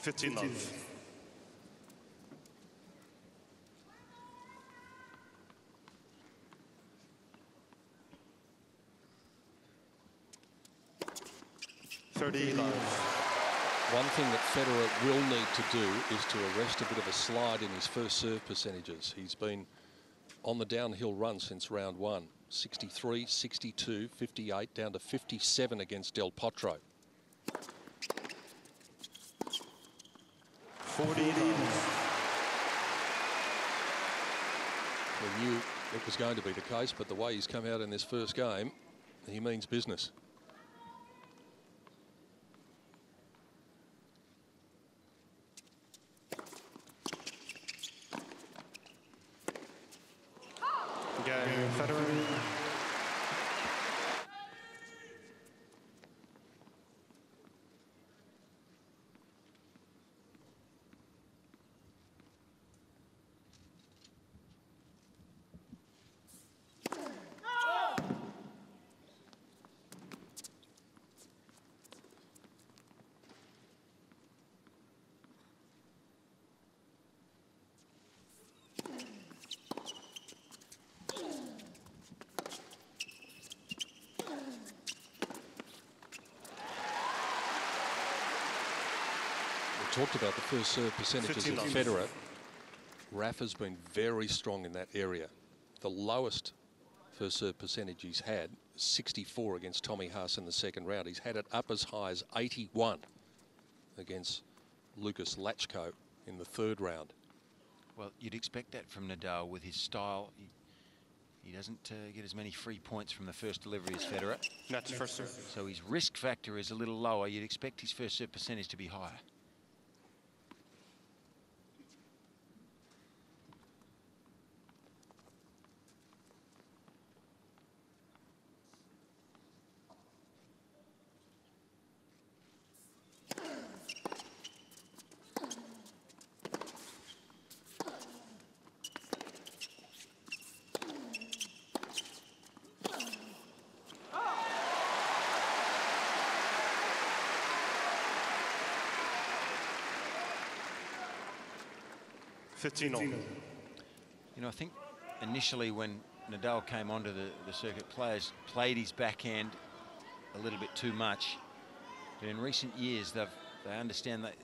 15 love. Thirty. One thing that Federer will need to do is to arrest a bit of a slide in his first serve percentages. He's been on the downhill run since round one. 63, 62, 58, down to 57 against Del Potro. 40 We knew it was going to be the case, but the way he's come out in this first game, he means business. Game Federer. We talked about the first serve percentages of Federer. Rafa's been very strong in that area. The lowest first serve percentage he's had, 64 against Tommy Haas in the second round. He's had it up as high as 81 against Lukas Lacko in the third round. Well, you'd expect that from Nadal with his style. He, he doesn't uh, get as many free points from the first delivery as Federer. Net first serve. So his risk factor is a little lower. You'd expect his first serve percentage to be higher. All. You know, I think initially when Nadal came onto the, the circuit, players played his backhand a little bit too much. But in recent years, they've they understand that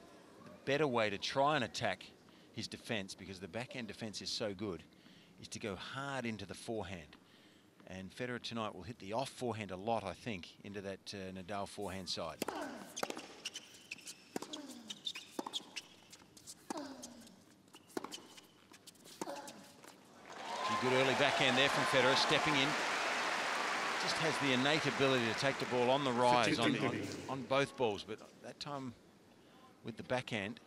the better way to try and attack his defence, because the backhand defence is so good, is to go hard into the forehand. And Federer tonight will hit the off forehand a lot, I think, into that uh, Nadal forehand side. Good early backhand there from Federer, stepping in. Just has the innate ability to take the ball on the rise on, on, on both balls, but that time with the backhand,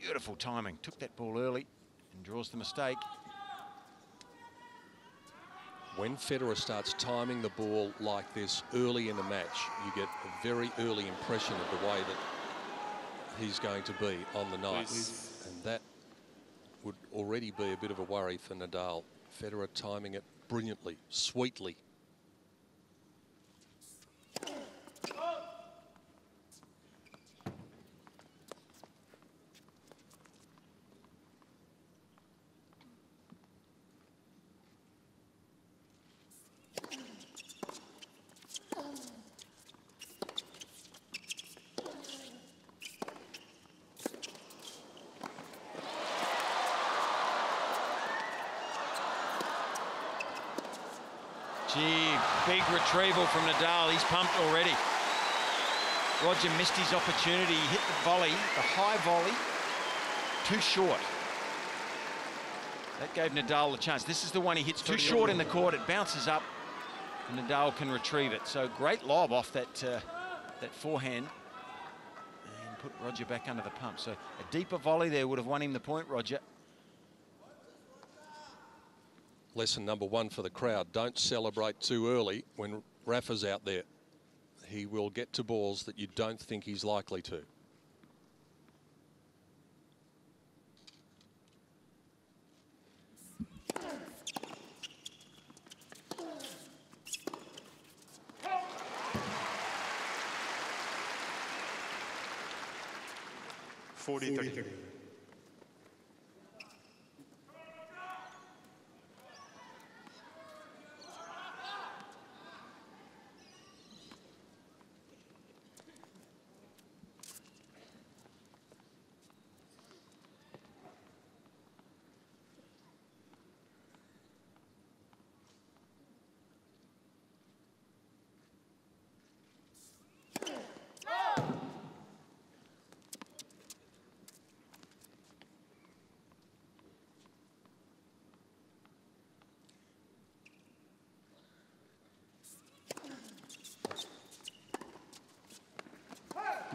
beautiful timing. Took that ball early and draws the mistake. When Federer starts timing the ball like this early in the match, you get a very early impression of the way that he's going to be on the night. Please. And that would already be a bit of a worry for Nadal. Federer timing it brilliantly, sweetly. Gee, big retrieval from Nadal. He's pumped already. Roger missed his opportunity. He hit the volley, the high volley, too short. That gave Nadal the chance. This is the one he hits too short in the court. It bounces up, and Nadal can retrieve it. So great lob off that uh, that forehand, and put Roger back under the pump. So a deeper volley there would have won him the point, Roger. Lesson number one for the crowd, don't celebrate too early when Rafa's out there. He will get to balls that you don't think he's likely to. 40 30.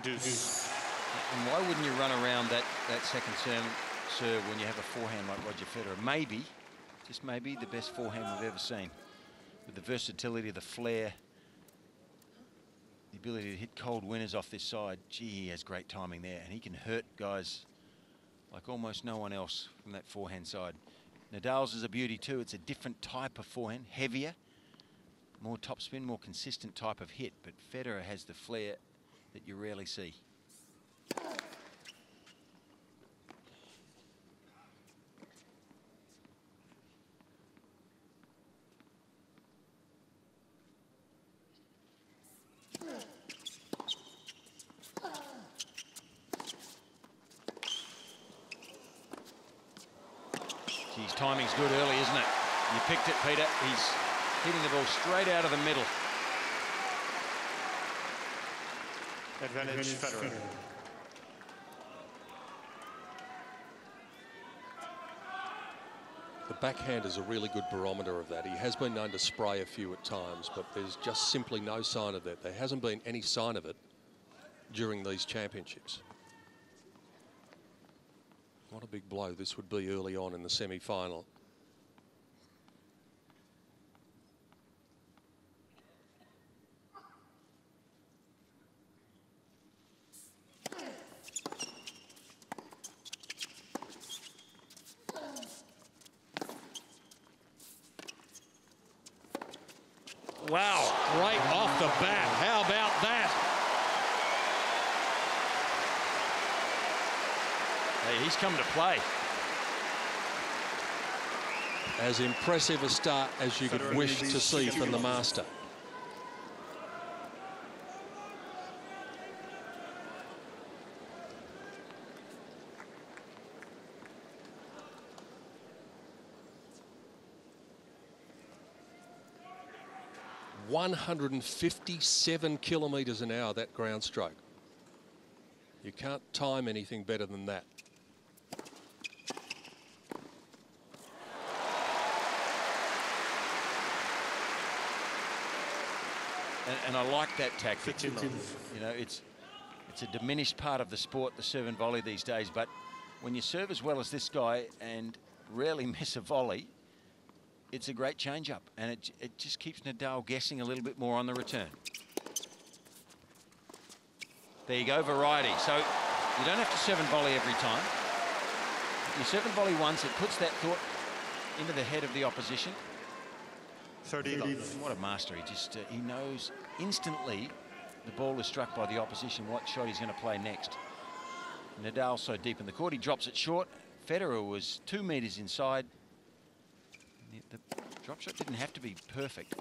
Deuce. And why wouldn't you run around that, that second serve, serve when you have a forehand like Roger Federer? Maybe, just maybe, the best forehand we've ever seen. With the versatility, the flair, the ability to hit cold winners off this side. Gee, he has great timing there. And he can hurt guys like almost no one else from that forehand side. Nadal's is a beauty too. It's a different type of forehand, heavier, more topspin, more consistent type of hit. But Federer has the flair that you rarely see. Geez, timing's good early, isn't it? You picked it, Peter. He's hitting the ball straight out of the middle. Advantage Federer. The backhand is a really good barometer of that. He has been known to spray a few at times, but there's just simply no sign of that. There hasn't been any sign of it during these championships. What a big blow this would be early on in the semi-final. Wow, right off the bat. How about that? Hey, he's come to play. As impressive a start as you could wish to see from the master. One hundred and fifty-seven kilometres an hour that ground stroke. You can't time anything better than that. And, I like that tactic. You know, it's it's a diminished part of the sport, the serve and volley these days. But when you serve as well as this guy and rarely miss a volley, it's a great change-up, and it it just keeps Nadal guessing a little bit more on the return. There you go, variety. So you don't have to serve and volley every time. You serve and volley once, it puts that thought into the head of the opposition. 30 love. What a master. He just, uh, he knows instantly the ball is struck by the opposition, what shot he's going to play next. Nadal so deep in the court, he drops it short. Federer was two metres inside. The the drop shot didn't have to be perfect.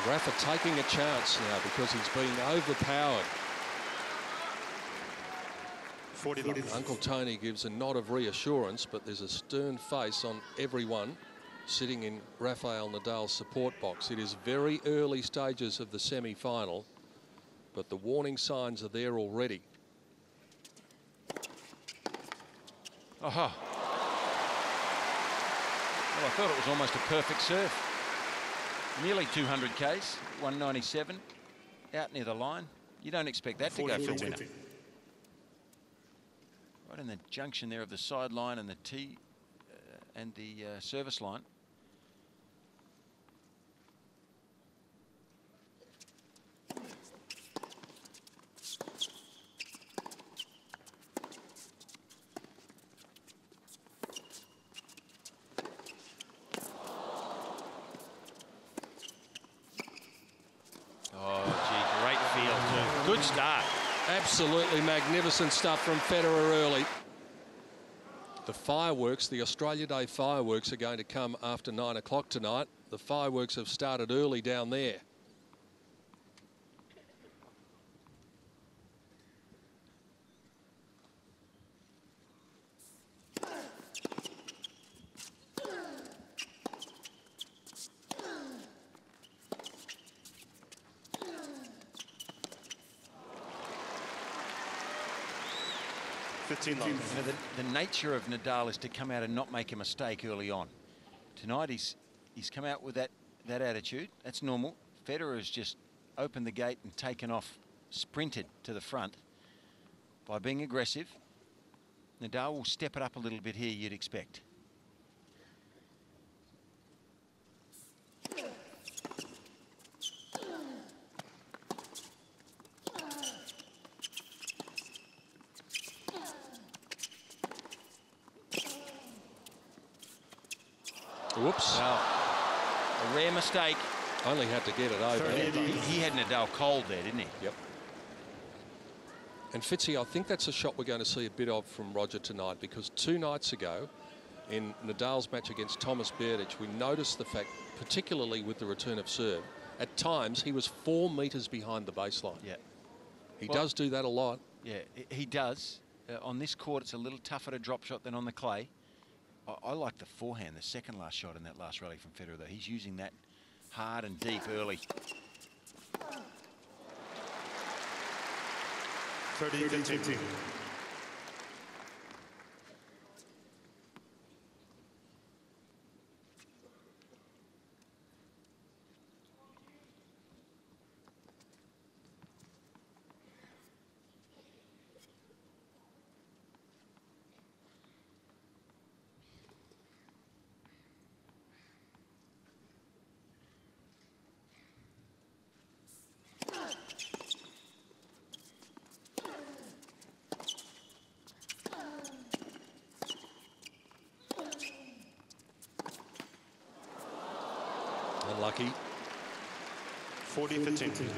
And Rafa taking a chance now because he's been overpowered. 40 love. Uncle Tony gives a nod of reassurance, but there's a stern face on everyone sitting in Rafael Nadal's support box. It is very early stages of the semi-final, but the warning signs are there already. Aha. Well, I thought it was almost a perfect serve. Nearly 200 Ks, 197, out near the line. You don't expect that to go 40 for a winner. Right in the junction there of the sideline and the tee uh, and the uh, service line. good start. Absolutely magnificent stuff from Federer early. The fireworks, the Australia Day fireworks, are going to come after nine o'clock tonight. The fireworks have started early down there. Fifteen love. You know, the, the nature of Nadal is to come out and not make a mistake early on. Tonight he's he's come out with that that attitude. That's normal. Federer has just opened the gate and taken off, sprinted to the front by being aggressive. Nadal will step it up a little bit here, you'd expect. Whoops. Well, a rare mistake. Only had to get it over. He, he had Nadal cold there, didn't he? Yep. And Fitzy, I think that's a shot we're going to see a bit of from Roger tonight because two nights ago, in Nadal's match against Thomas Berdych, we noticed the fact, particularly with the return of serve, at times he was four metres behind the baseline. Yeah. He Well- does do that a lot. Yeah, he- he does. Uh, on this court, it's a little tougher to drop shot than on the clay. I, I like the forehand, the second last shot in that last rally from Federer, though. He's using that hard and deep early. 30, 15. Unlucky. 40, 15.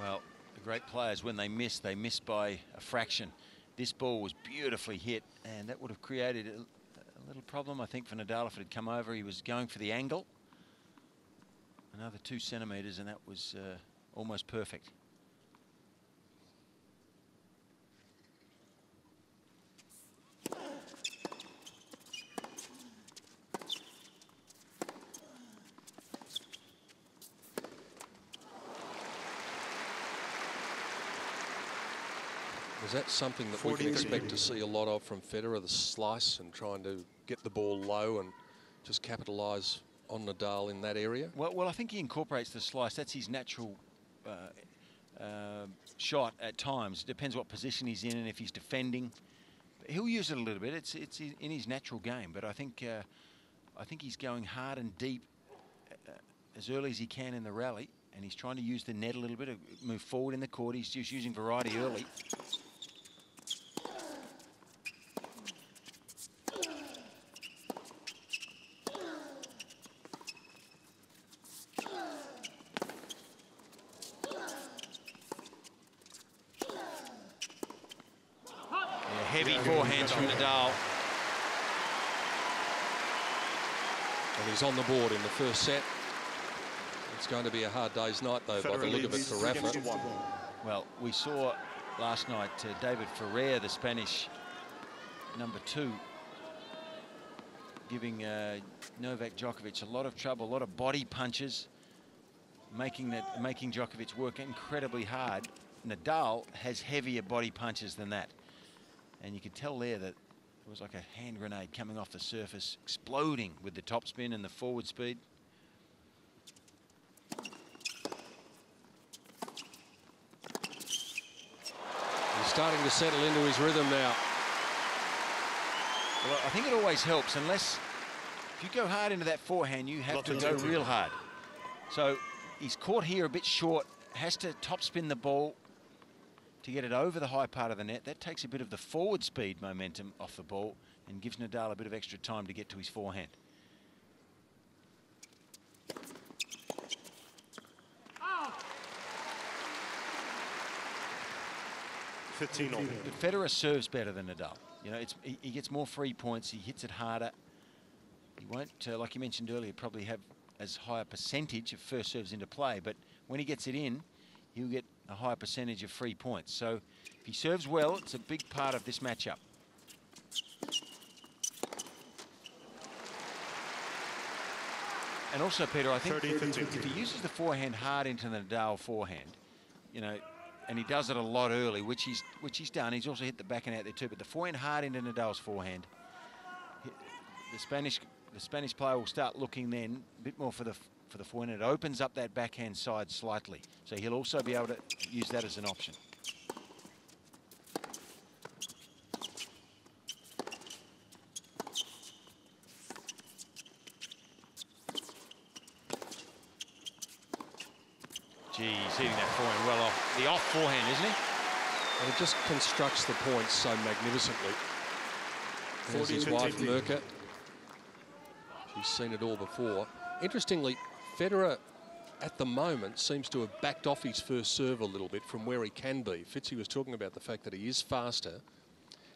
Well, the great players, when they miss, they miss by a fraction. This ball was beautifully hit, and that would have created a, a little problem, I think, for Nadal if it had come over. He was going for the angle. Another two centimetres, and that was uh, almost perfect. Is that something that we can expect to see a lot of from Federer, the slice and trying to get the ball low and just capitalise on Nadal in that area? Well, well, I think he incorporates the slice. That's his natural uh, uh, shot at times. It Depends what position he's in and if he's defending. He'll use it a little bit. It's it's in his natural game. But I think uh, I think he's going hard and deep uh, as early as he can in the rally, and he's trying to use the net a little bit, move forward in the court. He's just using variety early. Yeah, heavy forehands from Nadal. And he's on the board in the first set. It's going to be a hard day's night, though, by the look of it for three Rafa. Well, we saw last night uh, David Ferrer, the Spanish number two, giving uh, Novak Djokovic a lot of trouble, a lot of body punches, making that making Djokovic work incredibly hard. Nadal has heavier body punches than that, and you could tell there that it was like a hand grenade coming off the surface, exploding with the topspin and the forward speed. He's starting to settle into his rhythm now. Well, I think it always helps, unless if you go hard into that forehand, you have Lot to go real hard. So he's caught here a bit short, has to topspin the ball to get it over the high part of the net. That takes a bit of the forward speed momentum off the ball and gives Nadal a bit of extra time to get to his forehand. 15 all. But Federer serves better than Nadal. You know, it's he, he gets more free points. He hits it harder. He won't, uh, like you mentioned earlier, probably have as high a percentage of first serves into play. But when he gets it in, he'll get a higher percentage of free points. So if he serves well, it's a big part of this matchup. And also, Peter, I think 30, if he uses the forehand hard into the Nadal forehand, you know, and he does it a lot early, which he's which he's done. He's also hit the backhand out there too. But the forehand hard into Nadal's forehand, the Spanish the Spanish player will start looking then a bit more for the for the forehand. It opens up that backhand side slightly, so he'll also be able to use that as an option. Gee, he's hitting that forehand well off. The off forehand, isn't he? And it just constructs the points so magnificently. There's his wife, 15. Mirka. She's seen it all before. Interestingly, Federer at the moment seems to have backed off his first serve a little bit from where he can be. Fitzy was talking about the fact that he is faster.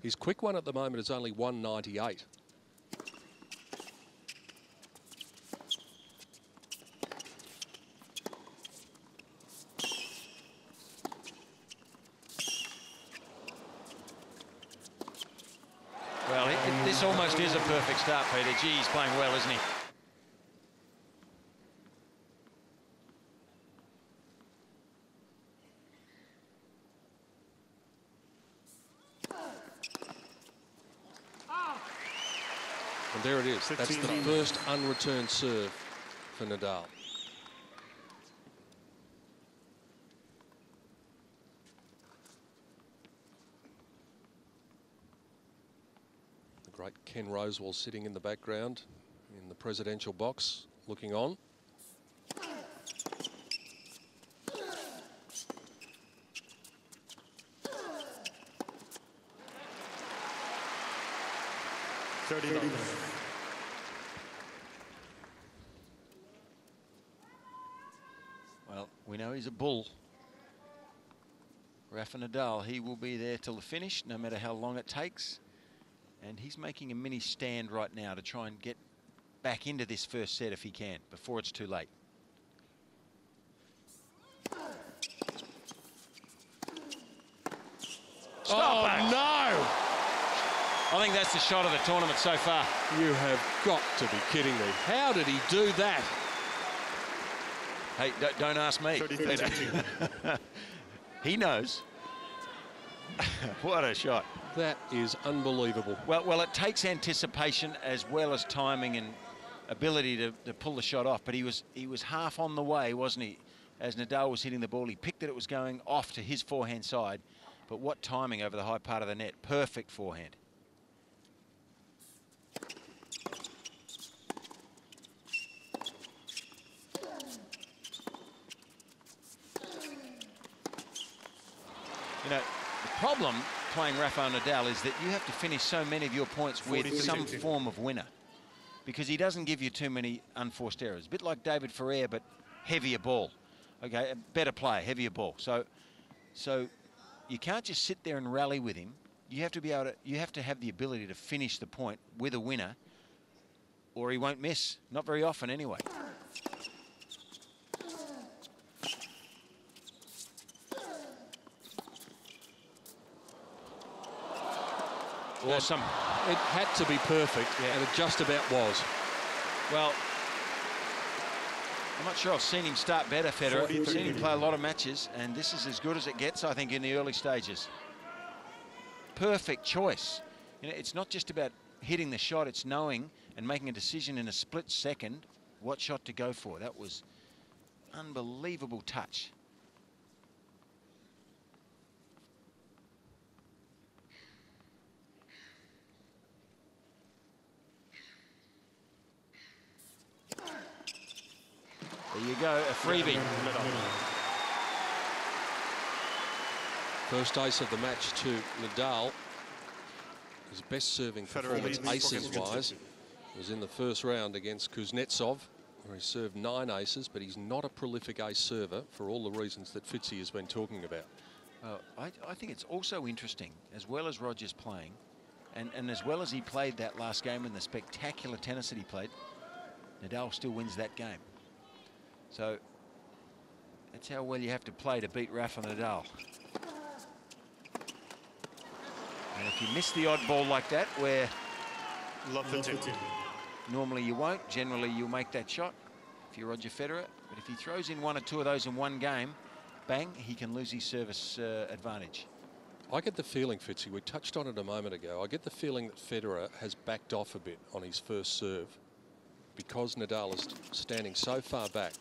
His quick one at the moment is only 198. Well, it, it- this almost is a perfect start, Peter. Gee, he's playing well, isn't he? That's the first unreturned serve for Nadal. The great Ken Rosewall sitting in the background in the presidential box looking on. Thirty love. Well, we know he's a bull. Rafa Nadal, he will be there till the finish, no matter how long it takes. And he's making a mini stand right now to try and get back into this first set if he can, before it's too late. oh no! I think that's the shot of the tournament so far. You have got to be kidding me. How did he do that? Hey, don't, don't ask me. 30, Peter. 15. He knows. what a shot. That is unbelievable. Well, well, it takes anticipation as well as timing and ability to, to pull the shot off. But he was he was half on the way, wasn't he? As Nadal was hitting the ball, he picked it. It was going off to his forehand side. But what timing over the high part of the net? Perfect forehand. You know, the problem playing Rafael Nadal is that you have to finish so many of your points with 40, some 50. form of winner because he doesn't give you too many unforced errors. A bit like David Ferrer, but heavier ball. Okay, a better player, heavier ball. So, so you can't just sit there and rally with him. You have to be able to. You have to have the ability to finish the point with a winner, or he won't miss. Not very often, anyway. Awesome. It had to be perfect, Yeah. and it just about was. Well, I'm not sure I've seen him start better, Federer. 40, I've seen him play a lot of matches, and this is as good as it gets, I think, in the early stages. Perfect choice. You know, it's not just about hitting the shot, it's knowing and making a decision in a split second what shot to go for. That was unbelievable touch. There you go, a freebie. First ace of the match to Nadal. His best serving performance leads aces-wise was in the first round against Kuznetsov, where he served nine aces, but he's not a prolific ace server for all the reasons that Fitzy has been talking about. Uh, I, I think it's also interesting, as well as Rogers playing, and, and as well as he played that last game and the spectacular tennis that he played, Nadal still wins that game. So that's how well you have to play to beat Rafa Nadal. And if you miss the odd ball like that, where Love 15. normally you won't, generally you'll make that shot if you're Roger Federer. But if he throws in one or two of those in one game, bang, he can lose his service uh, advantage. I get the feeling, Fitzy, we touched on it a moment ago. I get the feeling that Federer has backed off a bit on his first serve because Nadal is standing so far back.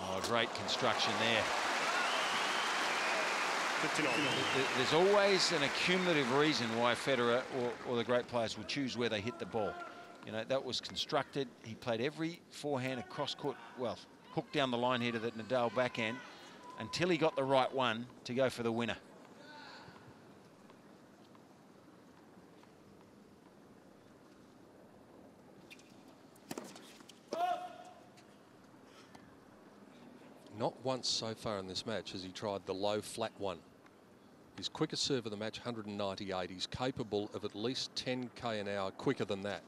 Oh, great construction there. 15 all. Th- There's always an accumulative reason why Federer or, or the great players will choose where they hit the ball. You know, that was constructed. He played every forehand across court, well, hooked down the line here to the Nadal backhand until he got the right one to go for the winner. Not once so far in this match has he tried the low flat one. His quickest serve of the match, 198. He's capable of at least 10k an hour quicker than that.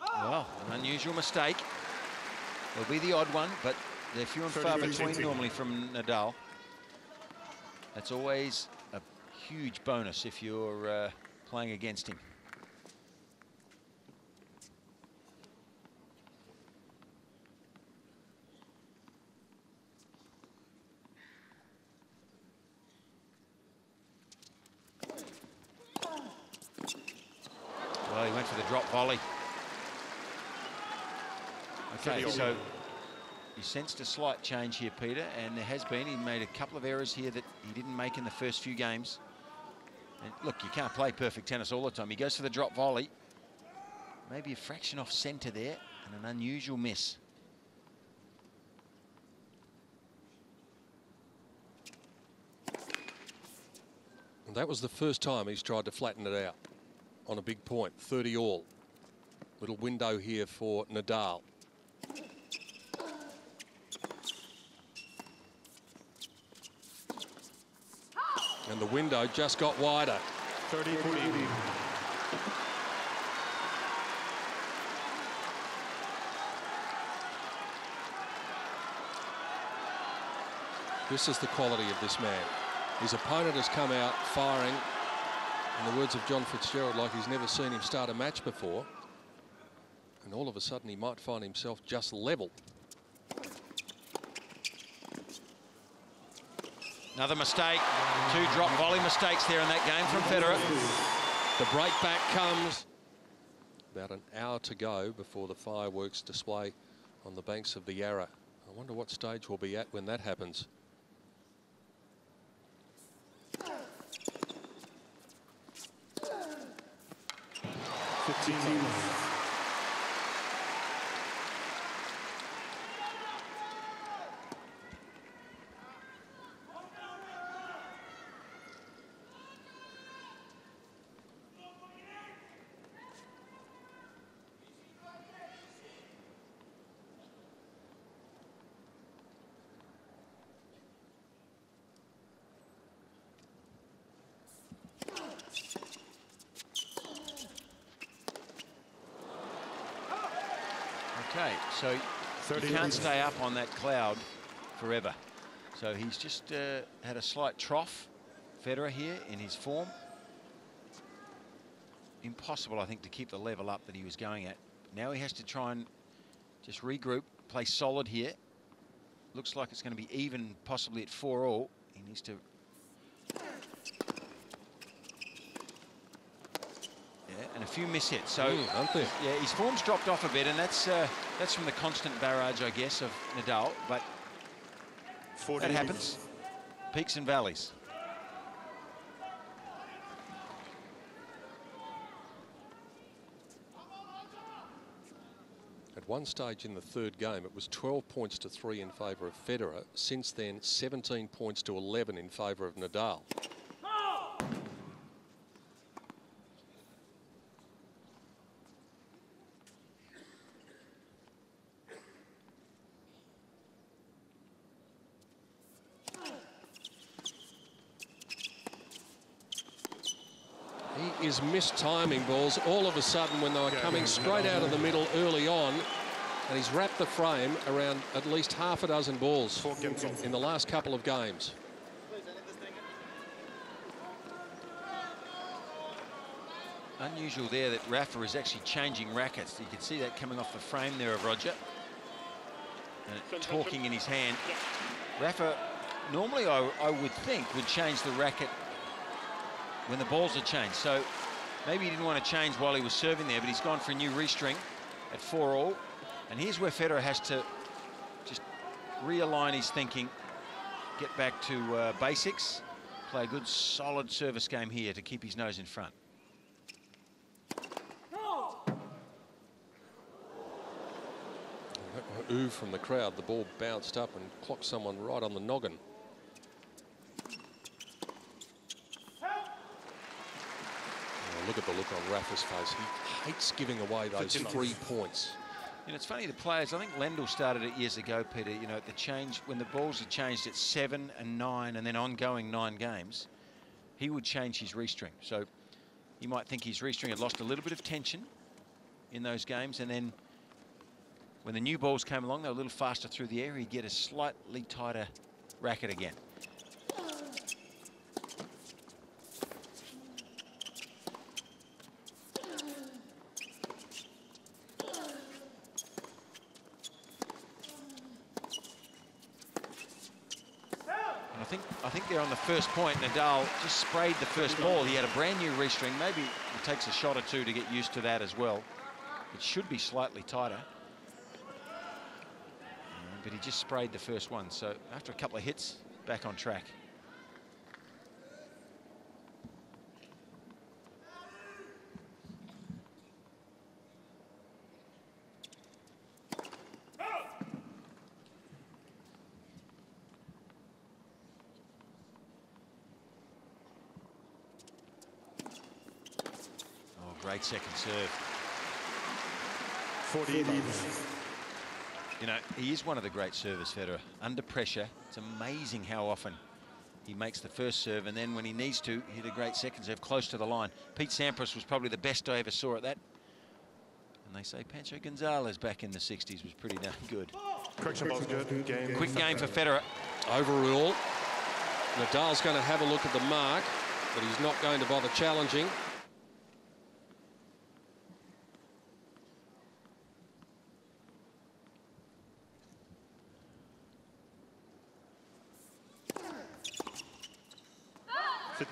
Well, an unusual mistake. It'll be the odd one, but they're few and far between normally from Nadal. That's always a huge bonus if you're uh, playing against him. Well, he went for the drop volley. Okay, 30 all. so you sensed a slight change here, Peter, and there has been. He made a couple of errors here that he didn't make in the first few games. And look, you can't play perfect tennis all the time. He goes for the drop volley. Maybe a fraction off centre there, and an unusual miss. That was the first time he's tried to flatten it out on a big point, 30 all. Little window here for Nadal. And the window just got wider. 30 40. This is the quality of this man. His opponent has come out firing, in the words of John Fitzgerald, like he's never seen him start a match before. And all of a sudden he might find himself just level. Another mistake. Two drop volley mistakes there in that game from Federer. The break back comes. About an hour to go before the fireworks display on the banks of the Yarra. I wonder what stage we'll be at when that happens. Fifteen. Okay, so you 30 can't stay up on that cloud forever. So he's just uh, had a slight trough, Federer here, in his form. Impossible, I think, to keep the level up that he was going at. Now he has to try and just regroup, play solid here. Looks like it's going to be even, possibly at four all. He needs to. And a few miss hits. So Mm, aren't there? yeah, his form's dropped off a bit, and that's uh, that's from the constant barrage, I guess, of Nadal. But 40. that happens. Peaks and valleys. At one stage in the third game, it was 12 points to 3 in favour of Federer. Since then, 17 points to 11 in favour of Nadal. He is mistiming balls all of a sudden when they were coming straight out of the middle early on. And he's wrapped the frame around at least half a dozen balls in the last couple of games. Unusual there that Rafa is actually changing rackets. You can see that coming off the frame there of Roger. And it talking in his hand. Rafa, normally I, I would think, would change the racket when the balls are changed. So maybe he didn't want to change while he was serving there, but he's gone for a new restring at four all. And here's where Federer has to just realign his thinking, get back to uh, basics, play a good solid service game here to keep his nose in front. Ooh from the crowd. The ball bounced up and clocked someone right on the noggin. Look at the look on Rafa's face. He hates giving away those three points. You know, it's funny, the players, I think Lendl started it years ago, Peter, you know, the change, when the balls are changed at seven and nine and then ongoing nine games, he would change his restring. So you might think his restring had lost a little bit of tension in those games and then when the new balls came along, they were a little faster through the air, he'd get a slightly tighter racket again. I think I think there on the first point, Nadal just sprayed the first ball. He had a brand new restring. Maybe it takes a shot or two to get used to that as well. It should be slightly tighter. But he just sprayed the first one. So after a couple of hits, back on track. Oh, great second serve. 40 love. You know, he is one of the great service Federer. Under pressure, it's amazing how often he makes the first serve and then when he needs to, hit a great second serve close to the line. Pete Sampras was probably the best I ever saw at that. And they say Pancho Gonzalez back in the 60s was pretty darn good. Correction ball's good. Game. Quick game for Federer. Overrule. Nadal's going to have a look at the mark, but he's not going to bother challenging.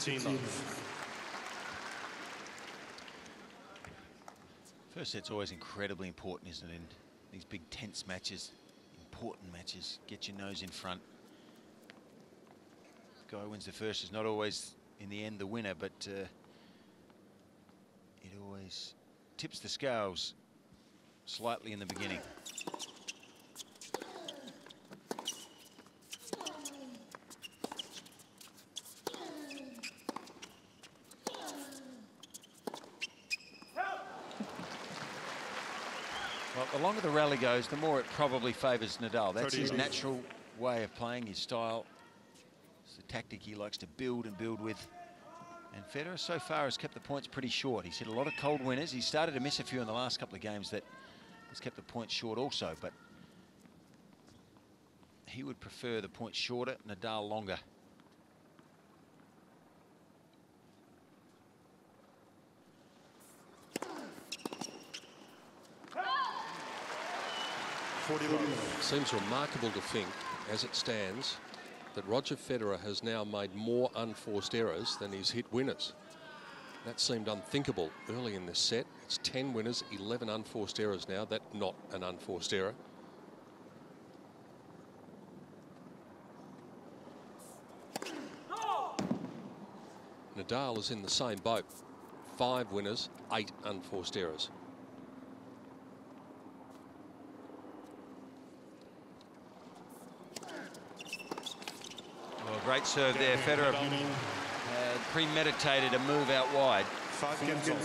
Love. First set's always incredibly important, isn't it? In these big tense matches, important matches, get your nose in front. Guy wins the first is not always, in the end, the winner, but uh, it always tips the scales slightly in the beginning. Well, the longer the rally goes, the more it probably favours Nadal. That's his 30 natural way of playing, his style. It's the tactic he likes to build and build with. And Federer so far has kept the points pretty short. He's hit a lot of cold winners. He started to miss a few in the last couple of games that has kept the points short also, but he would prefer the points shorter, Nadal longer. Forty. Seems remarkable to think, as it stands, that Roger Federer has now made more unforced errors than he's hit winners. That seemed unthinkable early in this set. It's 10 winners, 11 unforced errors now. That not an unforced error. Nadal is in the same boat. Five winners, eight unforced errors. Great serve there. Federer Nadal, had uh, premeditated a move out wide, Five games on.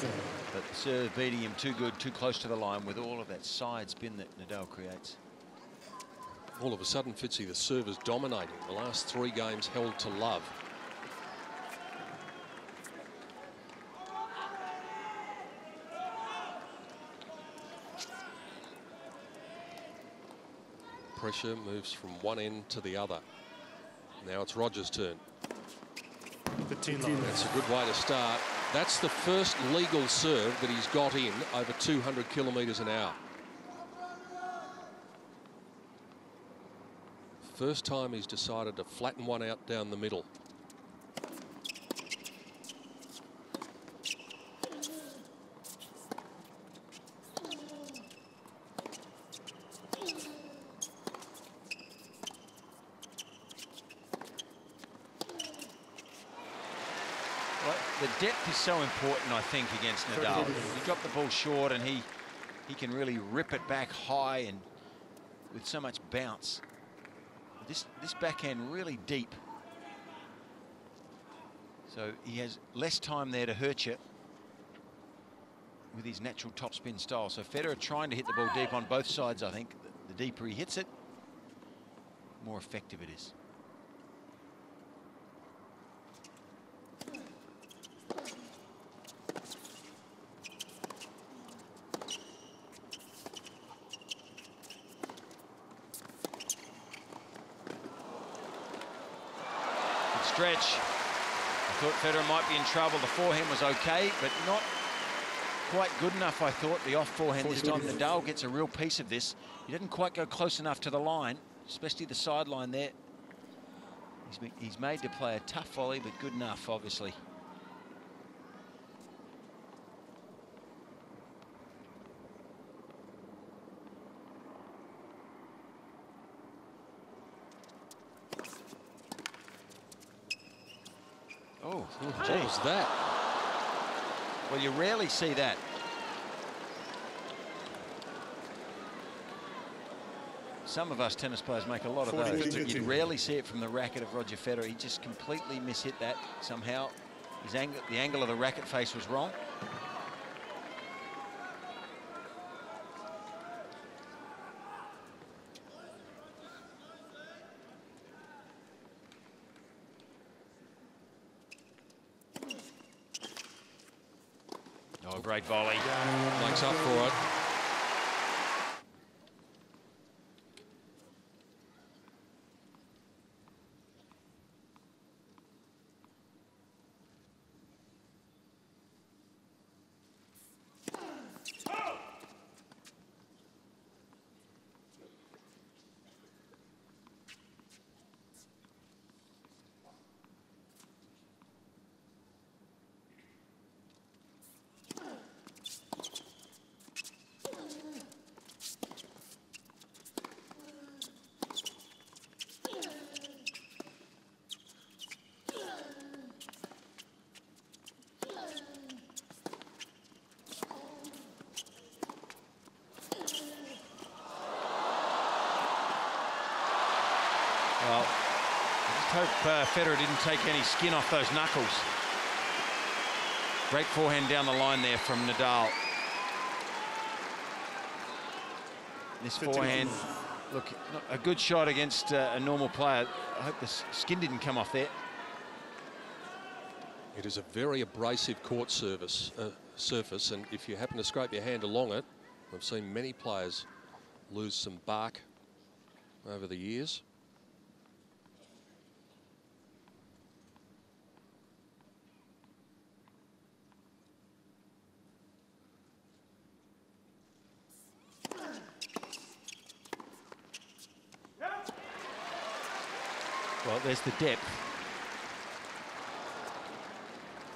but the serve beating him too good, too close to the line with all of that side spin that Nadal creates. All of a sudden, Fitzy, the serve is dominating. The last three games held to love. Pressure moves from one end to the other. Now it's Rogers' turn. 15 love. That's a good way to start. That's the first legal serve that he's got in over 200 kilometres an hour. First time he's decided to flatten one out down the middle. So important, I think, against Nadal. He dropped the ball short and he he can really rip it back high and with so much bounce. This this backhand really deep. So he has less time there to hurt you with his natural topspin style. So Federer trying to hit the ball deep on both sides, I think. The deeper he hits it, more effective it is. Good stretch. I thought Federer might be in trouble. The forehand was okay, but not quite good enough, I thought. The off forehand this time. Nadal gets a real piece of this. He didn't quite go close enough to the line, especially the sideline there. He's, been, he's made to play a tough volley, but good enough, obviously. Oh, What was that? Well, you rarely see that. Some of us tennis players make a lot of those, but you 50. rarely see it from the racket of Roger Federer. He just completely mishit that somehow. His angle, the angle of the racket face was wrong. Volley. Makes up for it. Well, I just hope uh, Federer didn't take any skin off those knuckles. Great forehand down the line there from Nadal. This forehand, look, a good shot against uh, a normal player. I hope the skin didn't come off there. It is a very abrasive court service, uh, surface, and if you happen to scrape your hand along it, I've seen many players lose some bark over the years. there's the depth.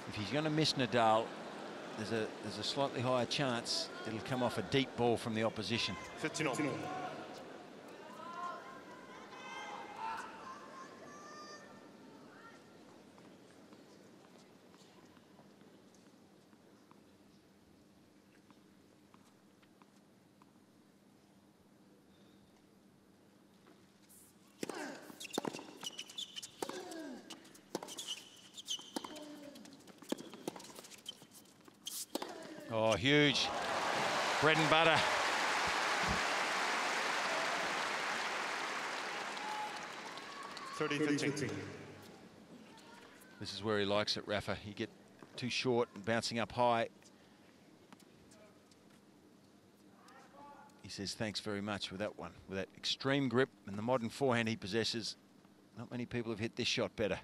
If he's going to miss Nadal, there's a, there's a slightly higher chance it'll come off a deep ball from the opposition. 59. 59. Bread and butter. Thirty fifteen. This is where he likes it, Rafa. You get too short and bouncing up high. He says thanks very much with that one. With that extreme grip and the modern forehand he possesses, not many people have hit this shot better.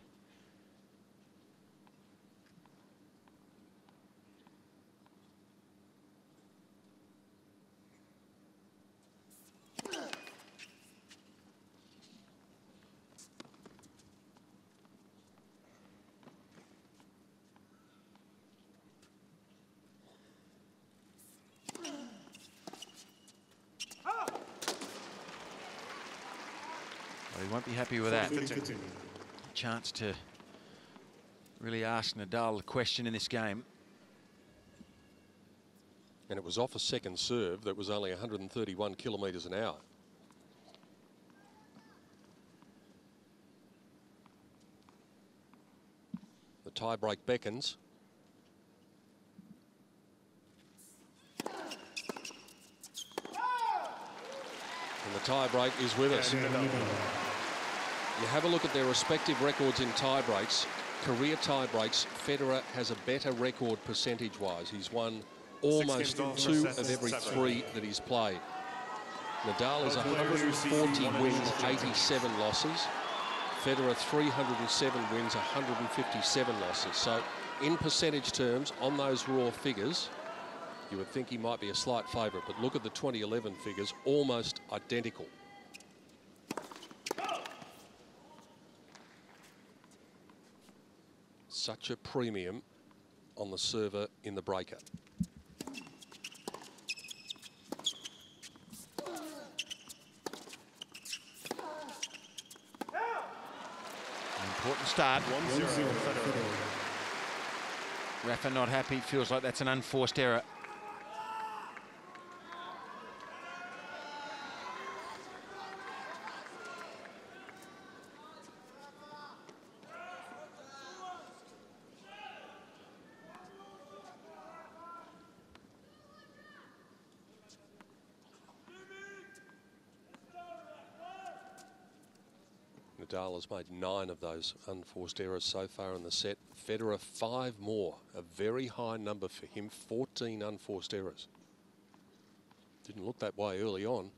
Well, he won't be happy with that. Fifteen. Chance to really ask Nadal a question in this game. And it was off a second serve that was only 131 kilometres an hour. The tie break beckons. And the tie break is with us. You have a look at their respective records in tie breaks. Career tie breaks, Federer has a better record percentage-wise. He's won almost two of every three that he's played. Nadal is Both players receiving 140 wins, 87 losses. Federer 307 wins, 157 losses. So in percentage terms, on those raw figures, you would think he might be a slight favourite. But look at the 2011 figures, almost identical. Such a premium on the server in the breaker. An important start. One zero. Federer. Rafa not happy, feels like that's an unforced error. Nadal has made nine of those unforced errors so far in the set. Federer five more, a very high number for him, 14 unforced errors. Didn't look that way early on.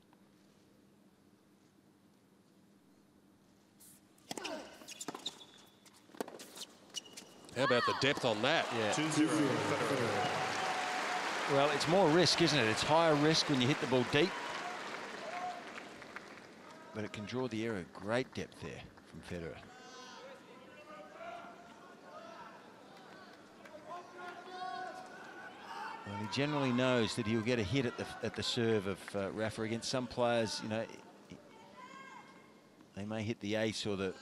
How about the depth on that? Yeah. Two zero. Federer. Well, it's more risk, isn't it? It's higher risk when you hit the ball deep. But it can draw the error. Great depth there from Federer. Well, he generally knows that he'll get a hit at the at the serve of uh, Rafa against some players. You know, they may hit the ace or the,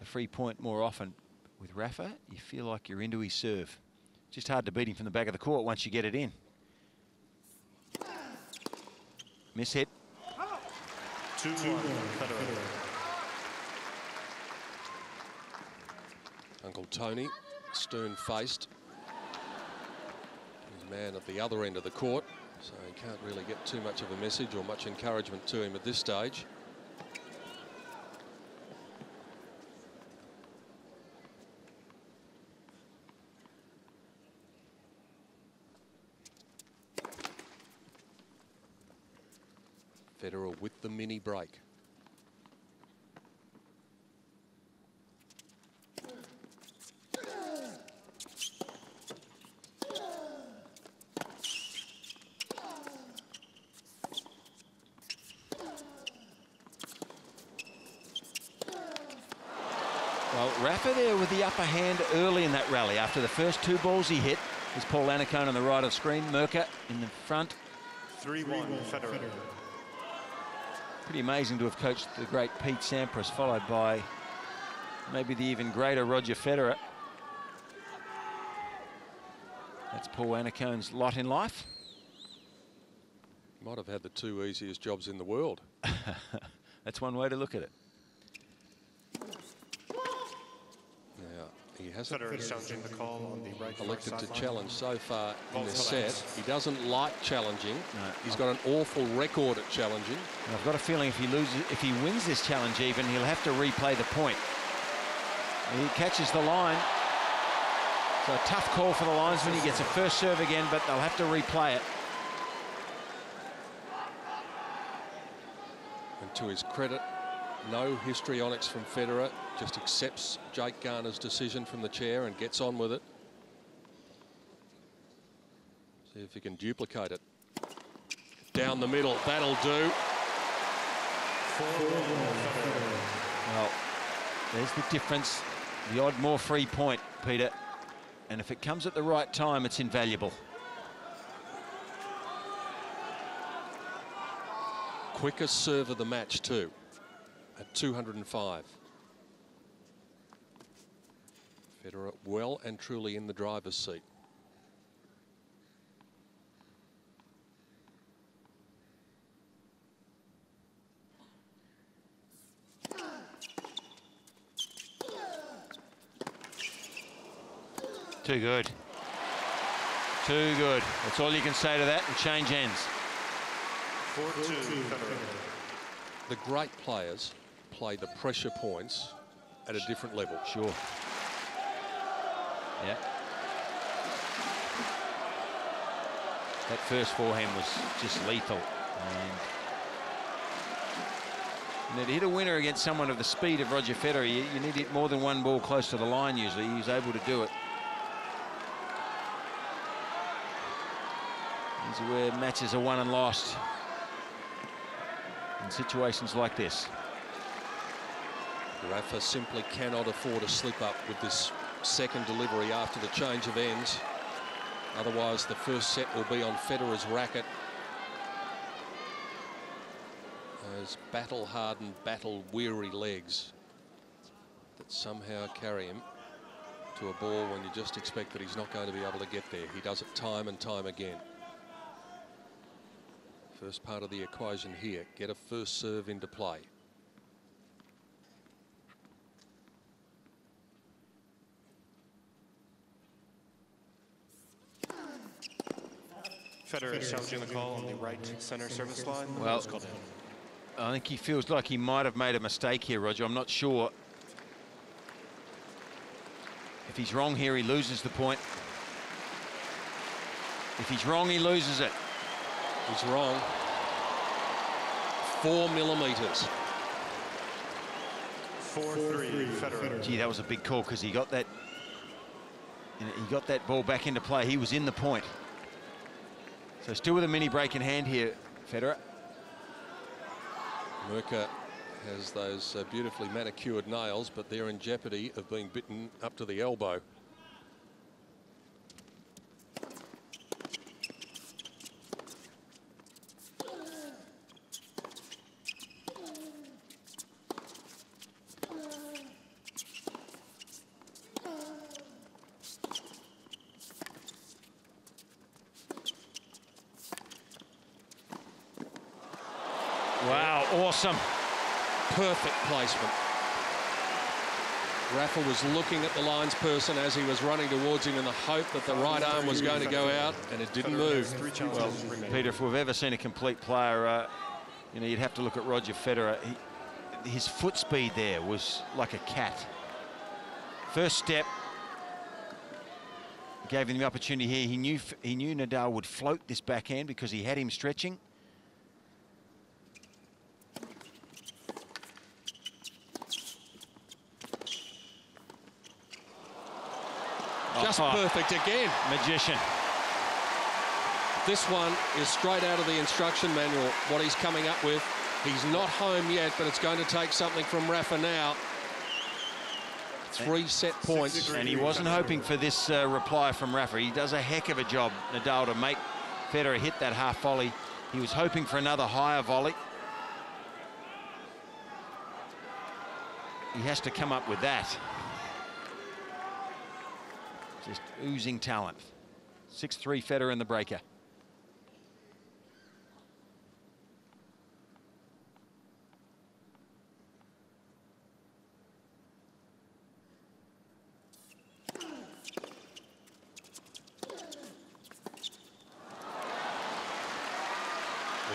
the free point more often. With Rafa, you feel like you're into his serve. Just hard to beat him from the back of the court once you get it in. Miss hit. Two one. Federer. Uncle Tony, stern-faced. He's a man at the other end of the court, so he can't really get too much of a message or much encouragement to him at this stage. Federer with the mini break. Well, Rafa there with the upper hand early in that rally. After the first two balls he hit, was Paul Annacone on the right of screen. Mirka in the front. Three one. Federer. Pretty amazing to have coached the great Pete Sampras, followed by maybe the even greater Roger Federer. That's Paul Annacone's lot in life. Might have had the two easiest jobs in the world. That's one way to look at it. Now, he hasn't Federer is challenging the call on the right elected to sideline. challenge so far in Both this set. He doesn't like challenging. No. He's got an awful record at challenging. I've got a feeling if he loses, if he wins this challenge even, he'll have to replay the point. He catches the line. So a tough call for the linesman. He gets a first serve again, but they'll have to replay it. And to his credit, no histrionics from Federer, just accepts Jake Garner's decision from the chair and gets on with it. See if he can duplicate it. Down the middle, that'll do. Well, there's the difference. The odd more free point, Peter. And if it comes at the right time, it's invaluable. Quickest serve of the match too, at 205. Federer well and truly in the driver's seat. Too good. Too good. That's all you can say to that and change ends. 4-2 The great players play the pressure points at a different level. Sure. Yeah. That first forehand was just lethal. And know, to hit a winner against someone of the speed of Roger Federer, you, you need to hit more than one ball close to the line usually. He was able to do it. These are where matches are won and lost in situations like this. Rafa simply cannot afford a slip up with this second delivery after the change of ends. Otherwise, the first set will be on Federer's racket. Those battle-hardened, battle-weary legs that somehow carry him to a ball when you just expect that he's not going to be able to get there. He does it time and time again. First part of the equation here, get a first serve into play. Federer is challenging the call on the right center service line. Well- It's called in. I think he feels like he might have made a mistake here, Roger. I'm not sure. If he's wrong here, he loses the point. If he's wrong, he loses it. He's wrong. Four millimeters. 4-3 Federer. Gee, that was a big call because he got that. you know, he got that ball back into play. He was in the point. So still with a mini break in hand here, Federer. Mirka has those uh, beautifully manicured nails, but they're in jeopardy of being bitten up to the elbow. Wow, awesome. Perfect placement. Rafa was looking at the lines person as he was running towards him in the hope that the right arm was going to go out, and it didn't move. Three challenges remaining. Peter, if we've ever seen a complete player, uh, you know, you'd have to look at Roger Federer. He, his foot speed there was like a cat. First step gave him the opportunity here. He knew he knew Nadal would float this backhand because he had him stretching. Just Oh, perfect again. magician. This one is straight out of the instruction manual, what he's coming up with. He's not home yet, but it's going to take something from Rafa now. Three set points. And he wasn't hoping for this uh, reply from Rafa. He does a heck of a job, Nadal, to make Federer hit that half volley. He was hoping for another higher volley. He has to come up with that. Just oozing talent. 6-3 Federer in the breaker.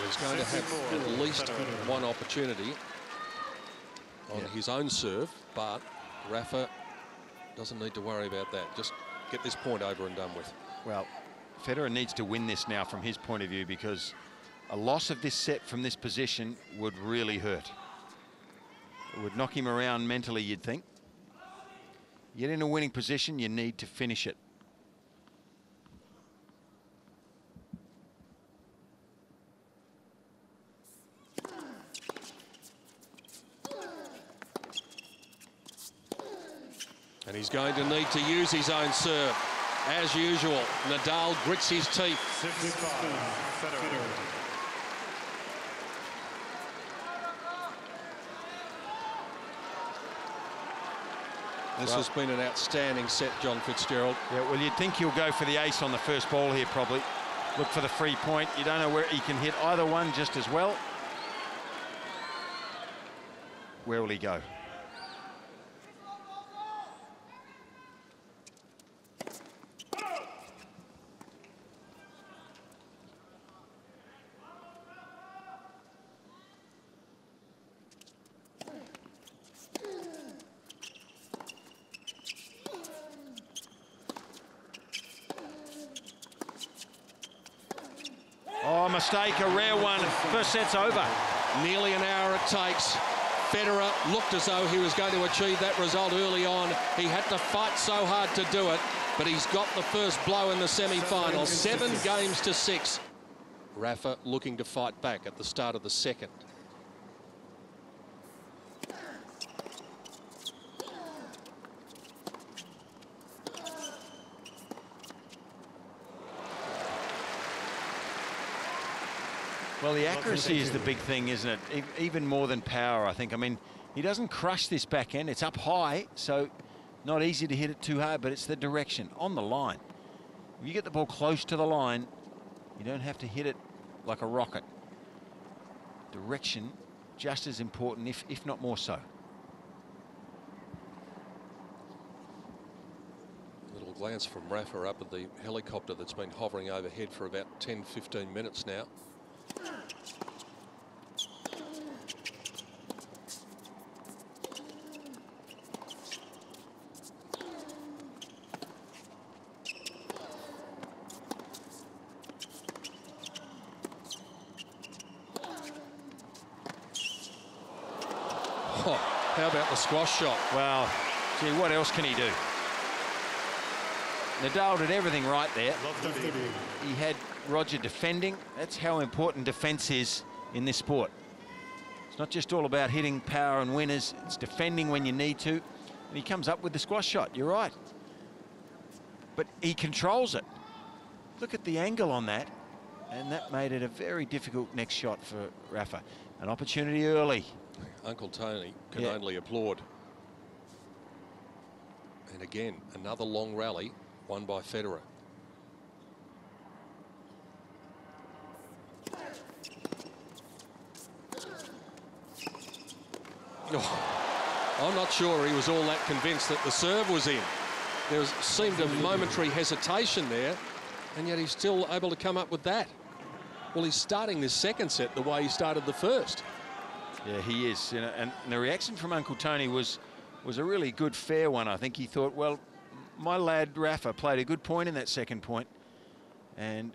he's going to have at least one opportunity on yeah. his own serve, but Rafa doesn't need to worry about that. Just get this point over and done with. Well, Federer needs to win this now from his point of view because a loss of this set from this position would really hurt. It would knock him around mentally, you'd think. Yet in a winning position, you need to finish it. He's going to need to use his own serve. As usual, Nadal grits his teeth. 6-5, This Well- has been an outstanding set, John Fitzgerald. Yeah, well, you'd think he'll go for the ace on the first ball here, probably. Look for the free point. You don't know where he can hit either one just as well. Where will he go? A rare one. First set's over. Nearly an hour it takes. Federer looked as though he was going to achieve that result early on. He had to fight so hard to do it, but he's got the first blow in the semi-final. Seven games to six. Rafa looking to fight back at the start of the second. Well, the accuracy is the big thing, isn't it? E- Even more than power, I think. I mean, he doesn't crush this backhand. It's up high, so not easy to hit it too hard, but it's the direction on the line. If you get the ball close to the line, you don't have to hit it like a rocket. Direction just as important, if, if not more so. Little glance from Rafa up at the helicopter that's been hovering overhead for about 10, 15 minutes now. Oh, how about the squash shot? Well, gee, what else can he do? Nadal did everything right there. Love to be. He had Roger defending. That's how important defense is in this sport. It's not just all about hitting power and winners. It's defending when you need to. And he comes up with the squash shot. You're right. But he controls it. Look at the angle on that. And that made it a very difficult next shot for Rafa. An opportunity early. Uncle Tony can Yeah. only applaud. And again, another long rally won by Federer. Oh, I'm not sure he was all that convinced that the serve was in. There was, seemed a momentary hesitation there, and yet he's still able to come up with that. Well, he's starting this second set the way he started the first. Yeah, he is. And the reaction from Uncle Tony was was a really good, fair one. I think he thought, well, my lad Rafa played a good point in that second point, and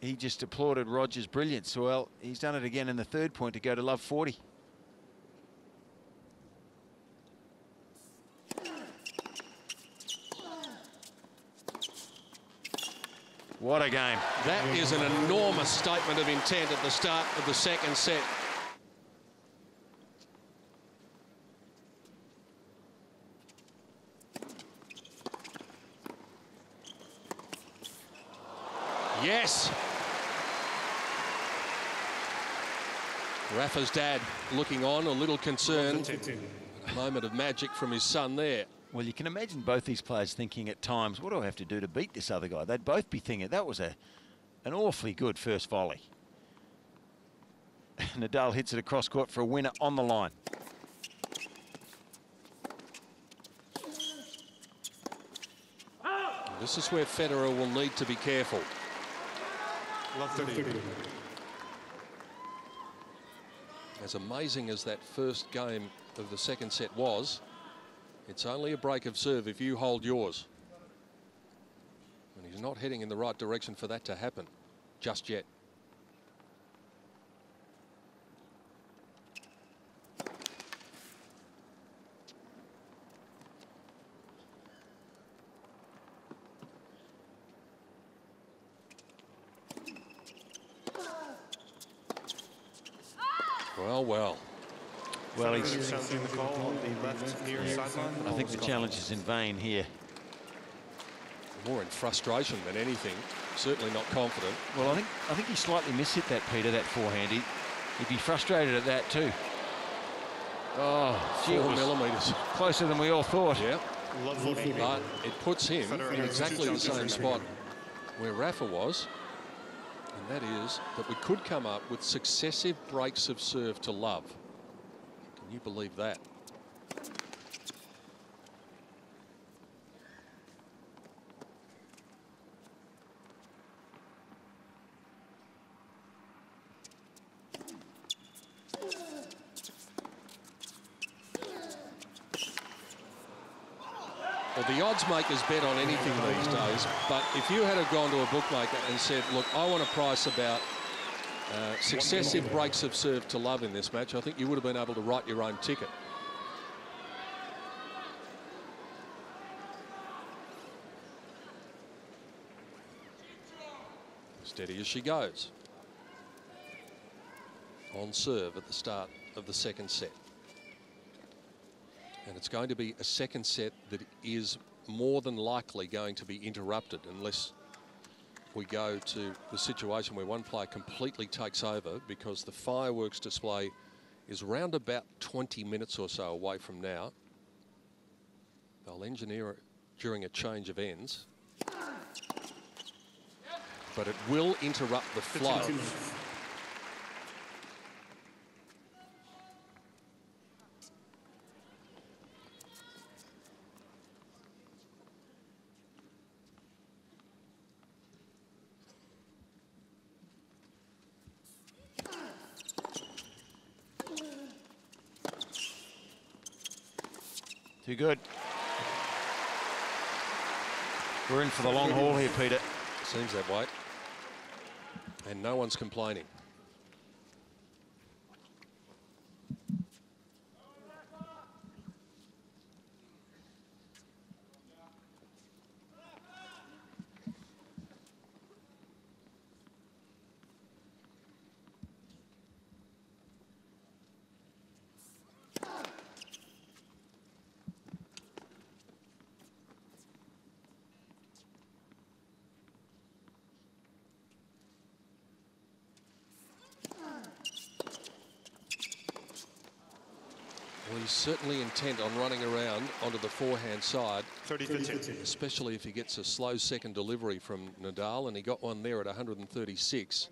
he just applauded Roger's brilliance. Well, he's done it again in the third point to go to love 40. What a game. That is an enormous statement of intent at the start of the second set. Yes. Rafa's dad looking on, a little concerned. A moment of magic from his son there. Well, you can imagine both these players thinking at times, what do I have to do to beat this other guy? They'd both be thinking that was a an awfully good first volley. Nadal hits it across court for a winner on the line. This is where Federer will need to be careful. Love to be. As amazing as that first game of the second set was, it's only a break of serve if you hold yours. And he's not heading in the right direction for that to happen just yet. Well, well. Well, Federer he's, sounding the call on the left near sideline. I think the challenge is in vain here. More in frustration than anything. Certainly not confident. Well, I think I think he slightly mishit that, Peter, that forehand. He, he'd be frustrated at that too. Oh, gee, Four millimetres. closer than we all thought. Yeah. Lovely. But it puts him Federer in exactly the same spot where Rafa was. And that is that we could come up with successive breaks of serve to love. Can you believe that? The odds makers bet on anything these days, but if you had have gone to a bookmaker and said, look, I want a price about uh, successive breaks of serve to love in this match, I think you would have been able to write your own ticket. Steady as she goes. On serve at the start of the second set. And it's going to be a second set that is more than likely going to be interrupted unless we go to the situation where one player completely takes over because the fireworks display is round about 20 minutes or so away from now. They'll engineer it during a change of ends. But it will interrupt the flow. Too good. We're in for the long haul here, Peter. Seems that way. And no one's complaining. Well, he's certainly intent on running around onto the forehand side, 30 15. especially if he gets a slow second delivery from Nadal, and he got one there at 136.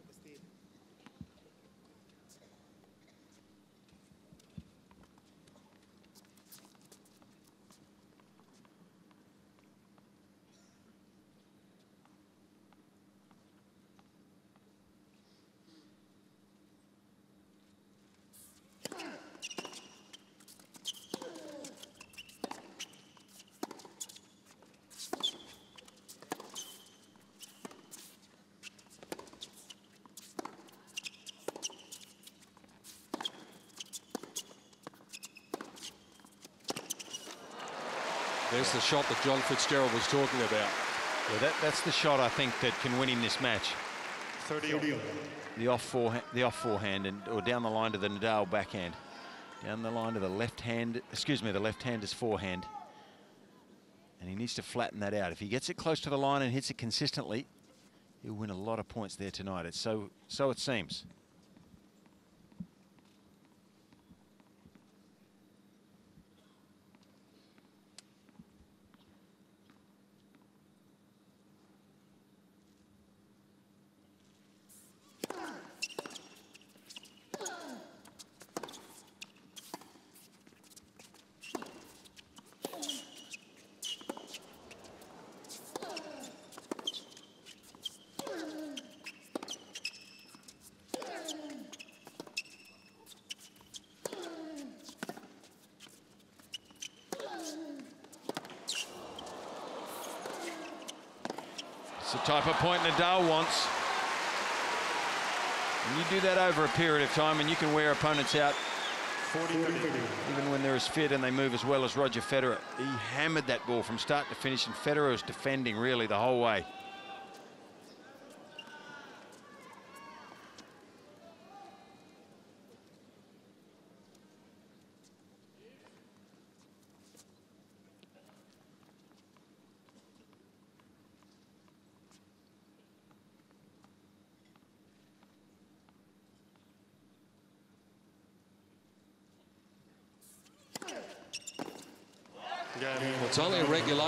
Shot that John Fitzgerald was talking about. Yeah, that, that's the shot I think that can win him this match. 30 on. The off forehand, the off forehand, and or down the line to the Nadal backhand, down the line to the left hand. Excuse me, the left hand is forehand. And he needs to flatten that out. If he gets it close to the line and hits it consistently, he'll win a lot of points there tonight. It's so so it seems. The type of point Nadal wants. And you do that over a period of time and you can wear opponents out 40 30. even when they're as fit and they move as well as Roger Federer. He hammered that ball from start to finish and Federer was defending really the whole way. Game. Well, it's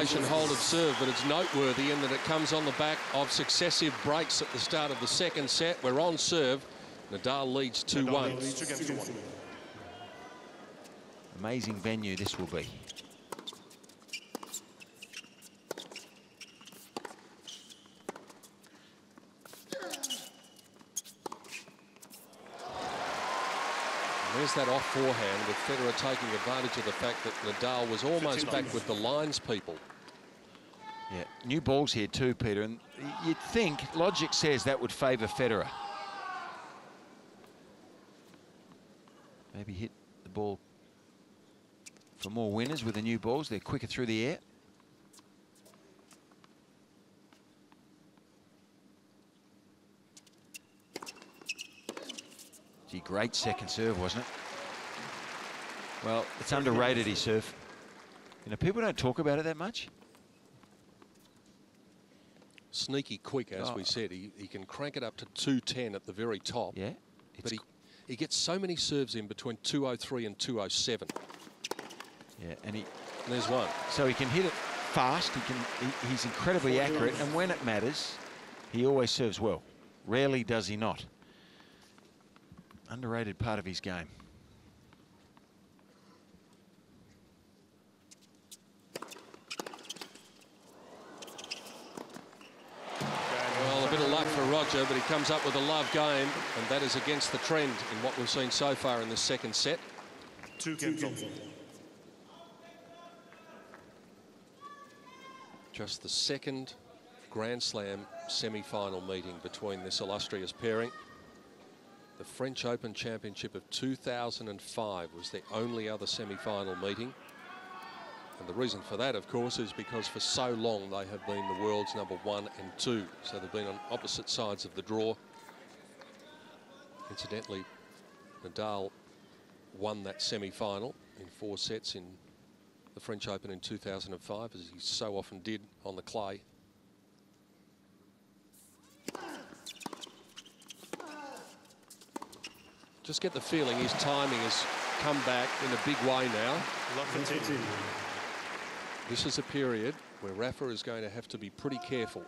only a regulation hold of serve, but it's noteworthy in that it comes on the back of successive breaks at the start of the second set. We're on serve. Nadal leads 2-1. Nadal leads two games to one. Amazing venue this will be. There's that off forehand with Federer taking advantage of the fact that Nadal was almost back with the lines people. New balls here too, Peter, and you'd think logic says that would favour Federer. Maybe hit the ball for more winners with the new balls. They're quicker through the air. Gee, great second serve, wasn't it? Well, it's underrated, his serve. You know, people don't talk about it that much. Sneaky quick, as we Oh. said. He, he can crank it up to 210 at the very top. Yeah. But he, he gets so many serves in between 203 and 207. Yeah, and he And there's one. so he can hit it fast. He can. He, he's incredibly accurate, and when it matters, he always serves well. Rarely does he not. Underrated part of his game. Well, a bit of luck for Roger, but he comes up with a love game, and that is against the trend in what we've seen so far in the second set. Two games on. Just the second Grand Slam semi-final meeting between this illustrious pairing. The French Open Championship of 2005 was the only other semi-final meeting. And the reason for that, of course, is because for so long they have been the world's number one and two. So they've been on opposite sides of the draw. Incidentally, Nadal won that semi-final in four sets in the French Open in 2005, as he so often did on the clay. Just get the feeling his timing has come back in a big way now. This is a period where Rafa is going to have to be pretty careful.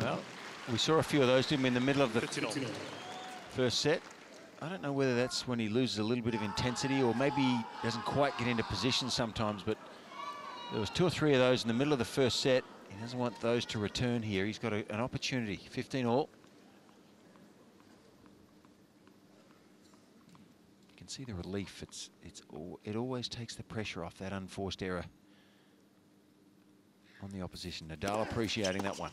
Well, we saw a few of those, didn't we, in the middle of the 15 all. first set. I don't know whether that's when he loses a little bit of intensity or maybe he doesn't quite get into position sometimes, but there was two or three of those in the middle of the first set. He doesn't want those to return here. He's got a, an opportunity. 15 all. You can see the relief. It's it's it always takes the pressure off that unforced error on the opposition. Nadal appreciating that one.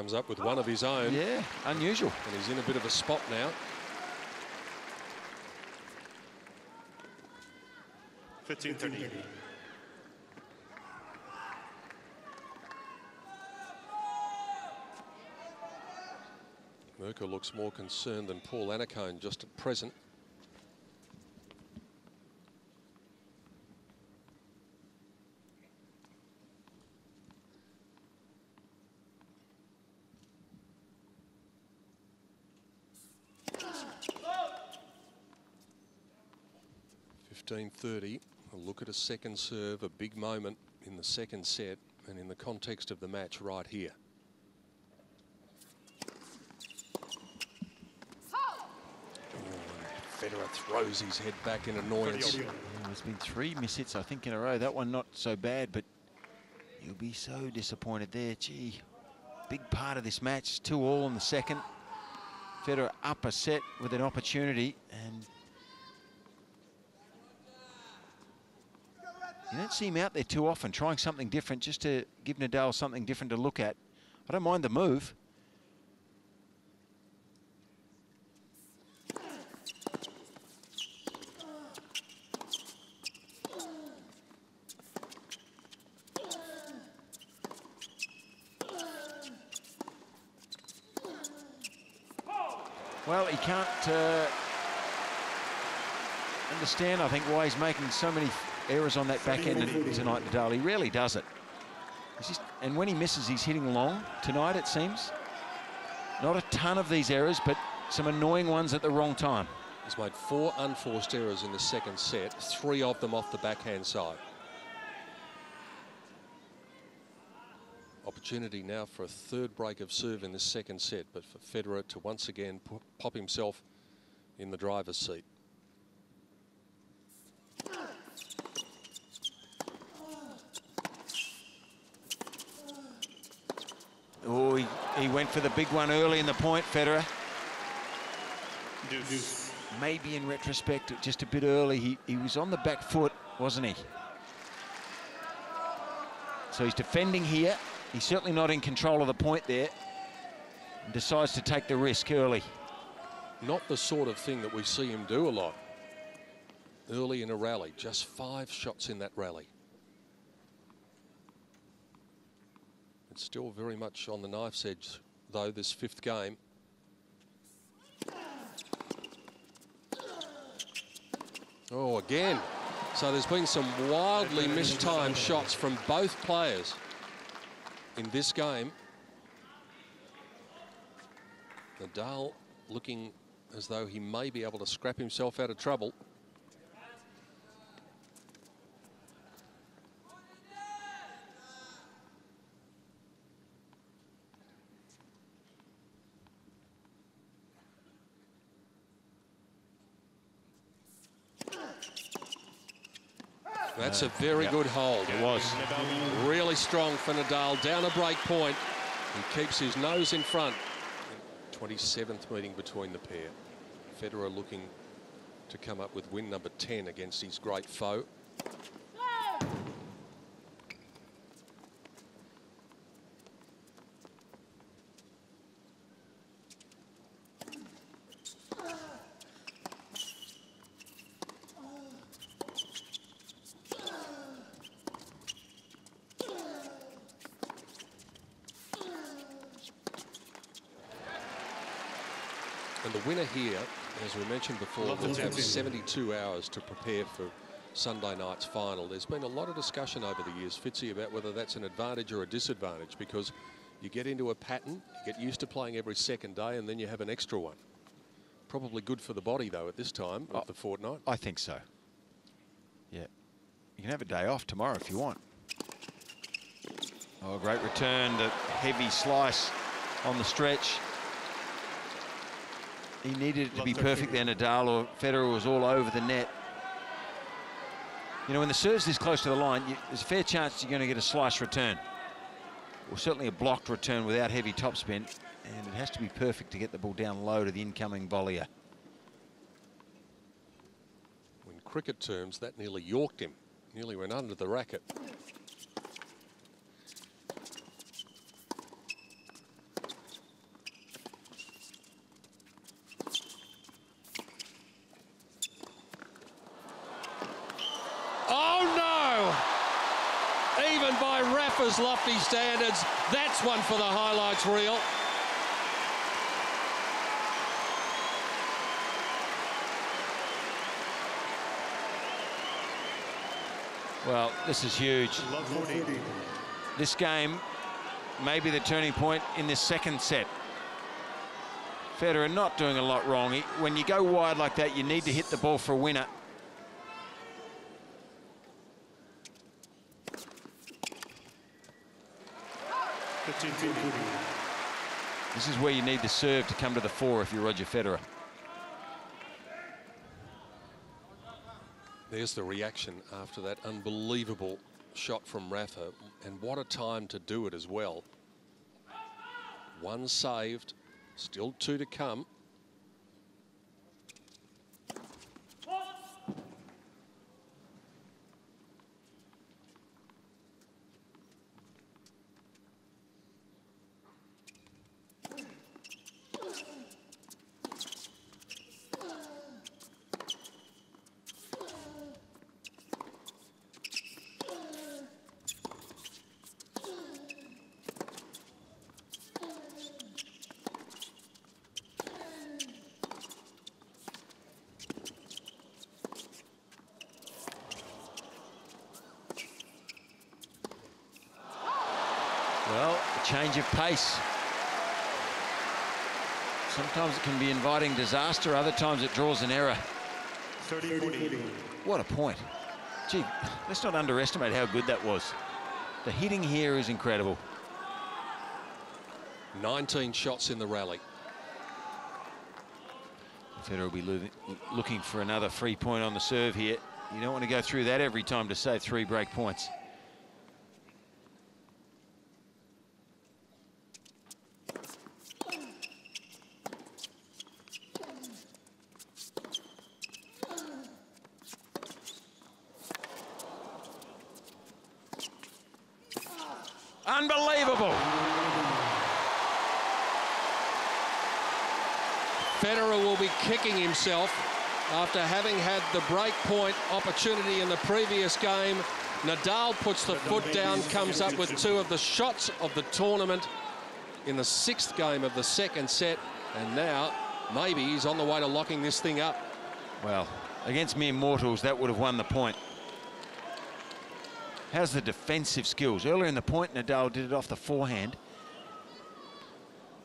Comes up with one of his own, Yeah, unusual. and he's in a bit of a spot now. 15 30. Mirka looks more concerned than Paul Annacone just at present. 15-30. A look at a second serve, a big moment in the second set and in the context of the match right here. Oh, Federer throws his head back in annoyance. Thirty Yeah, there's been three miss hits, I think, in a row. That one not so bad, but you'll be so disappointed there. Gee, big part of this match. Two all in the second. Federer up a set with an opportunity, and you don't see him out there too often, trying something different just to give Nadal something different to look at. I don't mind the move. Well, he can't uh, understand, I think, why he's making so many errors on that back end tonight, Nadal. He rarely does it. Just, and when he misses, he's hitting long tonight, it seems. Not a ton of these errors, but some annoying ones at the wrong time. He's made four unforced errors in the second set, three of them off the backhand side. Opportunity now for a third break of serve in the second set, but for Federer to once again pop himself in the driver's seat. Oh, he, he went for the big one early in the point, Federer. Deuce. Maybe in retrospect, just a bit early. He, he was on the back foot, wasn't he? So he's defending here. He's certainly not in control of the point there. And decides to take the risk early. Not the sort of thing that we see him do a lot early in a rally. Just five shots in that rally. It's still very much on the knife's edge, though, this fifth game. Oh, again. So there's been some wildly missed mistimed shots from both players in this game. Nadal looking as though he may be able to scrap himself out of trouble. That's a very good hold. It was. Really strong for Nadal. Down a break point. He keeps his nose in front. 27th meeting between the pair. Federer looking to come up with win number 10 against his great foe. And the winner here, as we mentioned before, Love the will have 72 hours to prepare for Sunday night's final. There's been a lot of discussion over the years, Fitzy, about whether that's an advantage or a disadvantage because you get into a pattern, you get used to playing every second day, and then you have an extra one. Probably good for the body, though, at this time of Oh. the fortnight. I think so. Yeah. You can have a day off tomorrow if you want. Oh, great return. The heavy slice on the stretch. He needed it to Love be perfect there, Nadal, or Federer was all over the net. You know, when the serve's this close to the line, you, there's a fair chance you're going to get a slice return. Or certainly a blocked return without heavy topspin. And it has to be perfect to get the ball down low to the incoming volleyer. In cricket terms, that nearly yorked him, nearly went under the racket. 50 standards. That's one for the highlights reel. Well, this is huge. This game may be the turning point in this second set. Federer not doing a lot wrong. When you go wide like that, you need to hit the ball for a winner. This is where you need the serve to come to the fore if you're Roger Federer. There's the reaction after that unbelievable shot from Rafa, and what a time to do it as well. One saved, still two to come. Well, a change of pace. Sometimes it can be inviting disaster, other times it draws an error. 30 40. What a point. Gee, let's not underestimate how good that was. The hitting here is incredible. 19 shots in the rally. Federer will be lo- looking for another free point on the serve here. You don't want to go through that every time to save three break points. Unbelievable. Federer will be kicking himself after having had the break point opportunity in the previous game. Nadal puts the foot down, comes up with two of the shots of the tournament in the sixth game of the second set. And now maybe he's on the way to locking this thing up. Well, against mere mortals, that would have won the point. How's the defensive skills? Earlier in the point, Nadal did it off the forehand.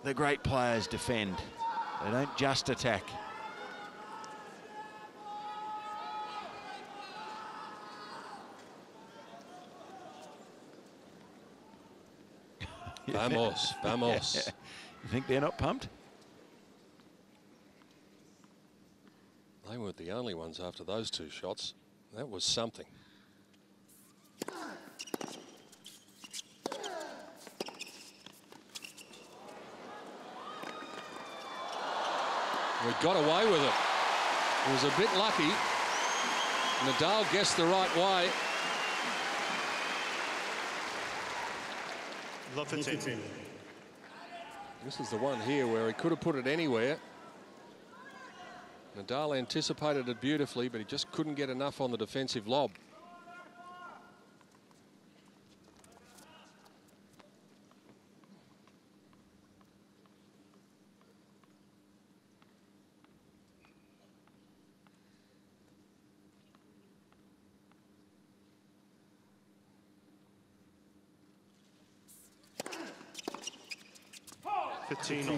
The great players defend. They don't just attack. Vamos, vamos. You think they're not pumped? They weren't the only ones after those two shots. That was something. We got away with it. It was a bit lucky. Nadal guessed the right way. 15. This is the one here where he could have put it anywhere. Nadal anticipated it beautifully, but he just couldn't get enough on the defensive lob. Fifteen all.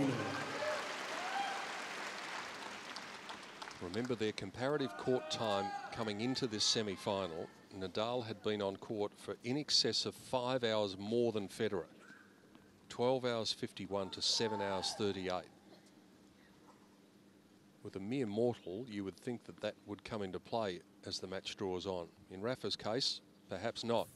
Remember their comparative court time coming into this semi-final. Nadal had been on court for in excess of five hours more than Federer. 12 hours 51 to 7 hours 38. With a mere mortal, you would think that that would come into play as the match draws on. In Rafa's case, perhaps not.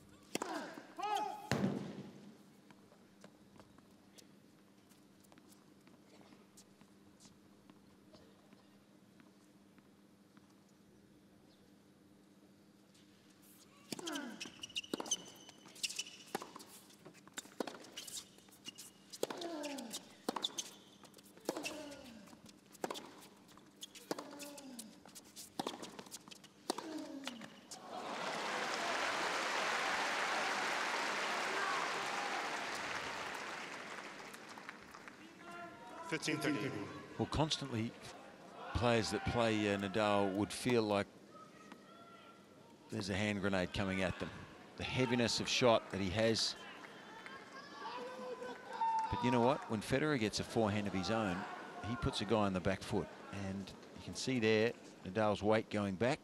Fifteen thirty. Well, constantly, players that play uh, Nadal would feel like there's a hand grenade coming at them. The heaviness of shot that he has. But you know what? When Federer gets a forehand of his own, he puts a guy on the back foot. And you can see there Nadal's weight going back.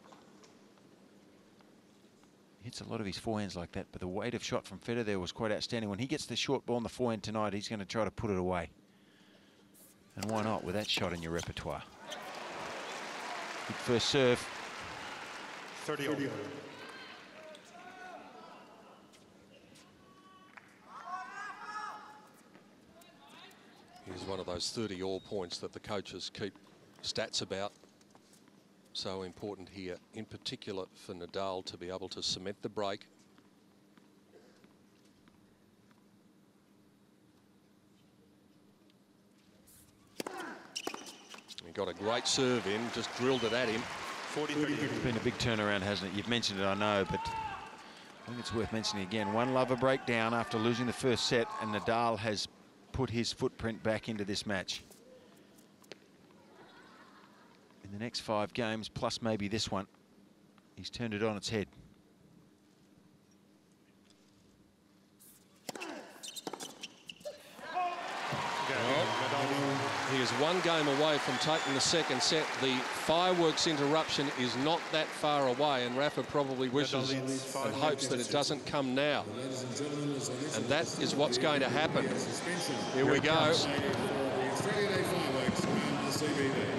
hits a lot of his forehands like that, but the weight of shot from Federer there was quite outstanding. When he gets the short ball on the forehand tonight, he's going to try to put it away. And why not with that shot in your repertoire? Good first serve. 30 all. 哦 Here's one of those 30 all points that the coaches keep stats about. So important here, in particular for Nadal to be able to cement the break. Got a great serve in, just drilled it at him. 40 It's been a big turnaround, hasn't it? You've mentioned it, I know, but I think it's worth mentioning again. One lover breakdown after losing the first set, and Nadal has put his footprint back into this match. In the next five games, plus maybe this one, he's turned it on its head. Is one game away from taking the second set. The fireworks interruption is not that far away, and Rafa probably wishes and hopes that it doesn't come now. And that is what's going to happen. Here we go.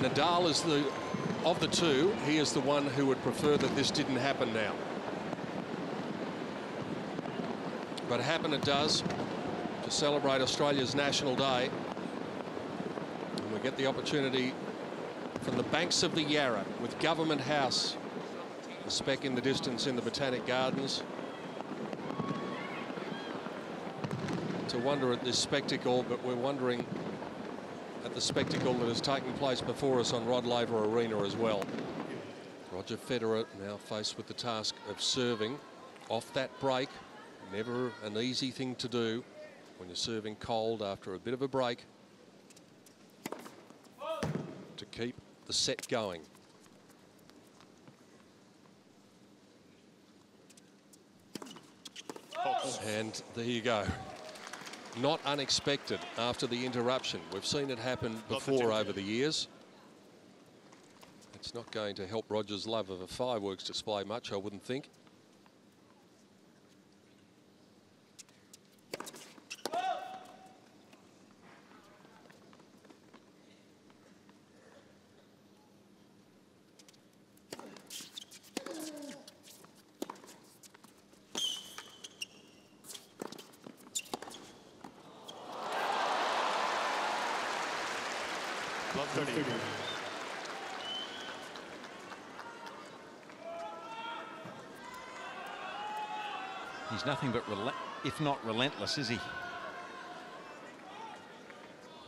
Nadal is the, of the two, he is the one who would prefer that this didn't happen now. But happen it does to celebrate Australia's National Day. We get the opportunity from the banks of the Yarra with Government House, a speck in the distance in the Botanic Gardens. To wonder at this spectacle, but we're wondering at the spectacle that has taken place before us on Rod Laver Arena as well. Roger Federer now faced with the task of serving off that break. Never an easy thing to do when you're serving cold after a bit of a break to keep the set going. And there you go. Not unexpected after the interruption. We've seen it happen before over the years. It's not going to help Roger's love of a fireworks display much, I wouldn't think. Love 30. He's nothing but, if not relentless, is he?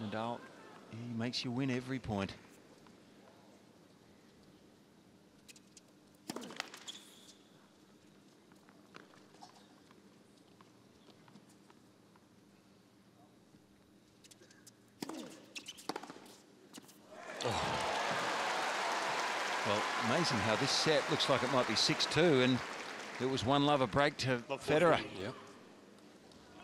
Nadal, he makes you win every point. Oh. Well, amazing how this set looks like it might be 6-2 and it was one lover break to Federer. Yeah.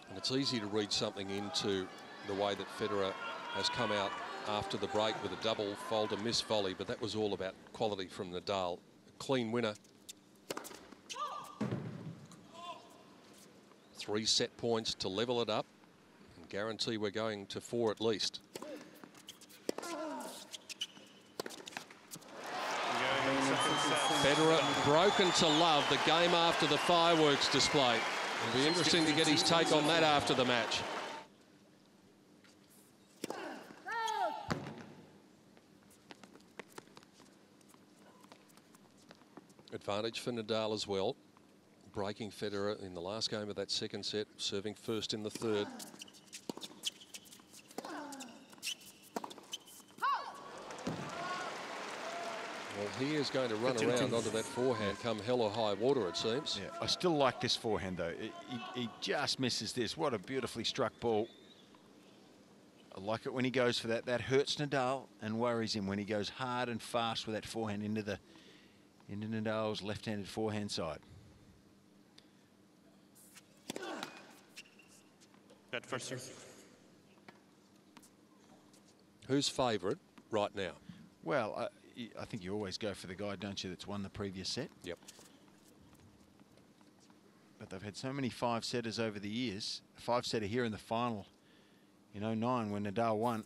And it's easy to read something into the way that Federer has come out after the break with a double fold and miss volley, but that was all about quality from Nadal. A clean winner. Three set points to level it up and guarantee we're going to four at least. Going second set. Federer broken to love the game after the fireworks display. It'll be interesting to get his take on that after the match. Advantage for Nadal as well. Breaking Federer in the last game of that second set, serving first in the third. Well, he is going to run Fifteen around two. onto that forehand come hell or high water, it seems. Yeah, I still like this forehand though. He, he- he just misses this. What a beautifully struck ball. I like it when he goes for that. That hurts Nadal and worries him when he goes hard and fast with that forehand into the into Nadal's left-handed forehand side. That first serve. Who's favourite right now? Well, I, y- I think you always go for the guy, don't you, that's won the previous set. Yep. but they've had so many five setters over the years. A five setter here in the final in 09 when Nadal won.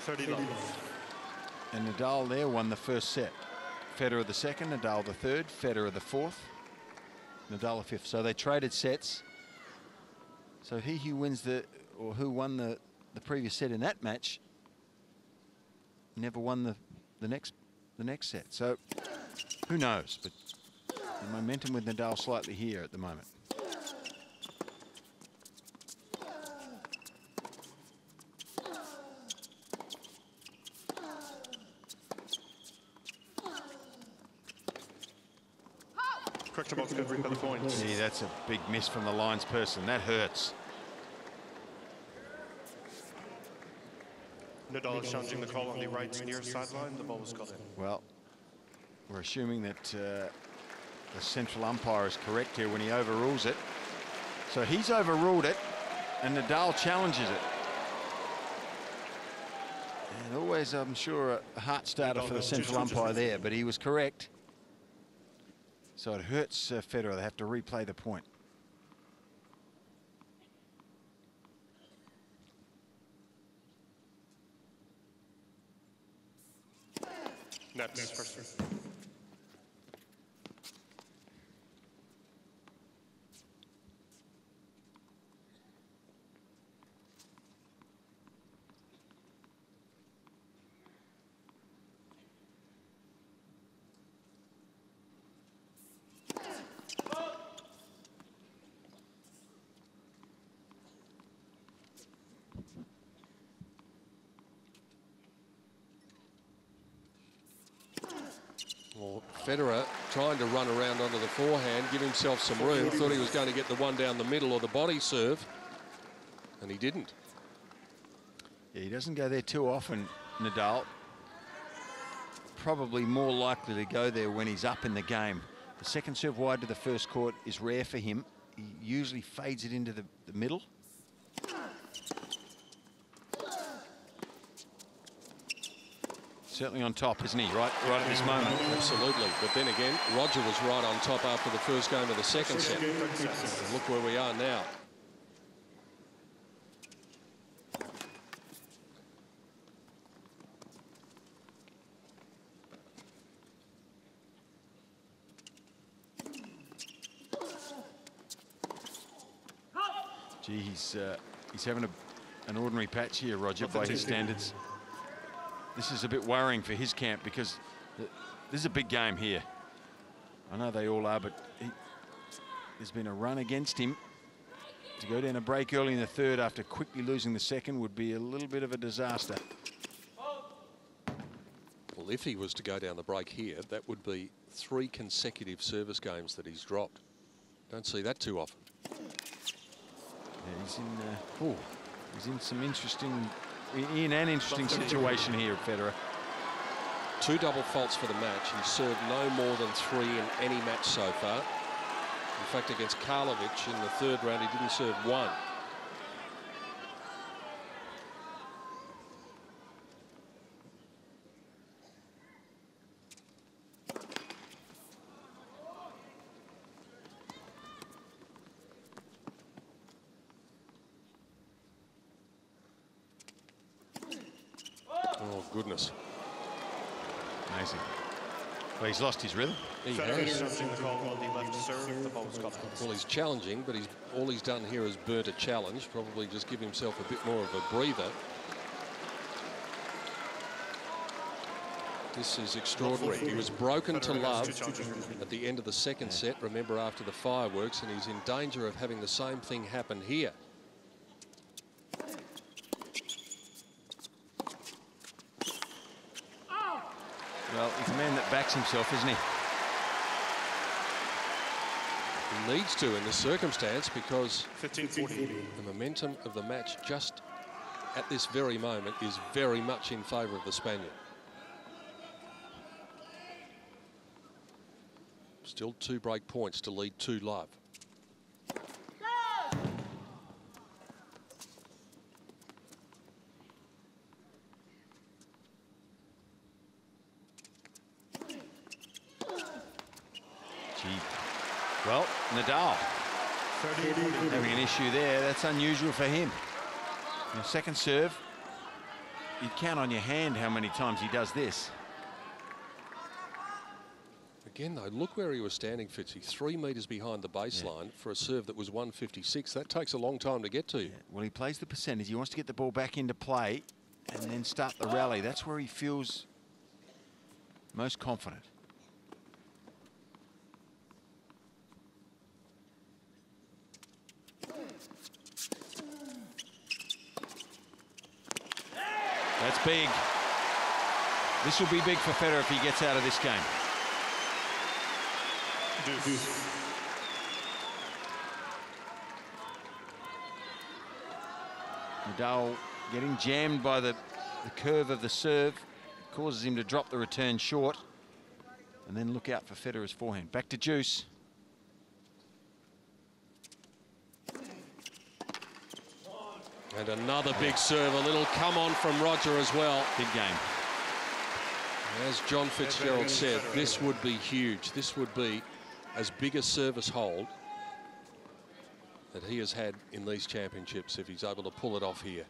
Thirty love. And Nadal there won the first set. Federer the second, Nadal the third, Federer the fourth, Nadal the fifth. So they traded sets. So he who wins the, or who won the, the previous set in that match, never won the, the next the next set. So who knows? But the momentum with Nadal slightly here at the moment. Correct about good for the points. Gee, that's a big miss from the lines person. That hurts. Nadal is challenging the call on the right near sideline. The ball was cut in. Well, we're assuming that uh, the central umpire is correct here when he overrules it. So he's overruled it, and Nadal challenges it. And always, I'm sure, a heart starter for the central umpire there, but he was correct. So it hurts uh, Federer. They have to replay the point. Nets first. Federer trying to run around onto the forehand, give himself some room. Thought he was going to get the one down the middle or the body serve, and he didn't. Yeah, he doesn't go there too often, Nadal. Probably more likely to go there when he's up in the game. The second serve wide to the first court is rare for him. He usually fades it into the, the middle. Certainly on top, isn't he? Right, right at this moment. Absolutely. But then again, Roger was right on top after the first game of the second set. And look where we are now. Gee, he's uh, he's having a, an ordinary patch here, Roger, by his standards. This is a bit worrying for his camp because th this is a big game here. I know they all are, but he, there's been a run against him. To go down a break early in the third after quickly losing the second would be a little bit of a disaster. Well, if he was to go down the break here, that would be three consecutive service games that he's dropped. Don't see that too often. Yeah, he's in. Uh, oh, he's in some interesting, in an interesting situation here, at Federer. Two double faults for the match. He served no more than three in any match so far. In fact, against Karlovic in the third round, he didn't serve one. Oh, goodness. Amazing. Well, he's lost his rhythm. He Federer is has. the call on the left serve. The ball was cut in. Well, he's challenging, but he's all he's done here is burnt a challenge. Probably just give himself a bit more of a breather. This is extraordinary. He was broken to love at the end of the second set, remember, after the fireworks, and he's in danger of having the same thing happen here. Well, he's a man that backs himself, isn't he? He needs to in this circumstance because 15 40. the momentum of the match just at this very moment is very much in favour of the Spaniard. Still two break points to lead two love. Well, Nadal having an issue there. That's unusual for him. Now, second serve, you'd count on your hand how many times he does this. Again, though, look where he was standing, Fitzy. Three metres behind the baseline for a serve that was 156. That takes a long time to get to. Yeah. Well, he plays the percentage. He wants to get the ball back into play and then start the rally. That's where he feels most confident. Big. This will be big for Federer if he gets out of this game. Nadal getting jammed by the, the curve of the serve causes him to drop the return short and then look out for Federer's forehand. Back to Deuce. And another big serve, a little come on from Roger as well. Big game. As John Fitzgerald said, this would be huge. This would be as big a service hold that he has had in these championships if he's able to pull it off here.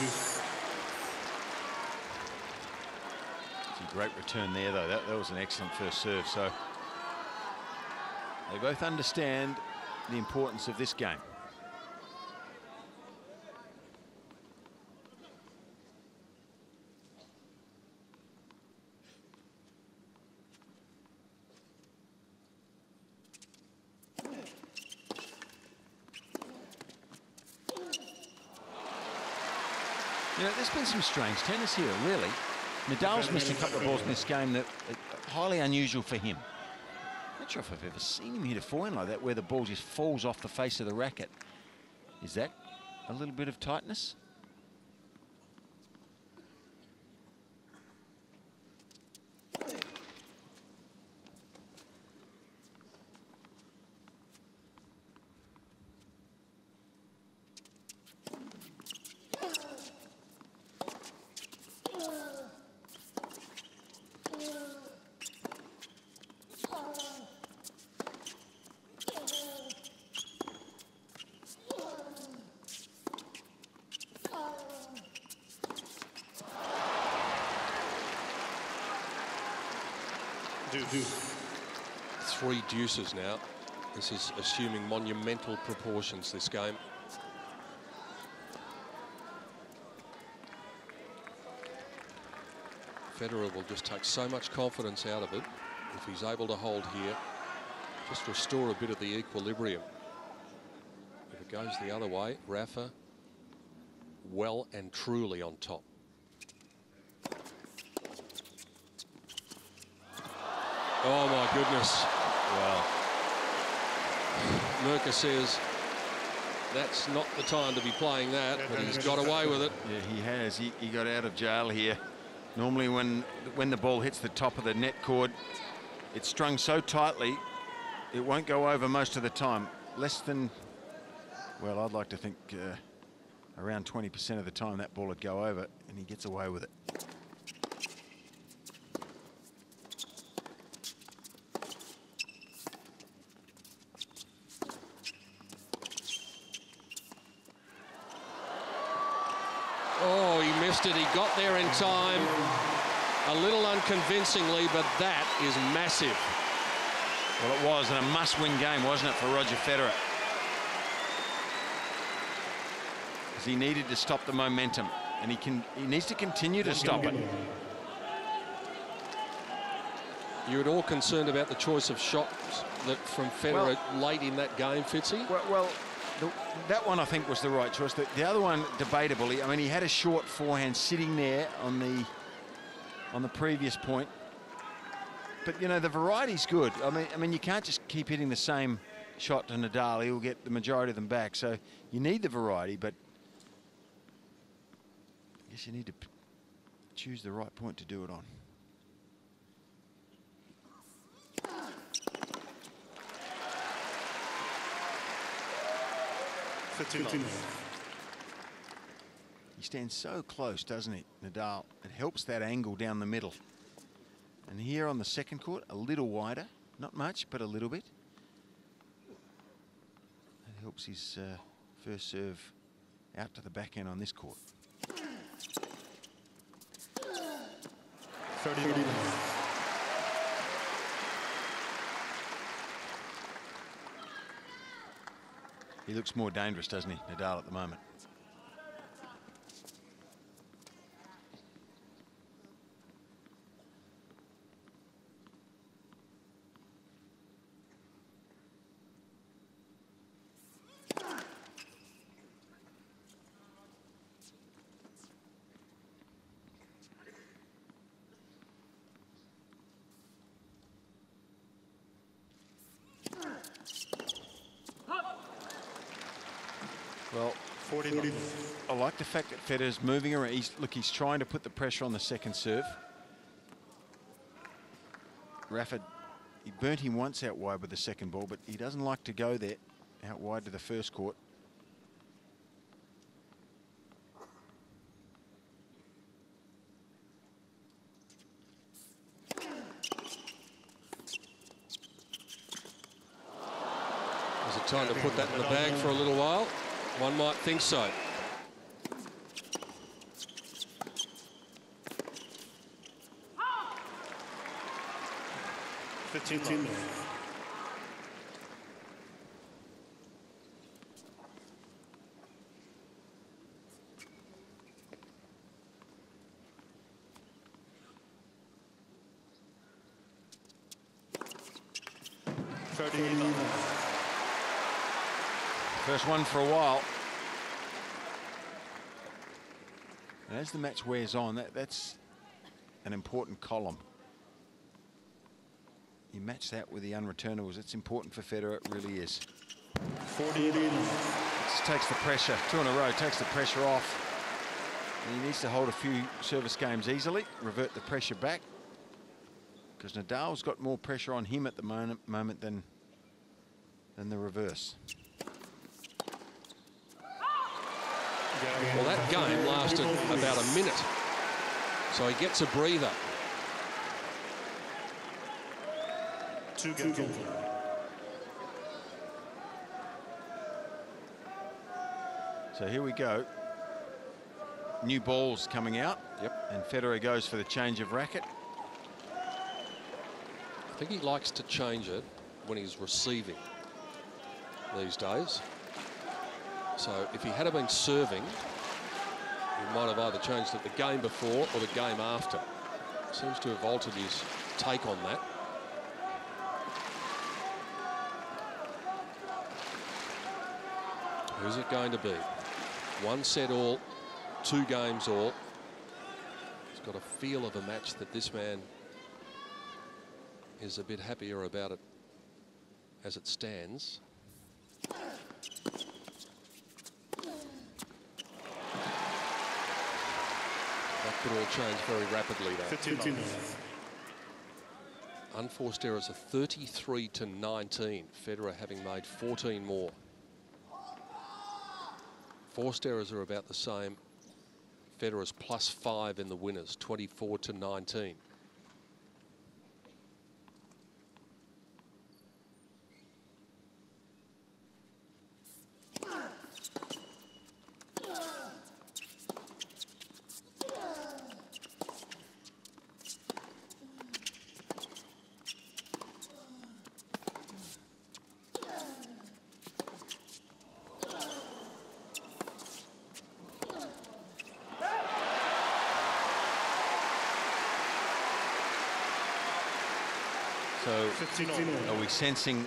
It's a great return there, though. That, that was an excellent first serve. So they both understand the importance of this game. You know, there's been some strange tennis here, really. Nadal's missed a couple of balls in this game that are highly unusual for him. Not sure if I've ever seen him hit a forehand like that, where the ball just falls off the face of the racket. Is that a little bit of tightness? Three deuces now. This is assuming monumental proportions, this game. Federer will just take so much confidence out of it if he's able to hold here. Just restore a bit of the equilibrium. If it goes the other way, Rafa well and truly on top. Oh my goodness. Well, Mirka says that's not the time to be playing that, but he's got away with it. yeah, he has. He, he got out of jail here. Normally, when when the ball hits the top of the net cord, it's strung so tightly, it won't go over most of the time. Less than, well, I'd like to think uh, around 20% of the time that ball would go over, and he gets away with it. Oh, he missed it. He got there in time. A little unconvincingly, but that is massive. Well, it was, and a must-win game, wasn't it, for Roger Federer? Because he needed to stop the momentum, and he can. He needs to continue to stop it. You're at all concerned about the choice of shots that from Federer late in that game, Fitzy? Well, well the, that one I think was the right choice. The, the other one, debatably, I mean, he had a short forehand sitting there on the on the previous point. But you know, the variety's good. I mean, I mean, you can't just keep hitting the same shot to Nadal. He'll get the majority of them back. So you need the variety, but I guess you need to choose the right point to do it on. 15 love. He stands so close, doesn't he, Nadal? It helps that angle down the middle. And here on the second court, a little wider. Not much, but a little bit. It helps his uh, first serve out to the backhand on this court. 30 love. He looks more dangerous, doesn't he, Nadal, at the moment? Well, 40 love. I like the fact that Federer's moving around. He's, look, he's trying to put the pressure on the second serve. Rafa, he burnt him once out wide with the second ball, but he doesn't like to go there out wide to the first court. Is it time to put that in the bag for a little while? One might think so. Love. Thirty love. First one for a while. And as the match wears on, that, that's an important column. You match that with the unreturnables. It's important for Federer, it really is. Forty love. Just takes the pressure, two in a row, takes the pressure off. And he needs to hold a few service games easily, revert the pressure back. Because Nadal's got more pressure on him at the moment, moment than, than the reverse. Well, that game lasted about a minute. So he gets a breather. So here we go. New balls coming out. Yep. And Federer goes for the change of racket. I think he likes to change it when he's receiving these days. So if he had been serving, he might have either changed it the game before or the game after. Seems to have altered his take on that. Who's it going to be? One set all, two games all. He's got a feel of a match that this man is a bit happier about it as it stands. That could all change very rapidly though. Fifteen love. Unforced errors are 33 to 19. Federer having made 14 more. Forced errors are about the same. Federer's plus five in the winners, 24 to 19. So Fifteen are all. we sensing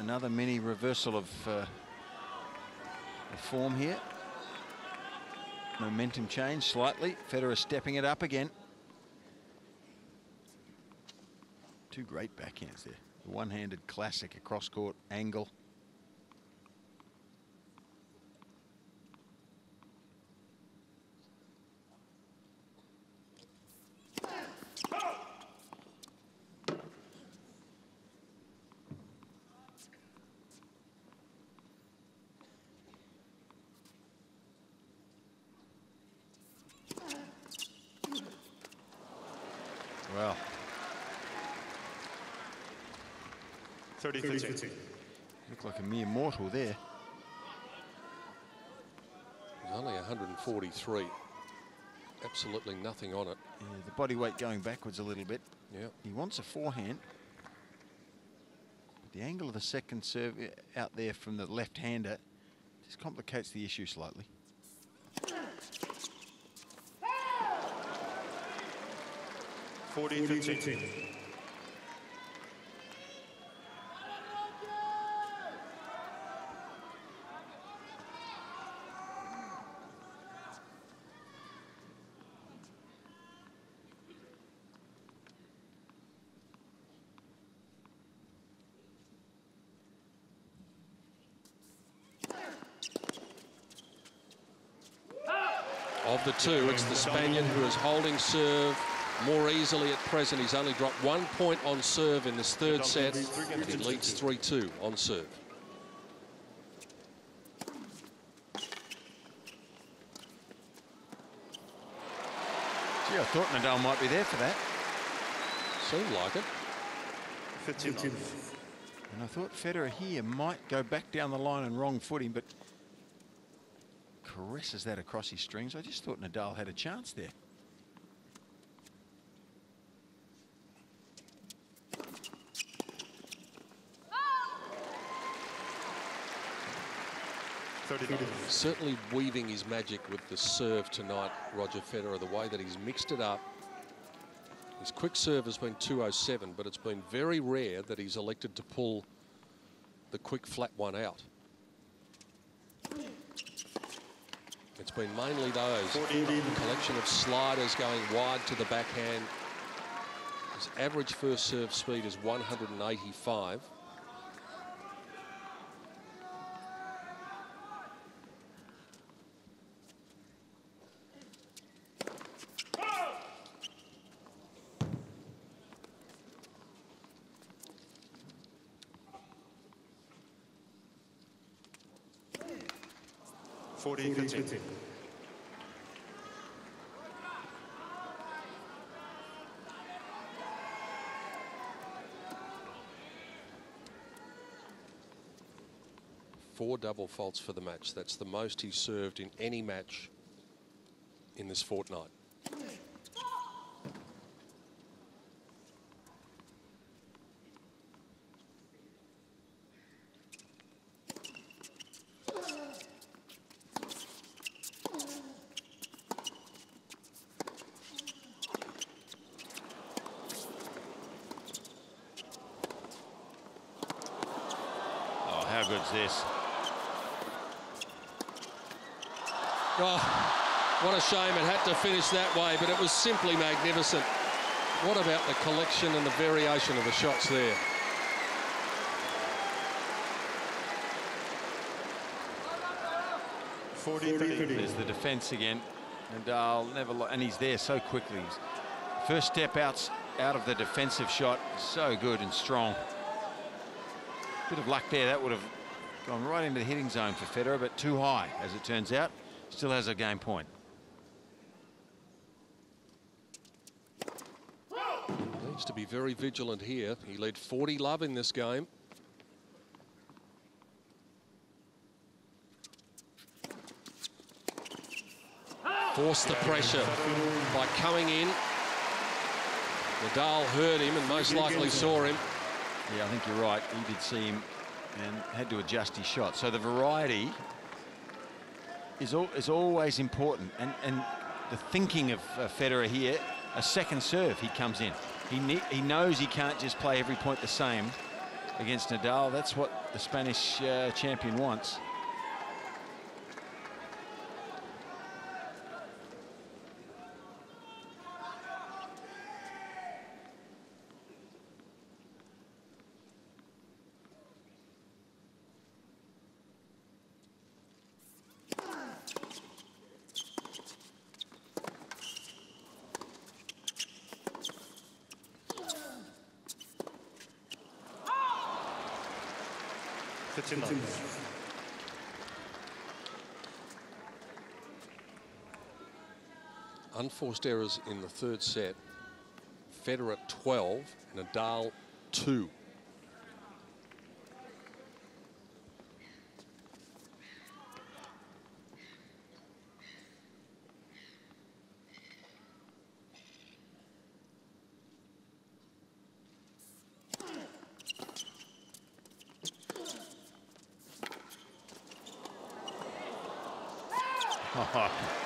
another mini reversal of, uh, form here? Momentum change slightly. Federer stepping it up again. Two great backhands there. The one-handed classic across court angle. 30 15. Looked like a mere mortal there. He's only 143. Absolutely nothing on it. Yeah, the body weight going backwards a little bit. Yeah. He wants a forehand. But the angle of the second serve uh, out there from the left-hander just complicates the issue slightly. Forty fifteen. Of the two, it's the Spaniard who is holding serve more easily at present. He's only dropped one point on serve in this third set. and He leads 3-2 on serve. Gee, I thought Nadal might be there for that. Seemed like it. 15. And I thought Federer here might go back down the line and wrong footing, but caresses that across his strings. I just thought Nadal had a chance there. Certainly weaving his magic with the serve tonight, Roger Federer, the way that he's mixed it up. His quick serve has been 207, but it's been very rare that he's elected to pull the quick flat one out. It's been mainly those a collection of sliders going wide to the backhand. His average first serve speed is 185. Forty fifteen. Four double faults for the match. That's the most he's served in any match in this fortnight. Oh, this? Oh, what a shame it had to finish that way, but it was simply magnificent. What about the collection and the variation of the shots there? Forty thirty. There's the defence again. Nadal uh, never, and he's there so quickly. First step out, out of the defensive shot, so good and strong. Bit of luck there. That would have gone right into the hitting zone for Federer, but too high, as it turns out. Still has a game point. Needs to be very vigilant here. He led 40 love in this game. Forced the pressure by coming in. Nadal heard him and most likely saw him. Yeah, I think you're right. He did see him and had to adjust his shot. So the variety is, al is always important. And, and the thinking of uh, Federer here, a second serve, he comes in. He, he knows he can't just play every point the same against Nadal. That's what the Spanish uh, champion wants. Fifteen nine. Unforced errors in the third set. Federer 12, Nadal 2.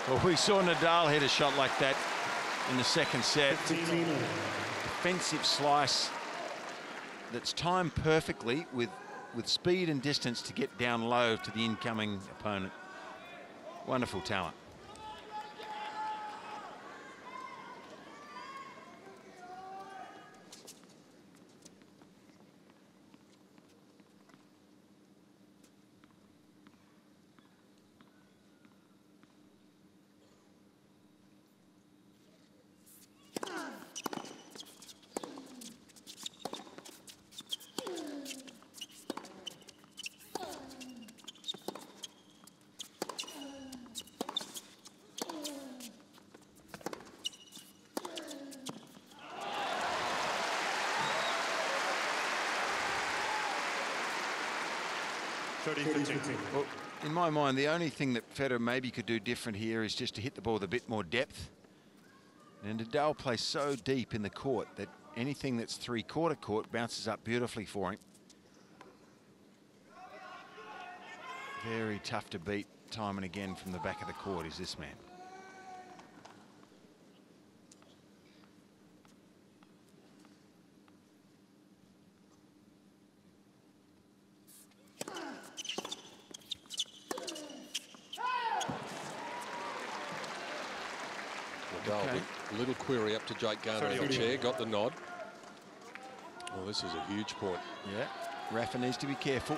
well, we saw Nadal hit a shot like that in the second set. Defensive slice that's timed perfectly with, with speed and distance to get down low to the incoming opponent. Wonderful talent. Well, in my mind, the only thing that Federer maybe could do different here is just to hit the ball with a bit more depth. And Nadal plays so deep in the court that anything that's three-quarter court bounces up beautifully for him. Very tough to beat time and again from the back of the court is this man. little query up to Jake Garner in the chair, got the nod. Well, this is a huge point. Yeah, Rafa needs to be careful.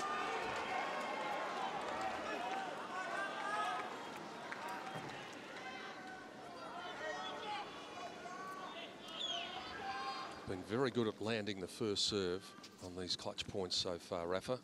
Been very good at landing the first serve on these clutch points so far, Rafa.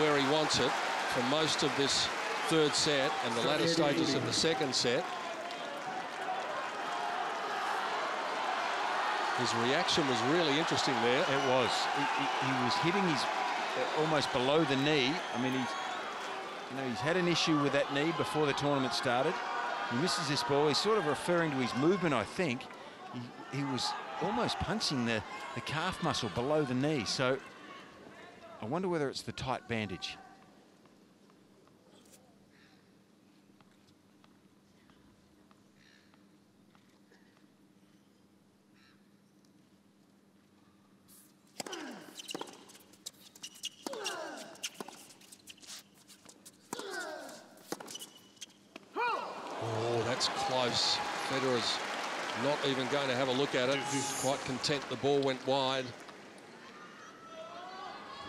where he wants it for most of this third set and the latter stages of the second set. His reaction was really interesting there. It was. He, he, he was hitting his uh, almost below the knee. I mean, he's, you know, he's had an issue with that knee before the tournament started. He misses this ball. He's sort of referring to his movement, I think. He, he was almost punching the, the calf muscle below the knee. So I wonder whether it's the tight bandage. Oh, close. Federer's not even going to have a look at it. He's Quite content the ball went wide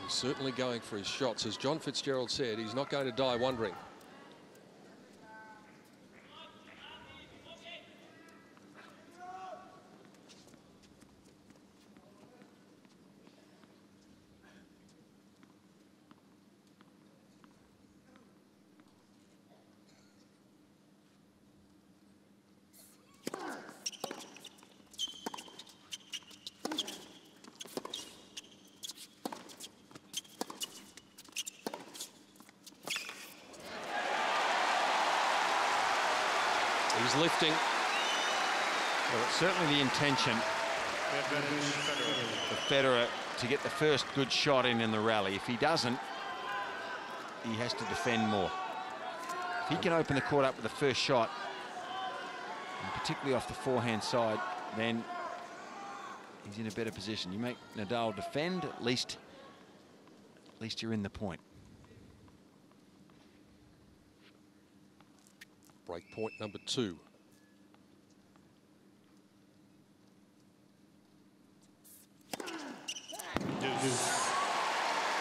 He's certainly going for his shots. As John Fitzgerald said, he's not going to die wondering. lifting. Well, it's certainly the intention for Federer to get the first good shot in in the rally. If he doesn't, he has to defend more. If he can open the court up with the first shot, and particularly off the forehand side, then he's in a better position. You make Nadal defend, at least, at least you're in the point. Break point number two.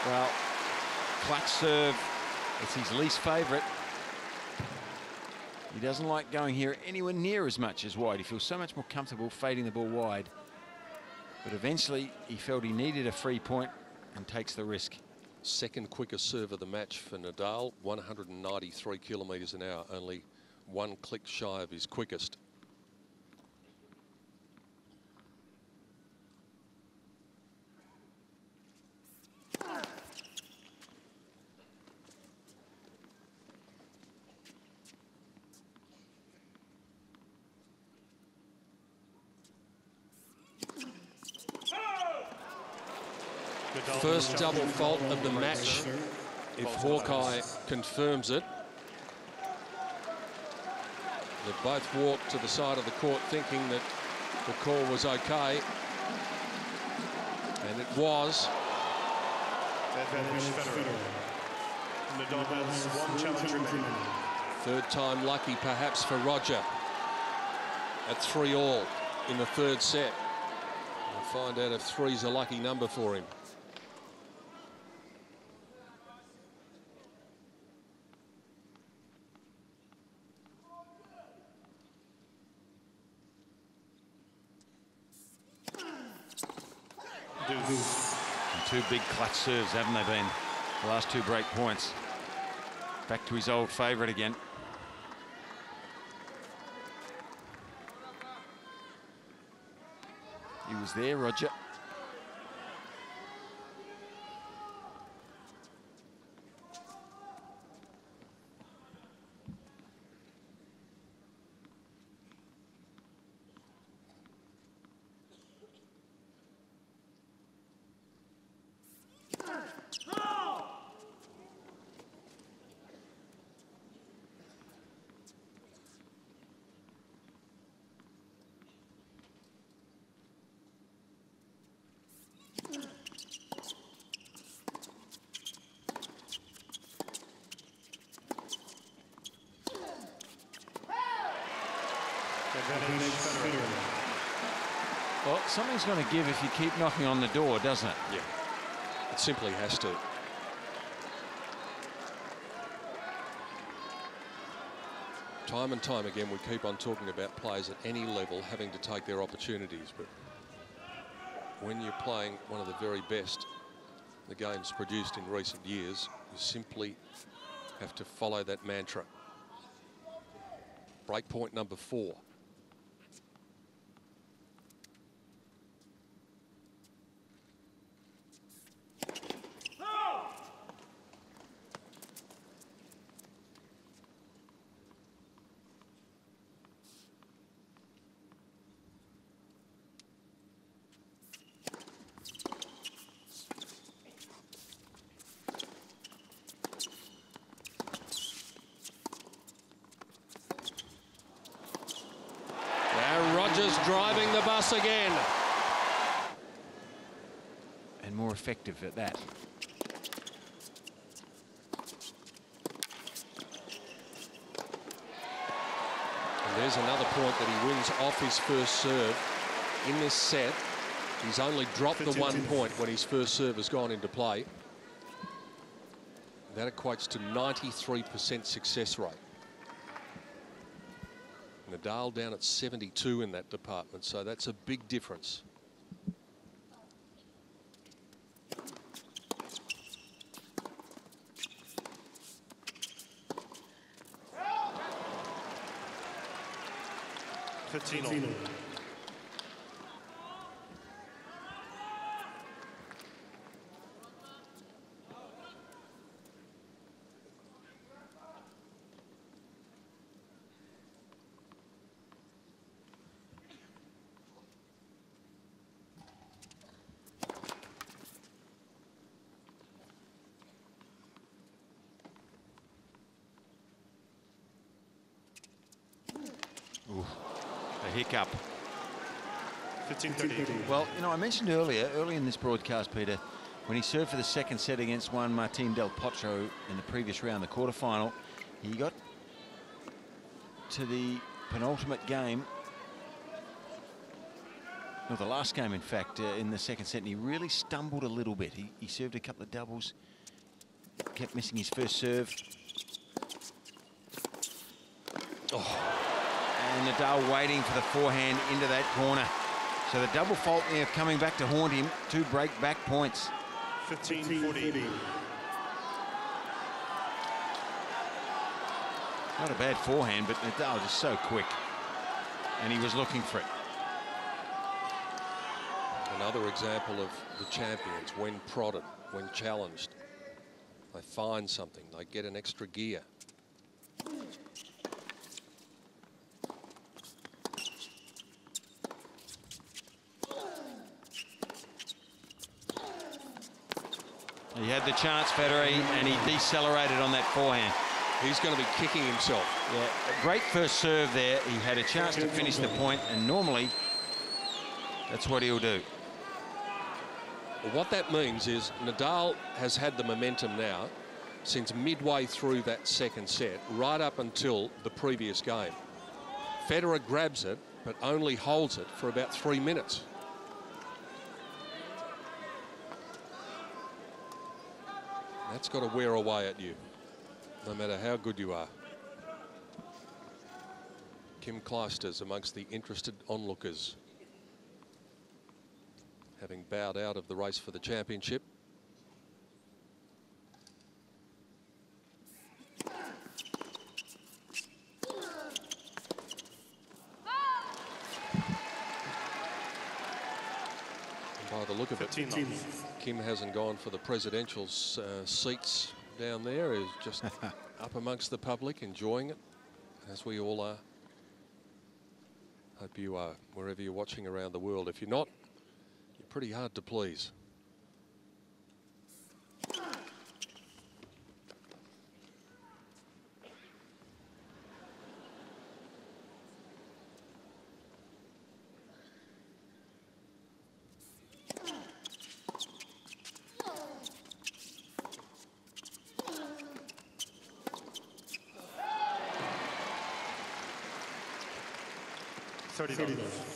Well, clutch serve, it's his least favourite. He doesn't like going here anywhere near as much as wide. He feels so much more comfortable fading the ball wide. But eventually, he felt he needed a free point and takes the risk second quickest serve of the match for Nadal, 193 kilometres an hour, only one click shy of his quickest. First double fault of the match if Hawkeye confirms it. They both walked to the side of the court thinking that the call was okay. And it was. Advantage Federer. Nadal has one challenge remaining. Third time lucky perhaps for Roger. At three all in the third set. We'll find out if three's a lucky number for him. Two big clutch serves, haven't they been? The last two break points. Back to his old favourite again. He was there, Roger. Advantage Federer. Something's going to give if you keep knocking on the door, doesn't it? Yeah. It simply has to. Time and time again, we keep on talking about players at any level having to take their opportunities. But when you're playing one of the very best the game's produced in recent years, you simply have to follow that mantra. Break point number four. Now Rogers driving the bus again. And more effective at that. And there's another point that he wins off his first serve in this set. He's only dropped the one point when his first serve has gone into play. That equates to 93% success rate. Nadal down at 72 in that department, so that's a big difference. Fifteen Well, you know, I mentioned earlier, early in this broadcast, Peter, when he served for the second set against Juan Martín del Potro in the previous round, the quarterfinal, he got to the penultimate game, or the last game, in fact, uh, in the second set, and he really stumbled a little bit. He, he served a couple of doubles, kept missing his first serve. Oh, and Nadal waiting for the forehand into that corner. So the double fault there coming back to haunt him. Two break back points. Fifteen forty. Not a bad forehand, but Nadal oh, just so quick. And he was looking for it. Another example of the champions when prodded, when challenged. They find something, they get an extra gear. Had the chance, Federer, and he decelerated on that forehand. He's going to be kicking himself. Yeah, a great first serve there. He had a chance to finish the point, and normally that's what he'll do. Well, what that means is Nadal has had the momentum now since midway through that second set, right up until the previous game. Federer grabs it, but only holds it for about three minutes. That's got to wear away at you, no matter how good you are. Kim Clijsters amongst the interested onlookers, having bowed out of the race for the championship. by the look of it. Kim hasn't gone for the presidential uh, seats down there. Is just up amongst the public, enjoying it, as we all are. Hope you are, wherever you're watching around the world. If you're not, you're pretty hard to please. $30.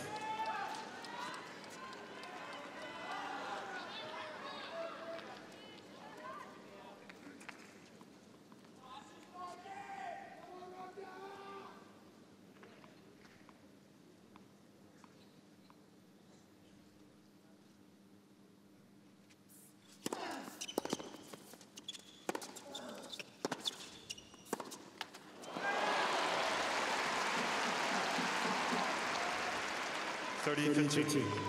Thirty fifteen.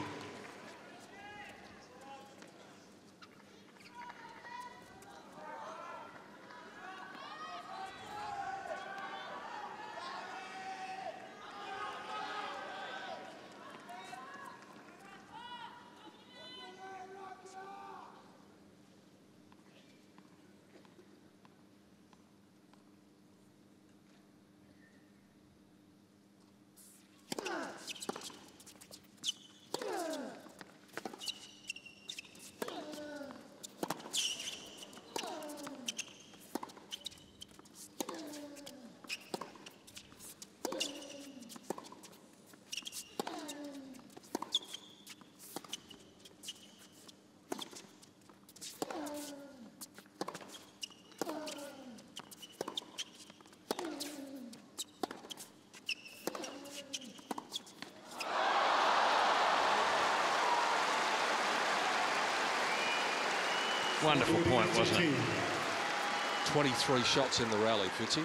Wonderful point, wasn't it? 23 shots in the rally, Fitzy.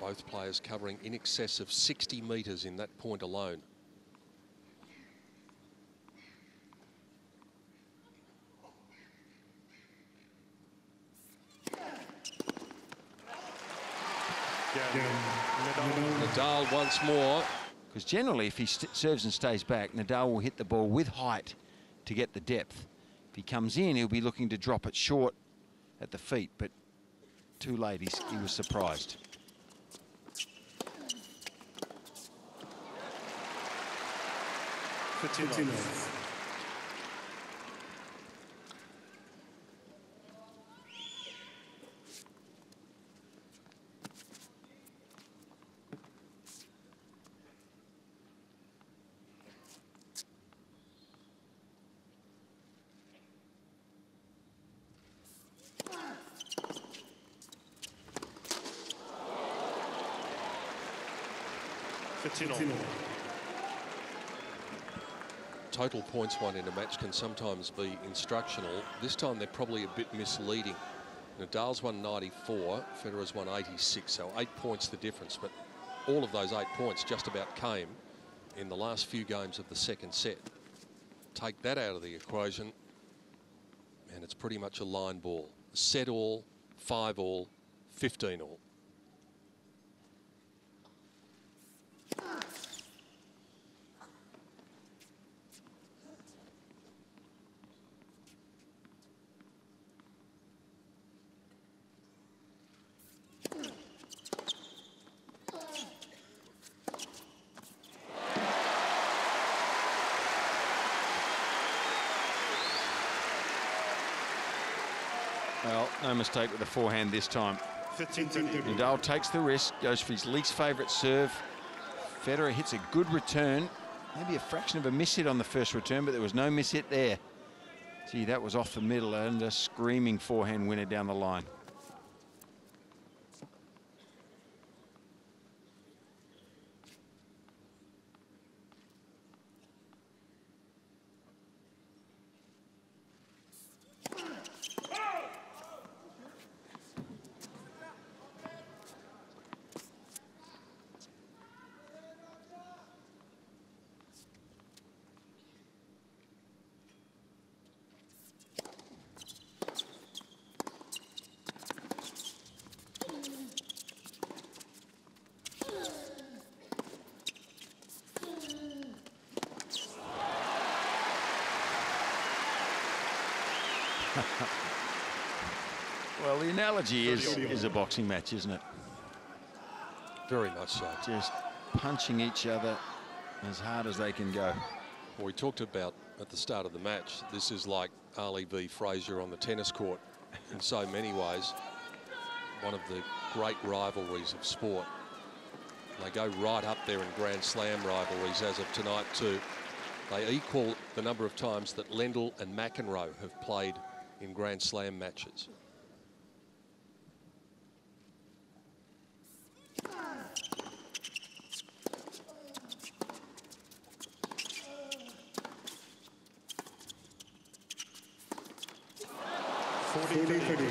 Both players covering in excess of 60 metres in that point alone. Nadal once more. Because generally, if he serves and stays back, Nadal will hit the ball with height to get the depth. If he comes in, he'll be looking to drop it short at the feet, but too late, He's, he was surprised. Fifteen. Total points won in a match can sometimes be instructional. This time they're probably a bit misleading. Nadal's won 94, Federer's won 86, so eight points the difference. But all of those eight points just about came in the last few games of the second set. Take that out of the equation, and it's pretty much a line ball. Set all, five all, 15 all. Well, no mistake with the forehand this time. 15 30. Nadal takes the risk, goes for his least favourite serve. Federer hits a good return. Maybe a fraction of a miss hit on the first return, but there was no miss hit there. Gee, that was off the middle and a screaming forehand winner down the line. Well, is, is a boxing match, isn't it? Very much so. Just punching each other as hard as they can go. Well, we talked about at the start of the match, this is like Ali v Frazier on the tennis court in so many ways. One of the great rivalries of sport. They go right up there in Grand Slam rivalries as of tonight too. They equal the number of times that Lendl and McEnroe have played in Grand Slam matches. Forty 30.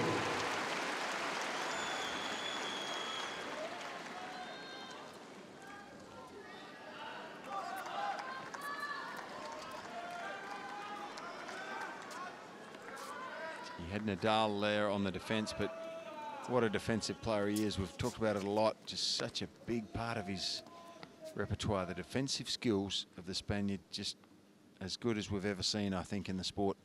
He had Nadal there on the defence, but what a defensive player he is. We've talked about it a lot. Just such a big part of his repertoire. The defensive skills of the Spaniard just as good as we've ever seen, I think, in the sport.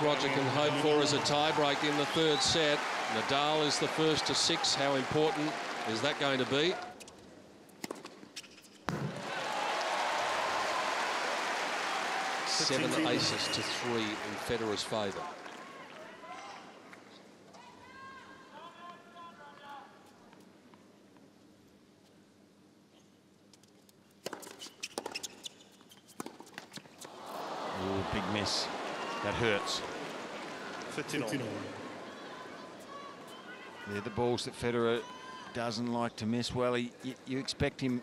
Roger can hope for is a tiebreak in the third set. Nadal is the first to six. How important is that going to be? Seven aces to three in Federer's favour. Ooh, big miss. That hurts. 15 all. They're the balls that Federer doesn't like to miss. Well, he, you, you expect him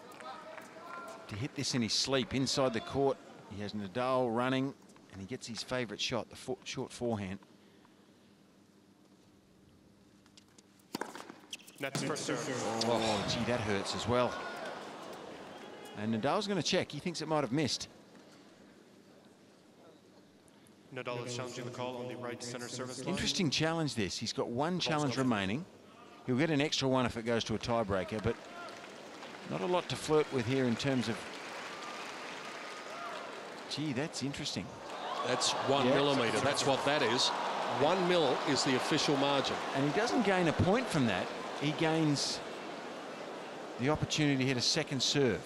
to hit this in his sleep inside the court. He has Nadal running, and he gets his favourite shot, the short forehand. That's first serve. Oh, gee, that hurts as well. And Nadal's going to check. He thinks it might have missed. Nadal is challenging the call on the right center service line. Interesting challenge this. He's got one challenge remaining. He'll get an extra one if it goes to a tiebreaker, but not a lot to flirt with here in terms of... Gee, that's interesting. That's one Yeah. millimetre. That's what that is. One mil is the official margin. And he doesn't gain a point from that. He gains the opportunity to hit a second serve.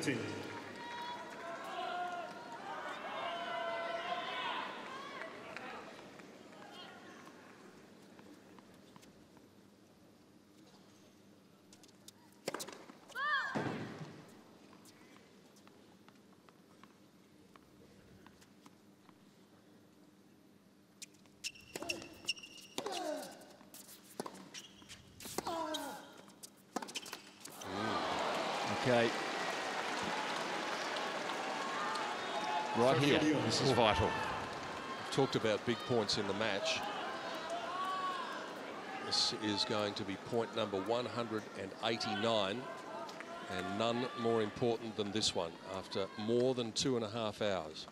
Thirty 15. okay. Here, this is vital. Talked about big points in the match. This is going to be point number 189 and none more important than this one after more than two and a half hours.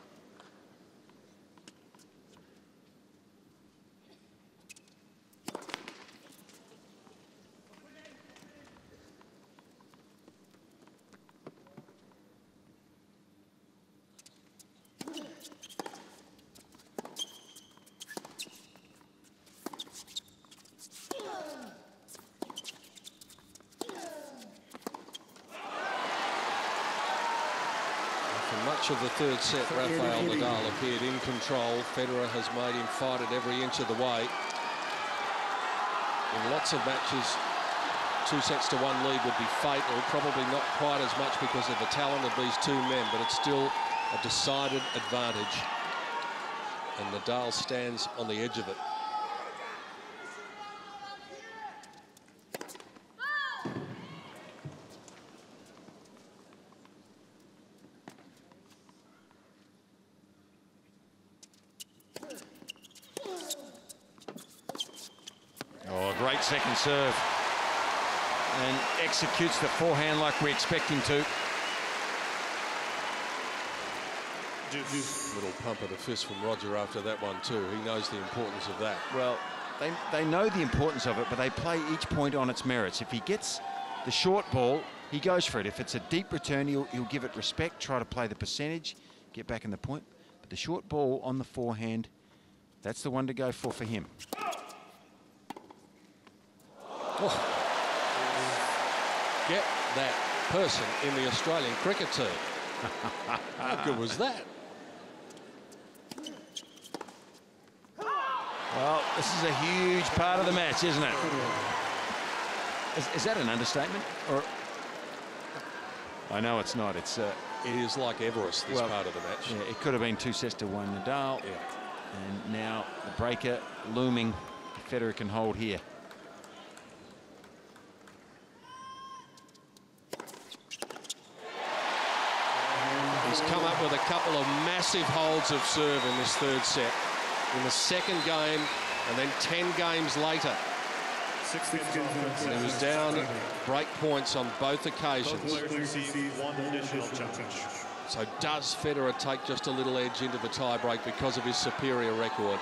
much of the third set, Rafael Nadal appeared in control. Federer has made him fight it every inch of the way. In lots of matches, two sets to one lead would be fatal. Probably not quite as much because of the talent of these two men, but it's still a decided advantage. And Nadal stands on the edge of it. second serve. And executes the forehand like we expect him to. Little pump of the fist from Roger after that one too. He knows the importance of that. Well, they, they know the importance of it, but they play each point on its merits. If he gets the short ball, he goes for it. If it's a deep return, he'll, he'll give it respect, try to play the percentage, get back in the point. But the short ball on the forehand, that's the one to go for for him. Oh. Get that person in the Australian cricket team. How good was that? Well, this is a huge part of the match, isn't it? Is, is that an understatement? Or I know it's not. It's uh, it is like Everest. This well, part of the match. Yeah, it could have been two sets to one Nadal. Yeah. And now the breaker looming. Federer can hold here. come up with a couple of massive holds of serve in this third set. In the second game, and then 10 games later. he was down break points on both occasions. So does Federer take just a little edge into the tiebreak because of his superior record?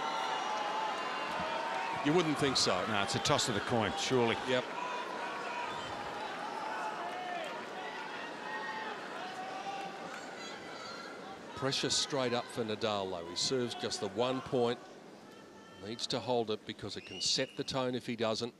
You wouldn't think so. No, it's a toss of the coin, surely. Yep. Pressure straight up for Nadal, though. He serves just the one point. Needs to hold it because it can set the tone if he doesn't.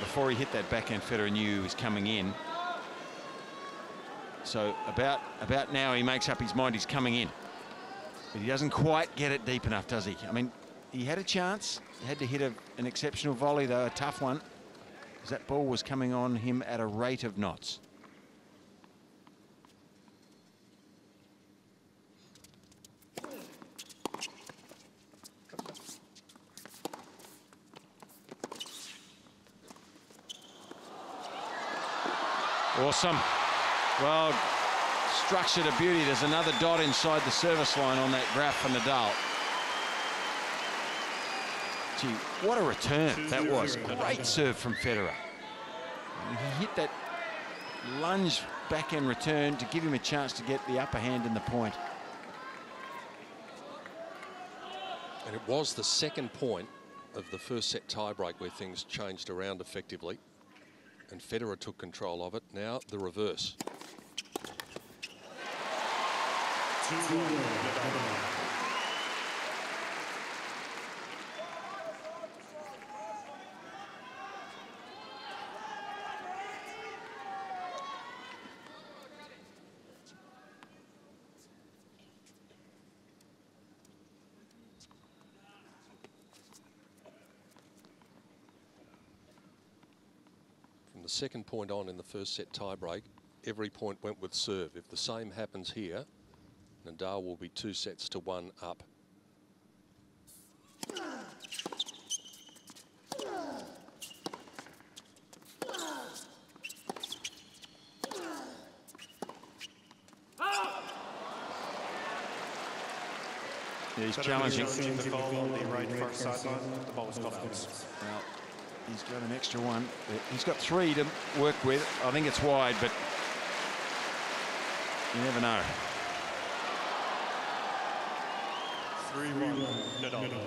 Before he hit that backhand, Federer knew he was coming in. So about, about now he makes up his mind he's coming in. But he doesn't quite get it deep enough, does he? I mean, he had a chance. He had to hit a, an exceptional volley, though, a tough one. Because that ball was coming on him at a rate of knots. Awesome. Well, structure to beauty. There's another dot inside the service line on that graph for Nadal. Gee, what a return that was. Great serve from Federer. He hit that lunge backhand return to give him a chance to get the upper hand in the point. And it was the second point of the first set tiebreak where things changed around effectively. And Federer took control of it. Now the reverse. From the second point on in the first set tiebreak, every point went with serve. If the same happens here, Nadal will be two sets to one up. Yeah, he's challenging. challenging the call on the right far sideline. The ball was called out. He's got an extra one. He's got three to work with. I think it's wide, but you never know. 3-1 Nadal.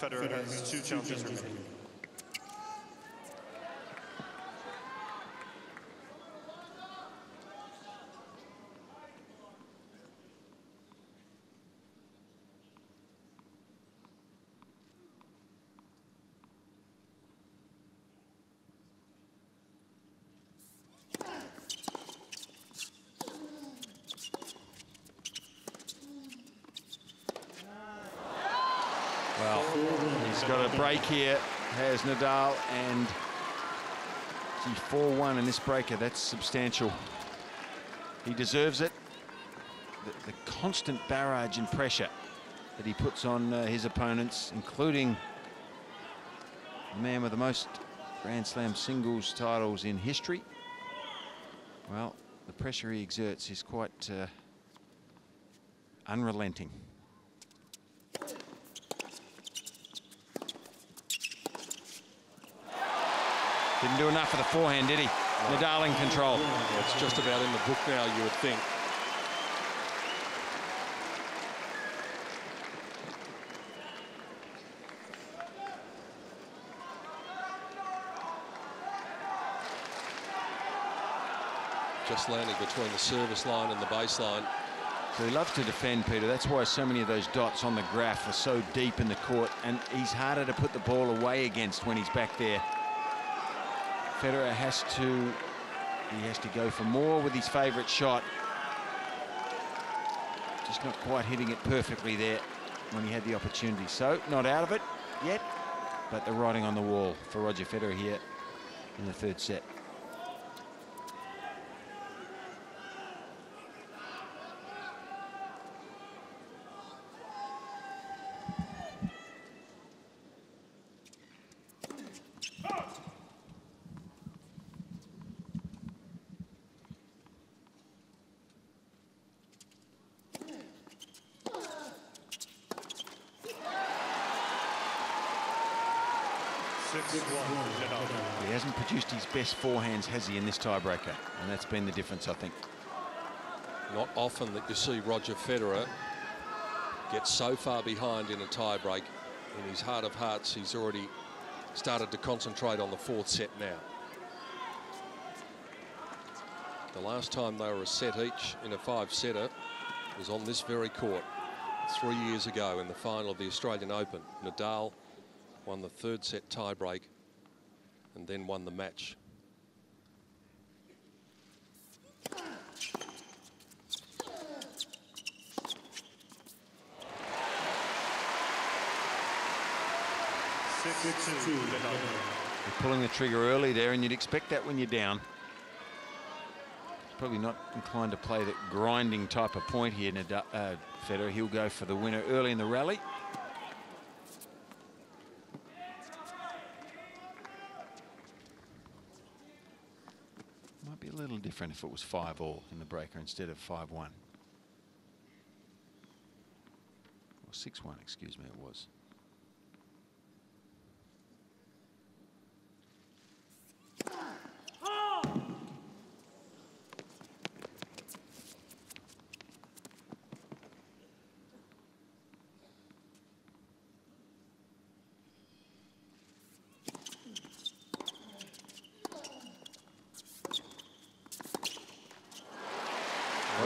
Federer has two challenges remaining. Well, he's got a break here, has Nadal, and gee, 4-1 in this breaker, that's substantial. He deserves it. The, the constant barrage and pressure that he puts on uh, his opponents, including the man with the most Grand Slam singles titles in history. Well, the pressure he exerts is quite uh, unrelenting. Didn't do enough for the forehand, did he? Nadal in control. It's just about in the book now, you would think. Just landing between the service line and the baseline. So he loves to defend, Peter. That's why so many of those dots on the graph are so deep in the court, and he's harder to put the ball away against when he's back there. Federer has to, he has to go for more with his favourite shot. Just not quite hitting it perfectly there when he had the opportunity. So not out of it yet, but the writing on the wall for Roger Federer here in the third set. Six one Nadal. He hasn't produced his best forehands, has he, in this tiebreaker? And that's been the difference, I think. Not often that you see Roger Federer get so far behind in a tiebreak. In his heart of hearts, he's already started to concentrate on the fourth set now. The last time they were a set each in a five-setter was on this very court three years ago in the final of the Australian Open. Nadal won the third set tiebreak and then won the match. They're pulling the trigger early there, and you'd expect that when you're down. Probably not inclined to play that grinding type of point here, Nadal, uh, Federer. He'll go for the winner early in the rally. Might be a little different if it was 5 all in the breaker instead of 5 1. Or 6 1, excuse me, it was.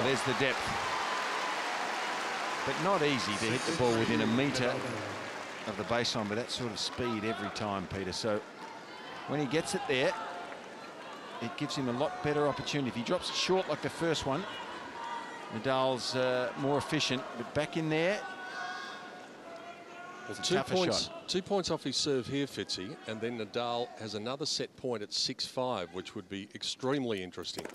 Well, there's the depth. But not easy to hit the ball within a metre of the baseline with that sort of speed every time, Peter. So when he gets it there, it gives him a lot better opportunity. If he drops it short like the first one, Nadal's uh, more efficient. But back in there, Well, It's a two points, shot. two points off his serve here, Fitzy, and then Nadal has another set point at 6-5, which would be extremely interesting.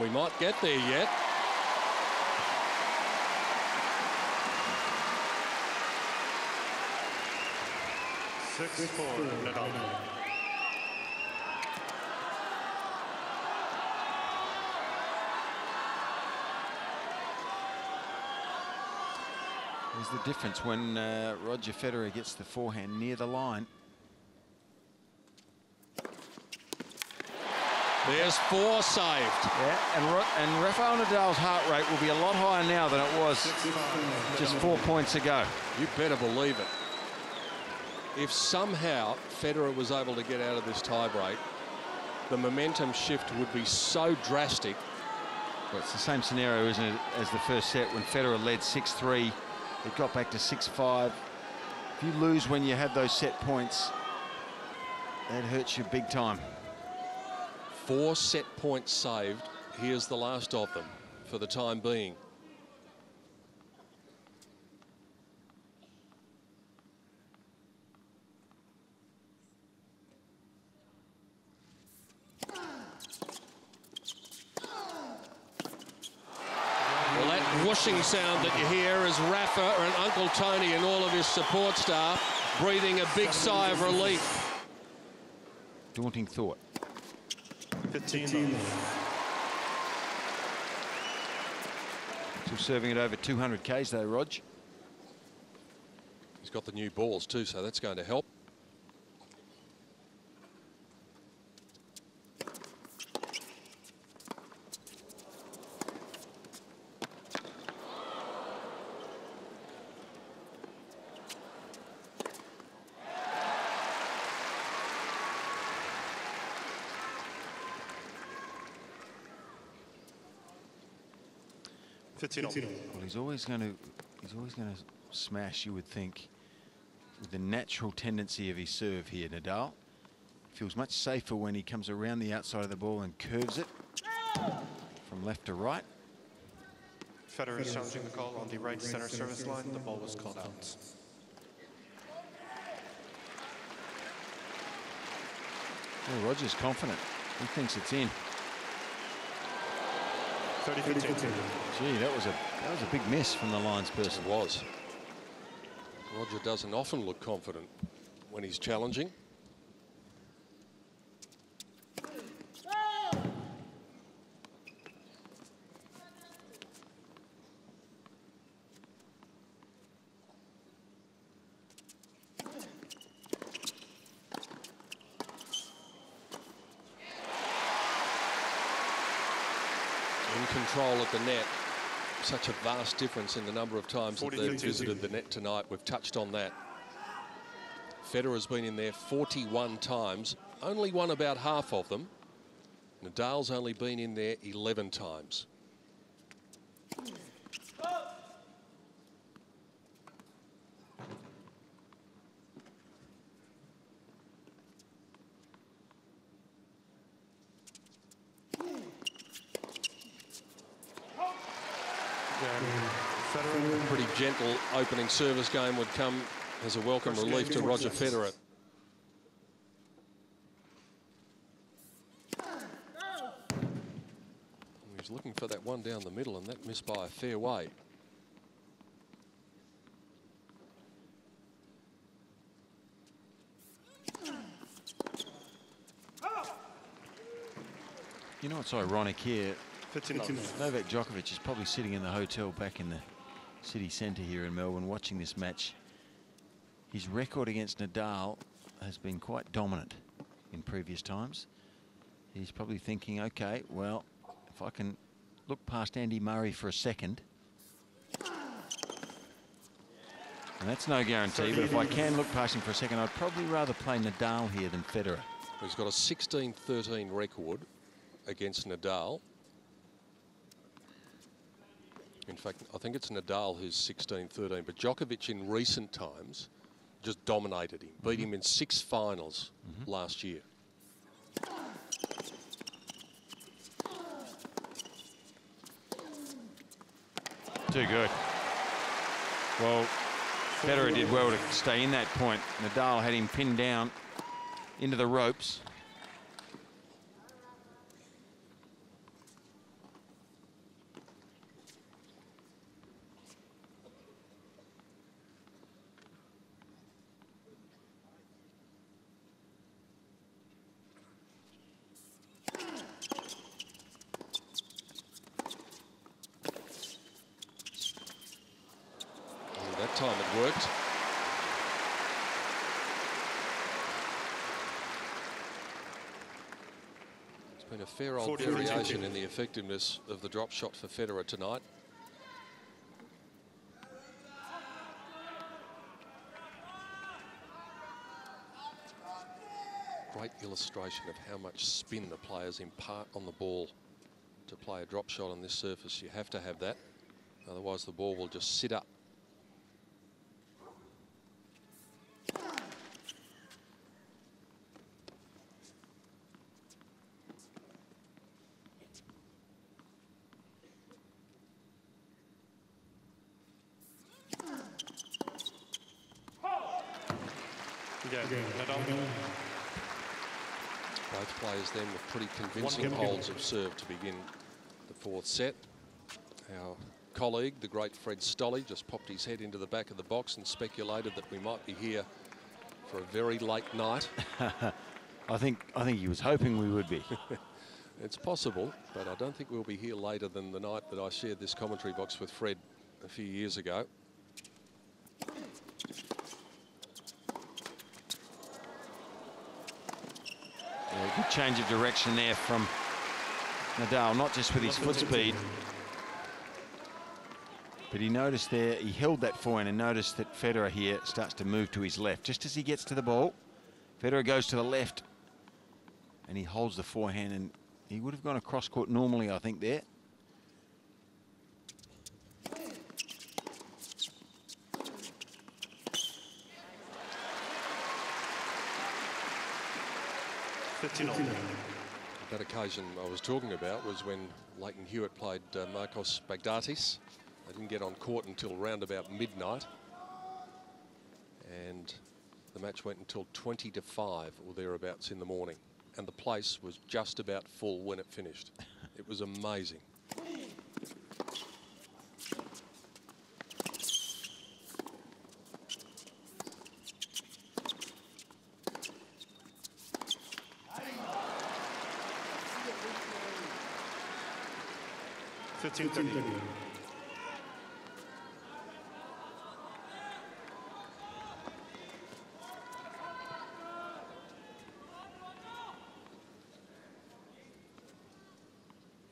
And we might get there yet. Six four Nadal. There's the difference when uh, Roger Federer gets the forehand near the line. There's four saved. Yeah, and, and Rafael Nadal's heart rate will be a lot higher now than it was just four points ago. You better believe it. If somehow Federer was able to get out of this tiebreak, the momentum shift would be so drastic. Well, it's the same scenario, isn't it, as the first set when Federer led 6-3. It got back to 6-5. If you lose when you have those set points, that hurts you big time. Four set points saved. Here's the last of them for the time being. Well, that whooshing sound that you hear is Rafa and Uncle Tony and all of his support staff breathing a big sigh of relief. Daunting thought. 15 Still serving it over 200 Ks though, Rog. He's got the new balls too, so that's going to help. Fifteen all. Well, he's always going to he's always going to smash. You would think, with the natural tendency of his serve here, Nadal feels much safer when he comes around the outside of the ball and curves it from left to right. Federer is challenging the call on the right center service line. The ball was called out. Well, Roger's confident. He thinks it's in. 30 15. Gee, that was a that was a big miss from the lines person. It was. Roger doesn't often look confident when he's challenging. In control at the net. Such a vast difference in the number of times that they've visited the net tonight. We've touched on that. Federer's been in there 41 times, only won about half of them. Nadal's only been in there 11 times. And Federer Pretty opening service game would come as a welcome First relief to Roger sets. Federer. He was looking for that one down the middle and that missed by a fair way. You know what's ironic here? Novak Djokovic is probably sitting in the hotel back in the city centre here in Melbourne watching this match. His record against Nadal has been quite dominant in previous times. He's probably thinking, okay, well, if I can look past Andy Murray for a second, and that's no guarantee, but if I can look past him for a second, I'd probably rather play Nadal here than Federer. He's got a 16-13 record against Nadal. In fact, I think it's Nadal who's 16 13, but Djokovic in recent times just dominated him, beat mm-hmm. him in six finals mm -hmm. last year. Too good. Well, Federer did well to stay in that point. Nadal had him pinned down into the ropes. Effectiveness of the drop shot for Federer tonight. Great illustration of how much spin the players impart on the ball to play a drop shot on this surface. You have to have that, otherwise the ball will just sit up. Again, Nadal. Both players then with pretty convincing holds of serve to begin the fourth set. Our colleague, the great Fred Stolle, just popped his head into the back of the box and speculated that we might be here for a very late night. I think I think he was hoping we would be. It's possible, but I don't think we'll be here later than the night that I shared this commentary box with Fred a few years ago. Good change of direction there from Nadal, not just with his foot speed. But he noticed there, he held that forehand and noticed that Federer here starts to move to his left. Just as he gets to the ball, Federer goes to the left and he holds the forehand and he would have gone across court normally, I think, there. That occasion I was talking about was when Lleyton Hewitt played uh, Marcos Baghdatis. They didn't get on court until round about midnight. And the match went until 20 to 5 or thereabouts in the morning. And the place was just about full when it finished. It was amazing. Fifteen thirty. You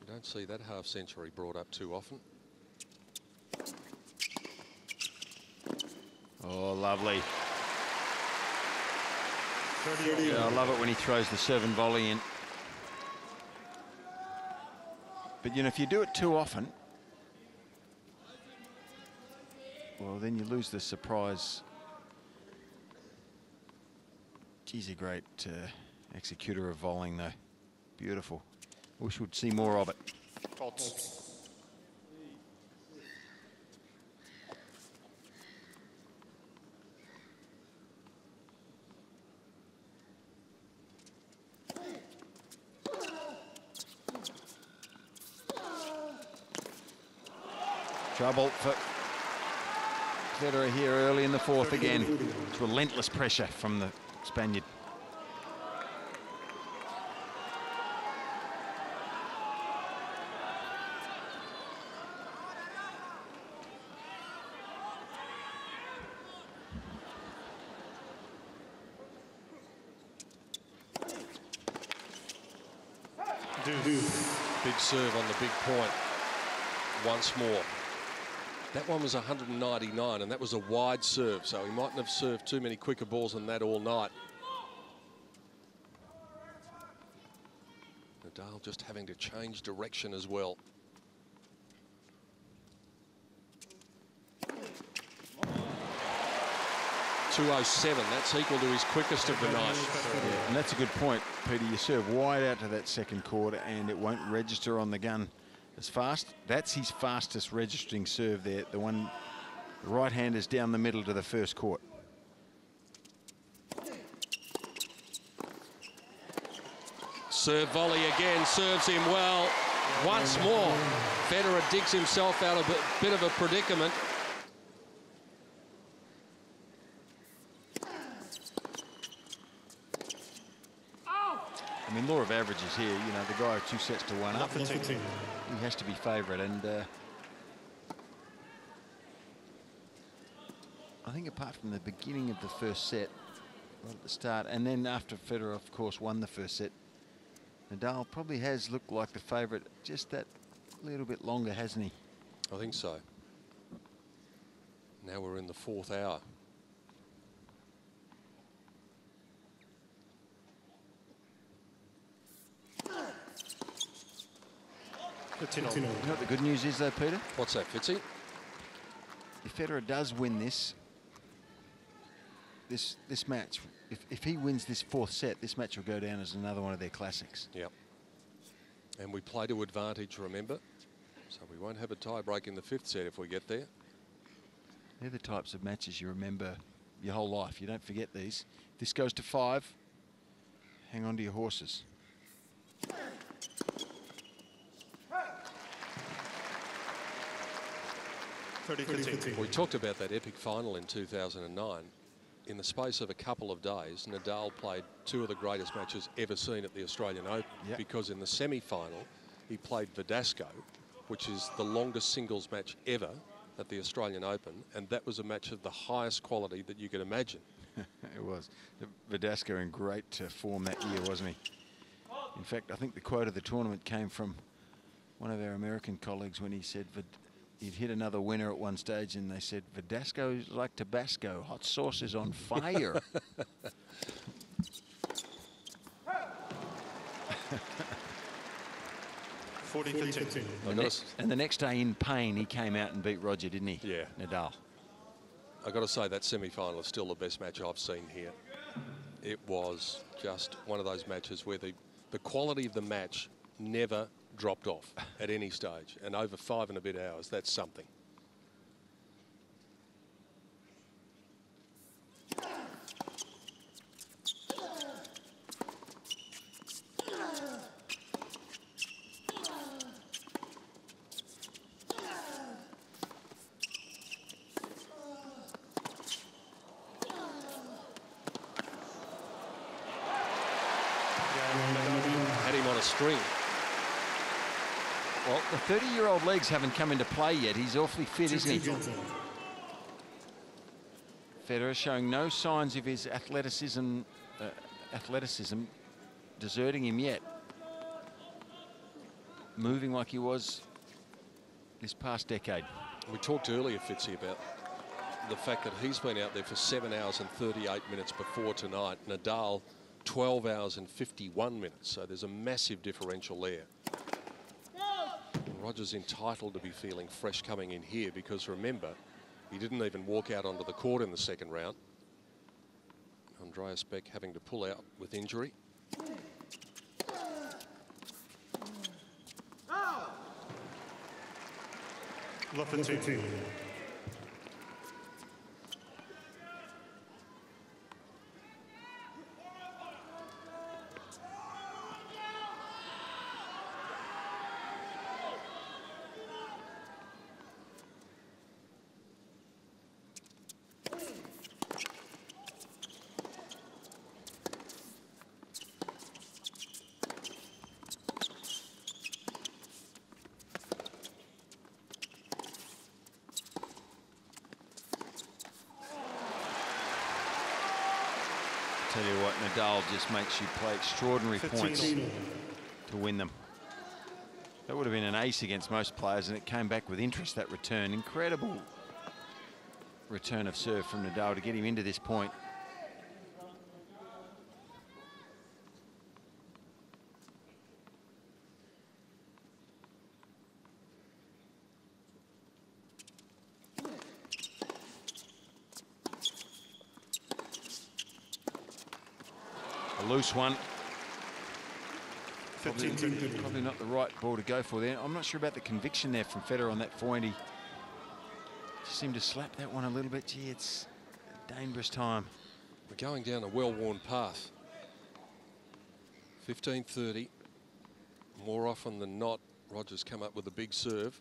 don't see that half century brought up too often. Oh, lovely. Yeah, I love it when he throws the serve and volley in. But you know, if you do it too often, well, then you lose the surprise. He's a great uh, executor of volleying, though. Beautiful. Wish we'd see more of it. Trouble for Federer here early in the fourth again. It's relentless pressure from the Spaniard. Big serve on the big point once more. That one was 199 and that was a wide serve, so he mightn't have served too many quicker balls than that all night. Nadal just having to change direction as well. Two oh seven. That's equal to his quickest of the night. And that's a good point, Peter. You serve wide out to that second quarter and it won't register on the gun as fast. That's his fastest registering serve there. The one, the right hander's down the middle to the first court. Serve volley again, serves him well. Once more, Federer digs himself out of a bit of a predicament. I mean, law of averages here. You know, the guy with two sets to one up, two. he has to be favourite. And uh, I think apart from the beginning of the first set, right at the start, and then after Federer, of course, won the first set, Nadal probably has looked like the favourite just that little bit longer, hasn't he? I think so. Now we're in the fourth hour. Fifteen You know what the good news is, though, Peter? What's that, Fitzy? If Federer does win this, this this match, if, if he wins this fourth set, this match will go down as another one of their classics. Yep. And we play to advantage, remember? So we won't have a tie break in the fifth set if we get there. They're the types of matches you remember your whole life. You don't forget these. This goes to five, hang on to your horses. Thirty fifteen. We talked about that epic final in 2009. In the space of a couple of days, Nadal played two of the greatest matches ever seen at the Australian Open Yep. because in the semi-final, he played Verdasco, which is the longest singles match ever at the Australian Open, and that was a match of the highest quality that you could imagine. it was. Verdasco in great uh, form that year, wasn't he? In fact, I think the quote of the tournament came from one of our American colleagues when he said Vid- he'd hit another winner at one stage, and they said, Verdasco is like Tabasco, hot sauce is on fire. Forty fifteen. I And ne- and the next day, in pain, he came out and beat Roger, didn't he? Yeah. Nadal. I got to say that semi-final is still the best match I've seen here. It was just one of those matches where the, the quality of the match never dropped off at any stage. And over five and a bit hours, that's something. Had him on a string. Well, the 30-year-old legs haven't come into play yet. He's awfully fit, isn't he? Federer showing no signs of his athleticism, uh, athleticism deserting him yet. Moving like he was this past decade. We talked earlier, Fitzy, about the fact that he's been out there for 7 hours and 38 minutes before tonight. Nadal, 12 hours and 51 minutes. So there's a massive differential there. Rogers entitled to be feeling fresh coming in here because remember, he didn't even walk out onto the court in the second round. Andreas Beck having to pull out with injury. Lofton 2 just makes you play extraordinary points to win them. That would have been an ace against most players, and it came back with interest, that return. Incredible return of serve from Nadal to get him into this point. A loose one. Probably, probably not the right ball to go for there. I'm not sure about the conviction there from Federer on that point. He just seemed to slap that one a little bit. Gee, it's a dangerous time. We're going down a well-worn path. 15.30. More often than not, Rogers come up with a big serve.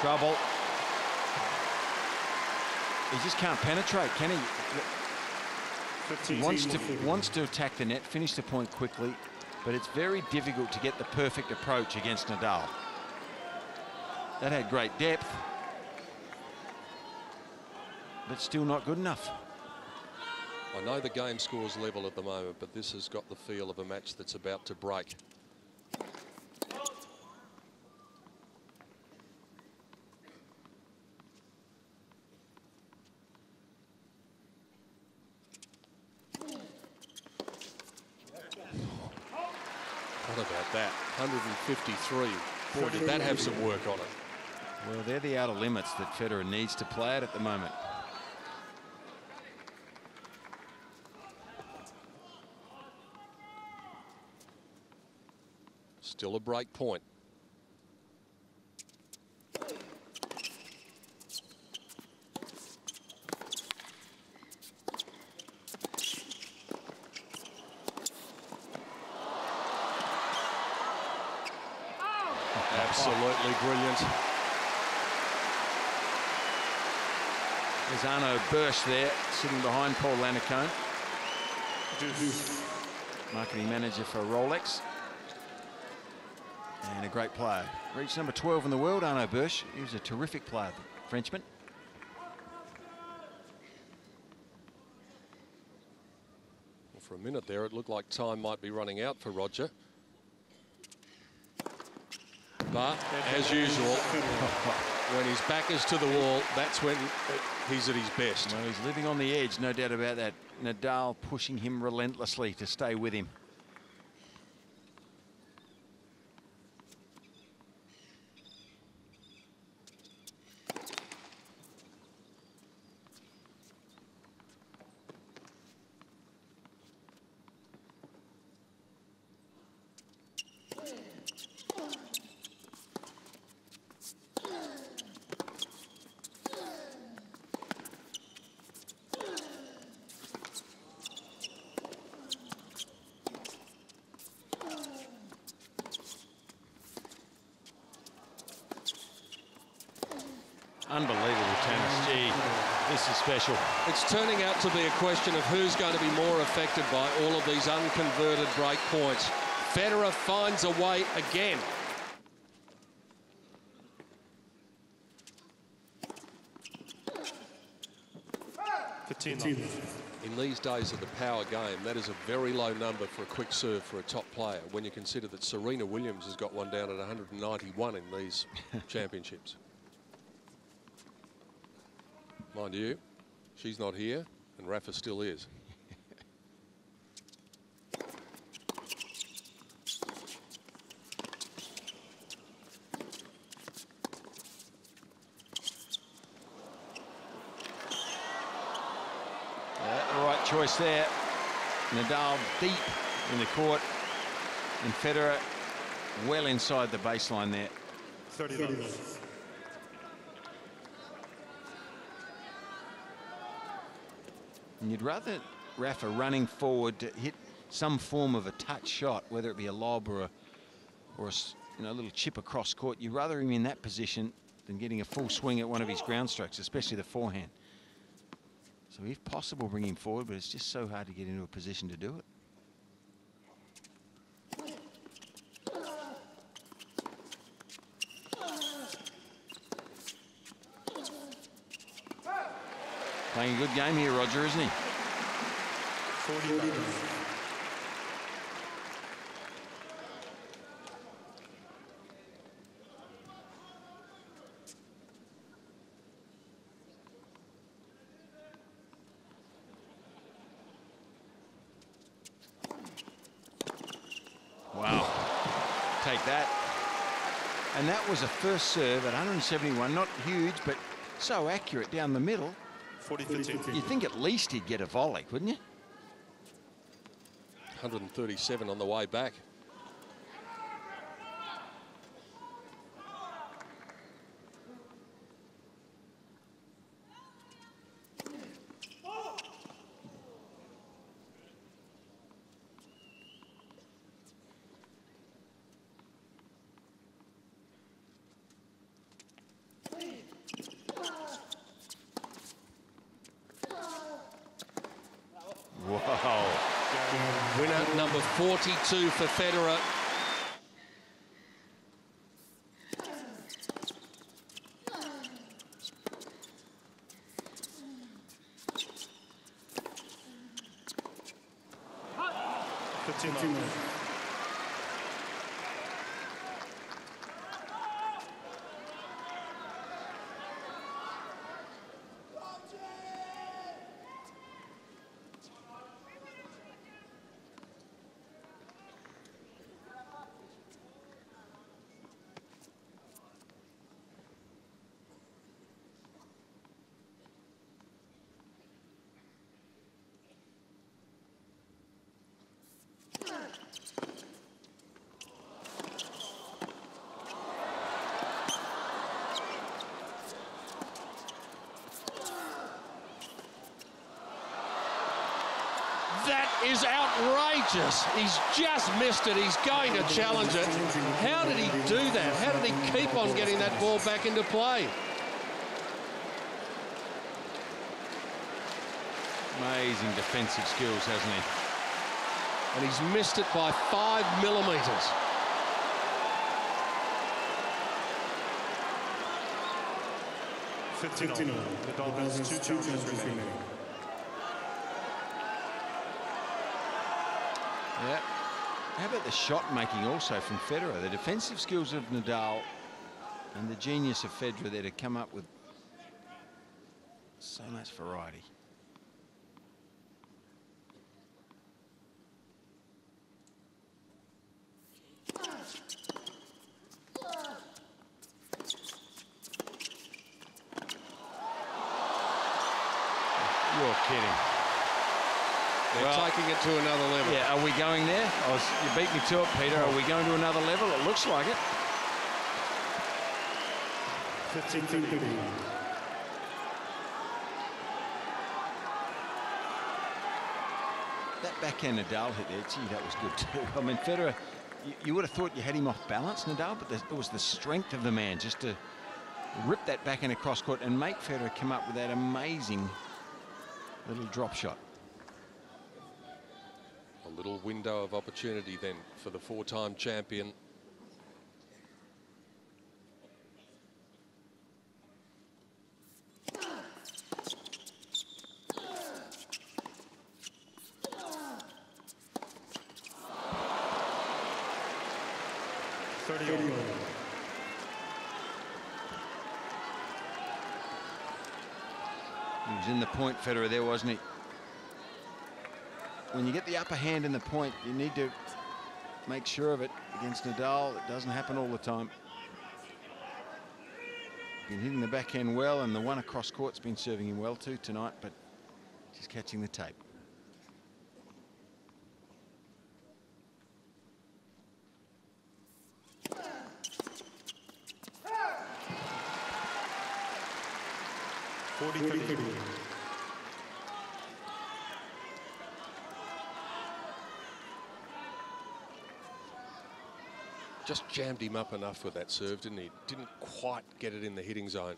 Trouble. He just can't penetrate, can he? 15 wants to wants to attack the net, finish the point quickly, but it's very difficult to get the perfect approach against Nadal. That had great depth, but still not good enough. I know the game score's level at the moment, but this has got the feel of a match that's about to break. What about that? 153. Boy, did that have some work on it. Well, they're the outer limits that Federer needs to play at at the moment. Still a break point. Absolutely brilliant. Boetsch there, sitting behind Paul Annacone, marketing manager for Rolex. And a great player. Reached number 12 in the world, Arnaud Boetsch. He was a terrific player, the Frenchman. Well, for a minute there, it looked like time might be running out for Roger. But, as usual, when his back is to the wall, that's when he's at his best. Well, he's living on the edge, no doubt about that. Nadal pushing him relentlessly to stay with him. Unbelievable tennis. Gee, this is special. It's be a question of who's going to be more affected by all of these unconverted break points. Federer finds a way again. In these days of the power game, that is a very low number for a quick serve for a top player when you consider that Serena Williams has got one down at 191 in these championships. Mind you, she's not here, and Rafa still is. Right choice there. Nadal deep in the court. And Federer well inside the baseline there. 30 And you'd rather Rafa running forward to hit some form of a touch shot, whether it be a lob or a, or a you know, little chip across court. You'd rather him in that position than getting a full swing at one of his ground strokes, especially the forehand. So if possible, bring him forward, but it's just so hard to get into a position to do it. Playing a good game here, Roger, isn't he? 49. Wow. Take that. And that was a first serve at 171. Not huge, but so accurate down the middle. You'd think at least he'd get a volley, wouldn't you? 137 on the way back. 22 for Federer. Is outrageous. He's just missed it. He's going to challenge it. How did he do that? How did he keep on getting that ball back into play? Amazing defensive skills, hasn't he? And he's missed it by five millimetres. Fifteen all. Nadal has two challenges remaining. Yeah. How the shot making also from Federer? The defensive skills of Nadal and the genius of Federer there to come up with so much variety. You're kidding. They're Well- taking it to another level. Yeah, are we going there? You beat me to it, Peter. Are we going to another level? It looks like it. Fifteen thirty. That backhand Nadal hit there, gee, that was good too. I mean, Federer, you, you would have thought you had him off balance, Nadal, but it was the strength of the man just to rip that backhand across court and make Federer come up with that amazing little drop shot. A little window of opportunity then for the four-time champion. He was in the point, Federer, there, wasn't he? Get the upper hand in the point, you need to make sure of it against Nadal. It doesn't happen all the time. Been hitting the backhand well, and the one across court's been serving him well too tonight, but just catching the tape. Forty thirty. Just jammed him up enough with that serve, didn't he? Didn't quite get it in the hitting zone.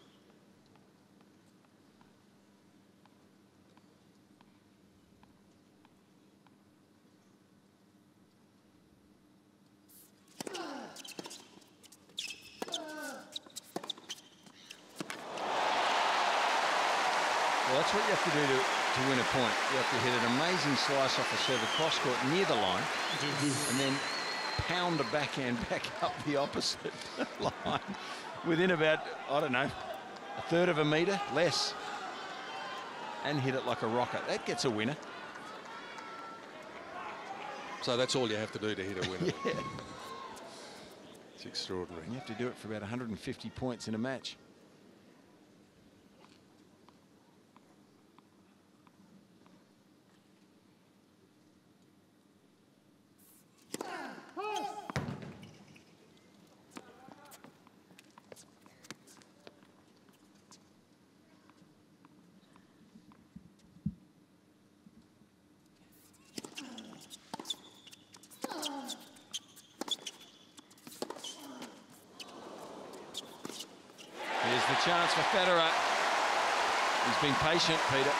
Well, that's what you have to do to, to win a point. You have to hit an amazing slice off the serve across court near the line, and then pound a backhand back up the opposite line within about, I don't know, a third of a metre, less, and hit it like a rocket. That gets a winner. So that's all you have to do to hit a winner. Yeah. It's extraordinary. And you have to do it for about 150 points in a match. chance for Federer. He's been patient, Peter.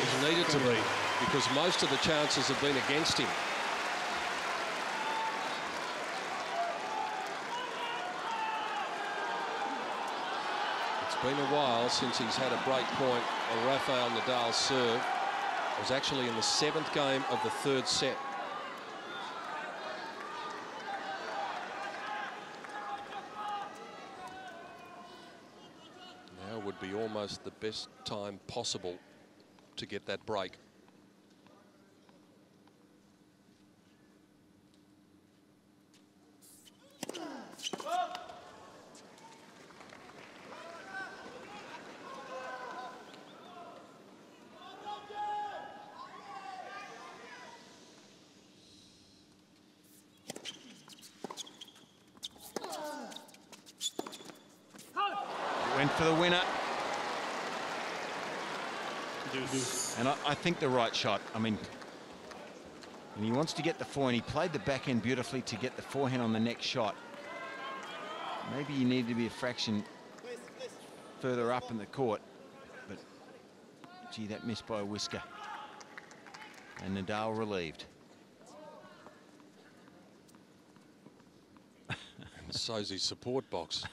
He's needed to be because most of the chances have been against him. It's been a while since he's had a break point on Rafael Nadal's serve. It was actually in the seventh game of the third set. Now would be almost the best time possible to get that break. Went for the winner. Deuce. And I, I think the right shot. I mean, and he wants to get the forehand. He played the backhand beautifully to get the forehand on the next shot. Maybe he needed to be a fraction further up in the court. But, gee, that missed by a whisker. And Nadal relieved. And so's his support box.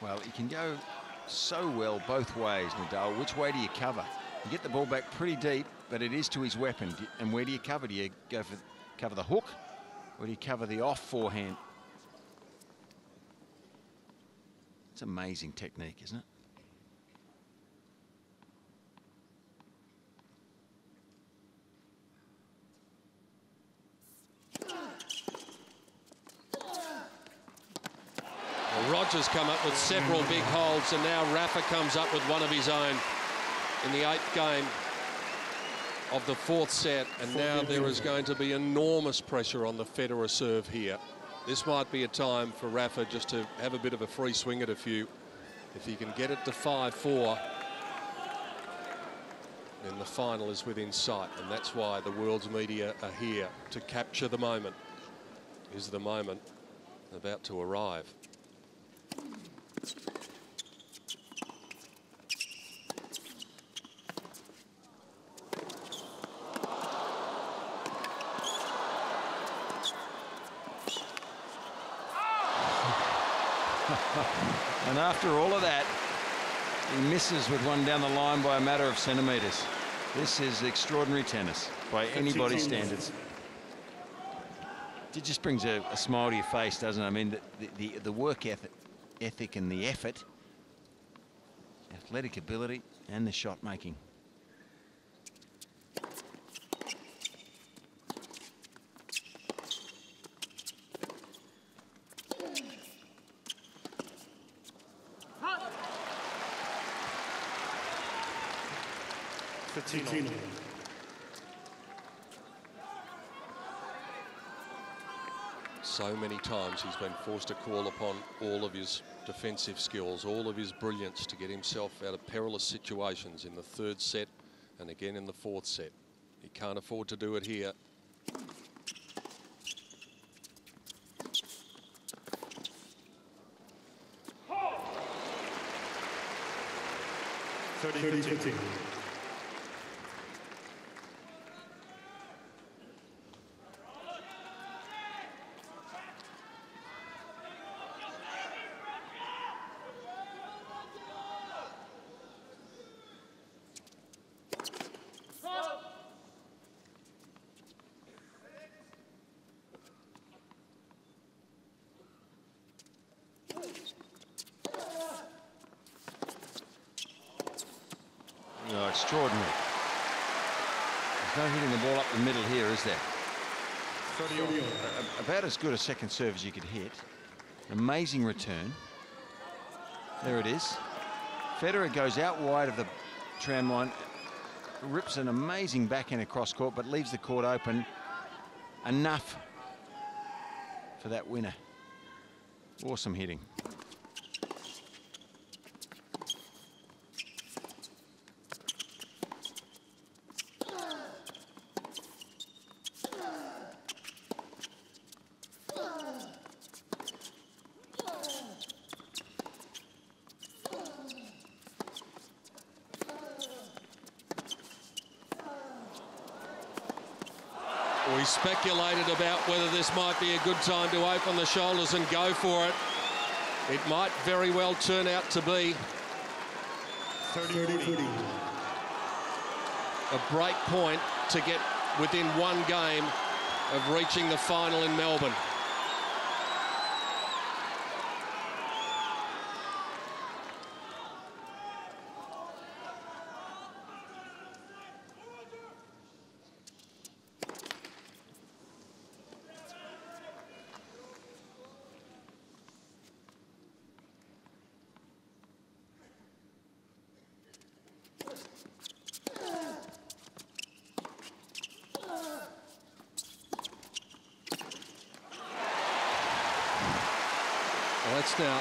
Well, he can go both ways, Nadal. Which way do you cover? You get the ball back pretty deep, but it is to his weapon. And where do you cover? Do you go for cover the hook, or do you cover the off forehand? It's amazing technique, isn't it? Well, Rogers come up with several big holds, and now Rafa comes up with one of his own in the eighth game of the fourth set. And now there is going to be enormous pressure on the Federer serve here. This might be a time for Rafa just to have a bit of a free swing at a few. If he can get it to 5-4, then the final is within sight. And that's why the world's media are here to capture the moment. Is the moment about to arrive. And after all of that, he misses with one down the line by a matter of centimetres. This is extraordinary tennis by anybody's standards. It just brings a, a smile to your face, doesn't it? I mean, the, the, the work ethic, ethic and the effort, athletic ability, and the shot making. Fatino. So many times he's been forced to call upon all of his defensive skills, all of his brilliance to get himself out of perilous situations in the third set and again in the fourth set. He can't afford to do it here. 30, 30, good a second serve as you could hit. Amazing return. There it is. Federer goes out wide of the tram line, rips an amazing backhand across court, but leaves the court open enough for that winner. Awesome hitting. We speculated about whether this might be a good time to open the shoulders and go for it. It might very well turn out to be 30 40. a break point to get within one game of reaching the final in Melbourne. Well, that's now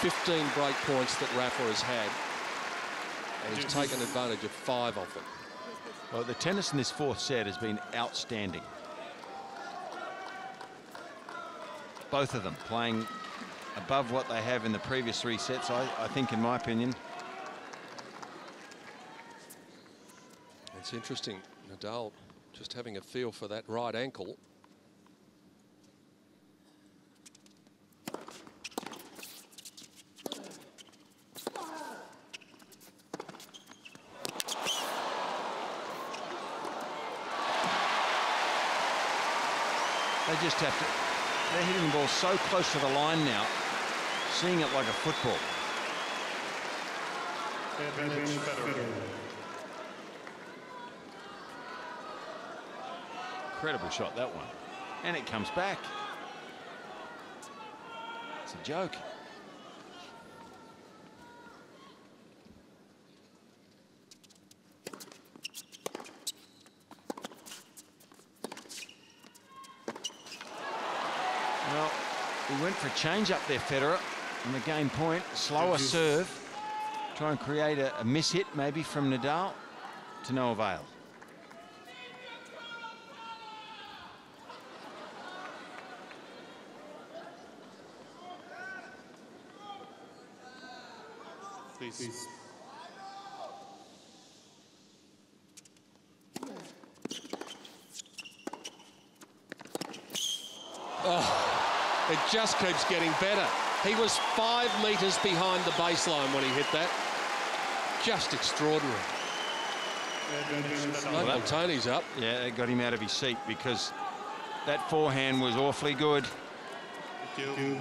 15 break points that Rafa has had. And he's taken advantage of five of them. Well, the tennis in this fourth set has been outstanding. Both of them playing above what they have in the previous three sets, I, I think, in my opinion. It's interesting, Nadal just having a feel for that right ankle. Have to, they're hitting the ball so close to the line now, seeing it like a football. Incredible shot, that one. And it comes back. It's a joke. Well, we went for a change up there, Federer, on the game point. Slower serve. Try and create a, a miss hit, maybe from Nadal, to no avail. Please. It just keeps getting better. He was five metres behind the baseline when he hit that. Just extraordinary. Advantage Uncle Federer. Tony's up. Yeah, it got him out of his seat because that forehand was awfully good Thank you.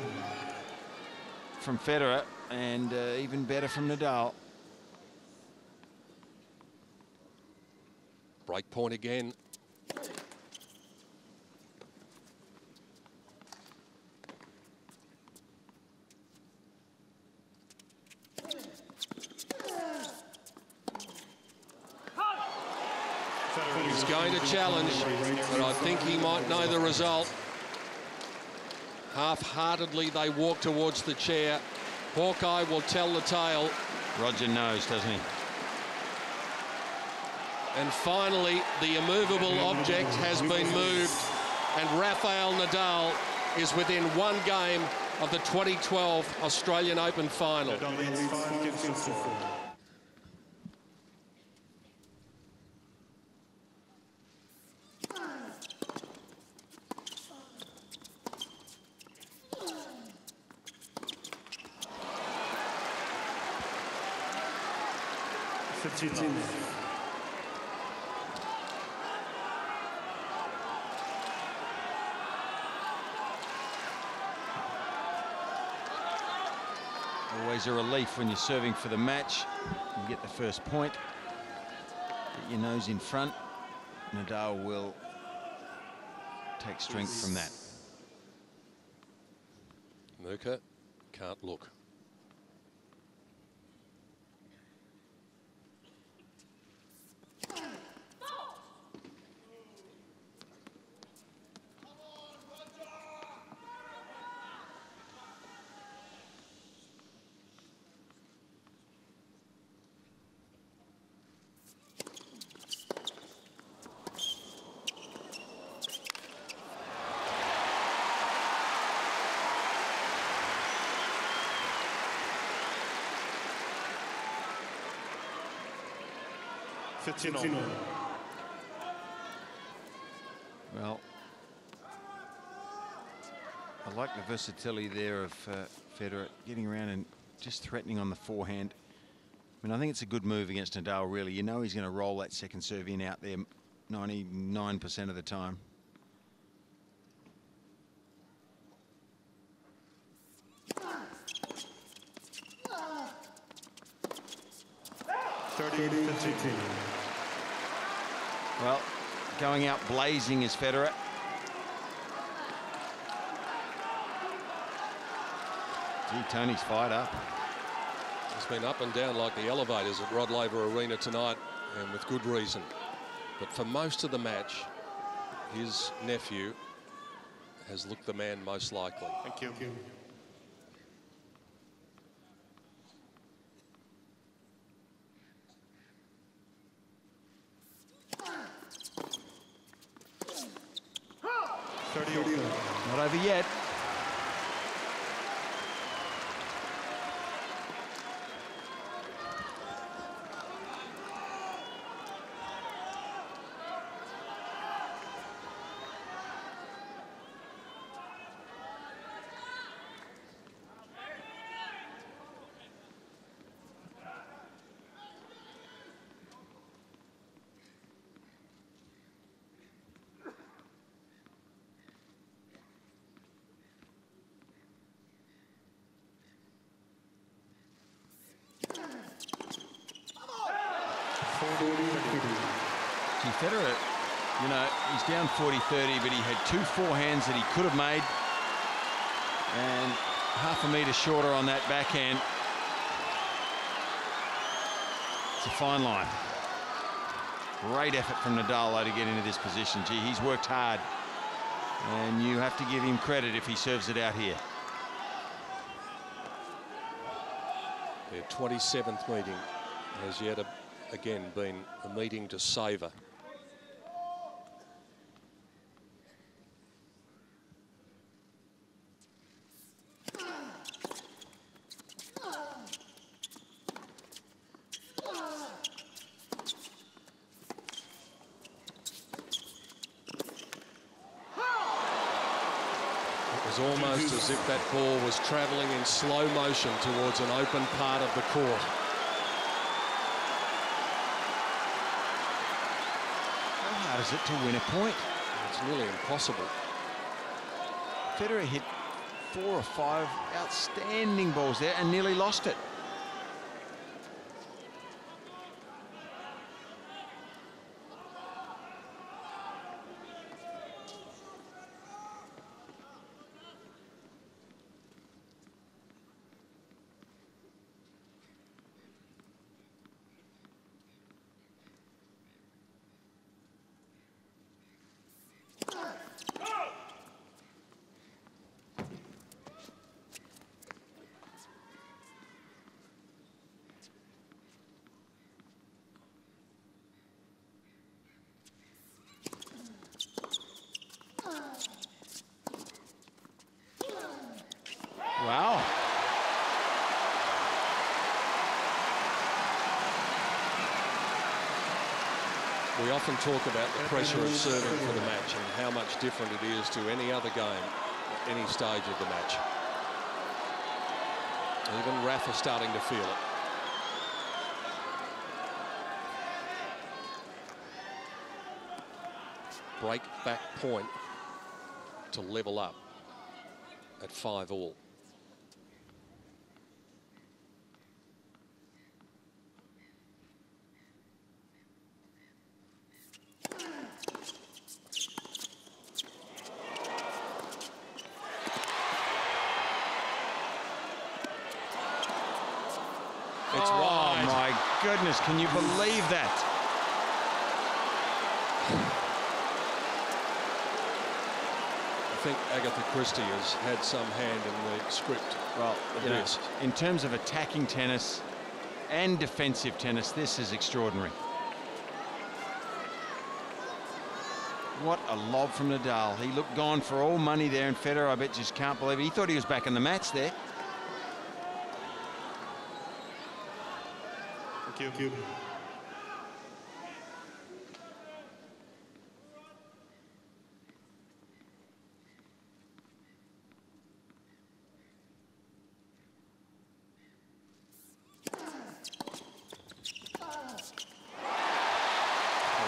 from Federer and uh, even better from Nadal. Break point again. Federer to challenge, but I think he might know the result. Half-heartedly, they walk towards the chair. Hawkeye will tell the tale. Roger knows, doesn't he? And finally, the immovable object has been moved, and Rafael Nadal is within one game of the 2012 Australian Open final. Nadal leads five games to four. Fifteen love. Always a relief when you're serving for the match. You get the first point. Get your nose in front. Nadal will take strength from that. Mirka can't look. 15 all. Well, I like the versatility there of uh, Federer getting around and just threatening on the forehand. I mean, I think it's a good move against Nadal, really. You know he's going to roll that second serve in out there 99% of the time. Thirty, fifteen. Well, going out blazing is Federer. Gee, Tony's fired up. It's been up and down like the elevators at Rod Laver Arena tonight, and with good reason. But for most of the match, his nephew has looked the man most likely. Thank you. Thirty all. Not over yet. Federer, you know, he's down 40-30, but he had two forehands that he could have made. And half a metre shorter on that backhand. It's a fine line. Great effort from Nadal to get into this position. Gee, he's worked hard. And you have to give him credit if he serves it out here. Their 27th meeting has yet a, again been a meeting to savour. It was almost as if that ball was travelling in slow motion towards an open part of the court. Is it to win a point? It's nearly impossible. Federer hit four or five outstanding balls there and nearly lost it. Wow. We often talk about the pressure of serving for the match and how much different it is to any other game at any stage of the match. Even Rafa starting to feel it. Break back point to level up at five all. It's oh wide. my goodness, can you believe that? I think Agatha Christie has had some hand in the script. Well, you know, in terms of attacking tennis and defensive tennis, this is extraordinary. What a lob from Nadal. He looked gone for all money there, and Federer, I bet, just can't believe it. He thought he was back in the match there. You. Thank you.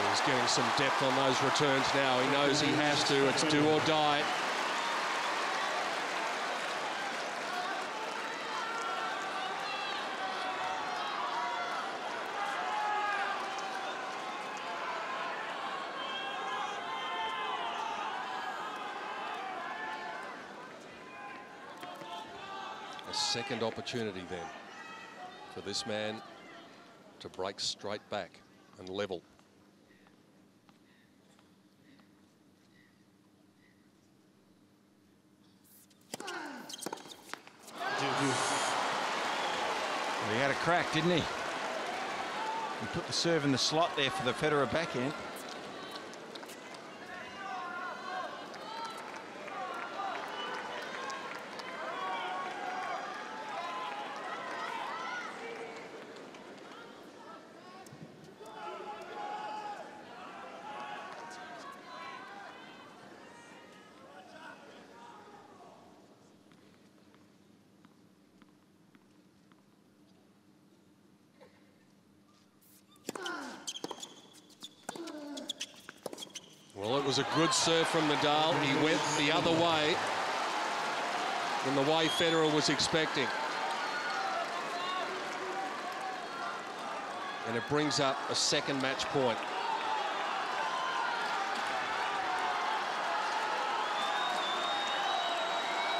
He's getting some depth on those returns now. He knows he has to. It's do or die. Second opportunity then for this man to break straight back and level. He had a crack, didn't he? He put the serve in the slot there for the Federer backhand. Was a good serve from Nadal. He went the other way than the way Federer was expecting. And it brings up a second match point.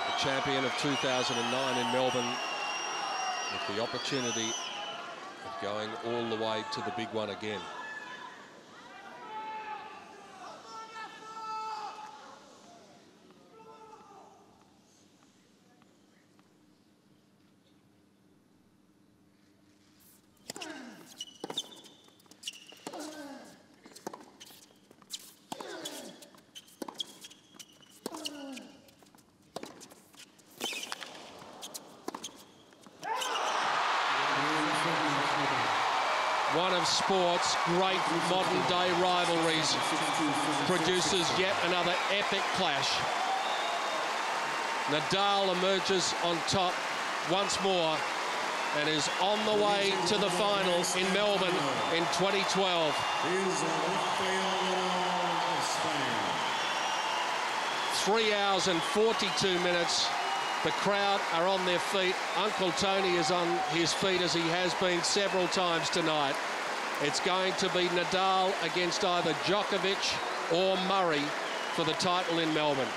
The champion of 2009 in Melbourne with the opportunity of going all the way to the big one again. one of sport's great modern day rivalries produces yet another epic clash. Nadal emerges on top once more and is on the way to the final in Melbourne in 2012. Three hours and 42 minutes. The crowd are on their feet. Uncle Tony is on his feet as he has been several times tonight. It's going to be Nadal against either Djokovic or Murray for the title in Melbourne.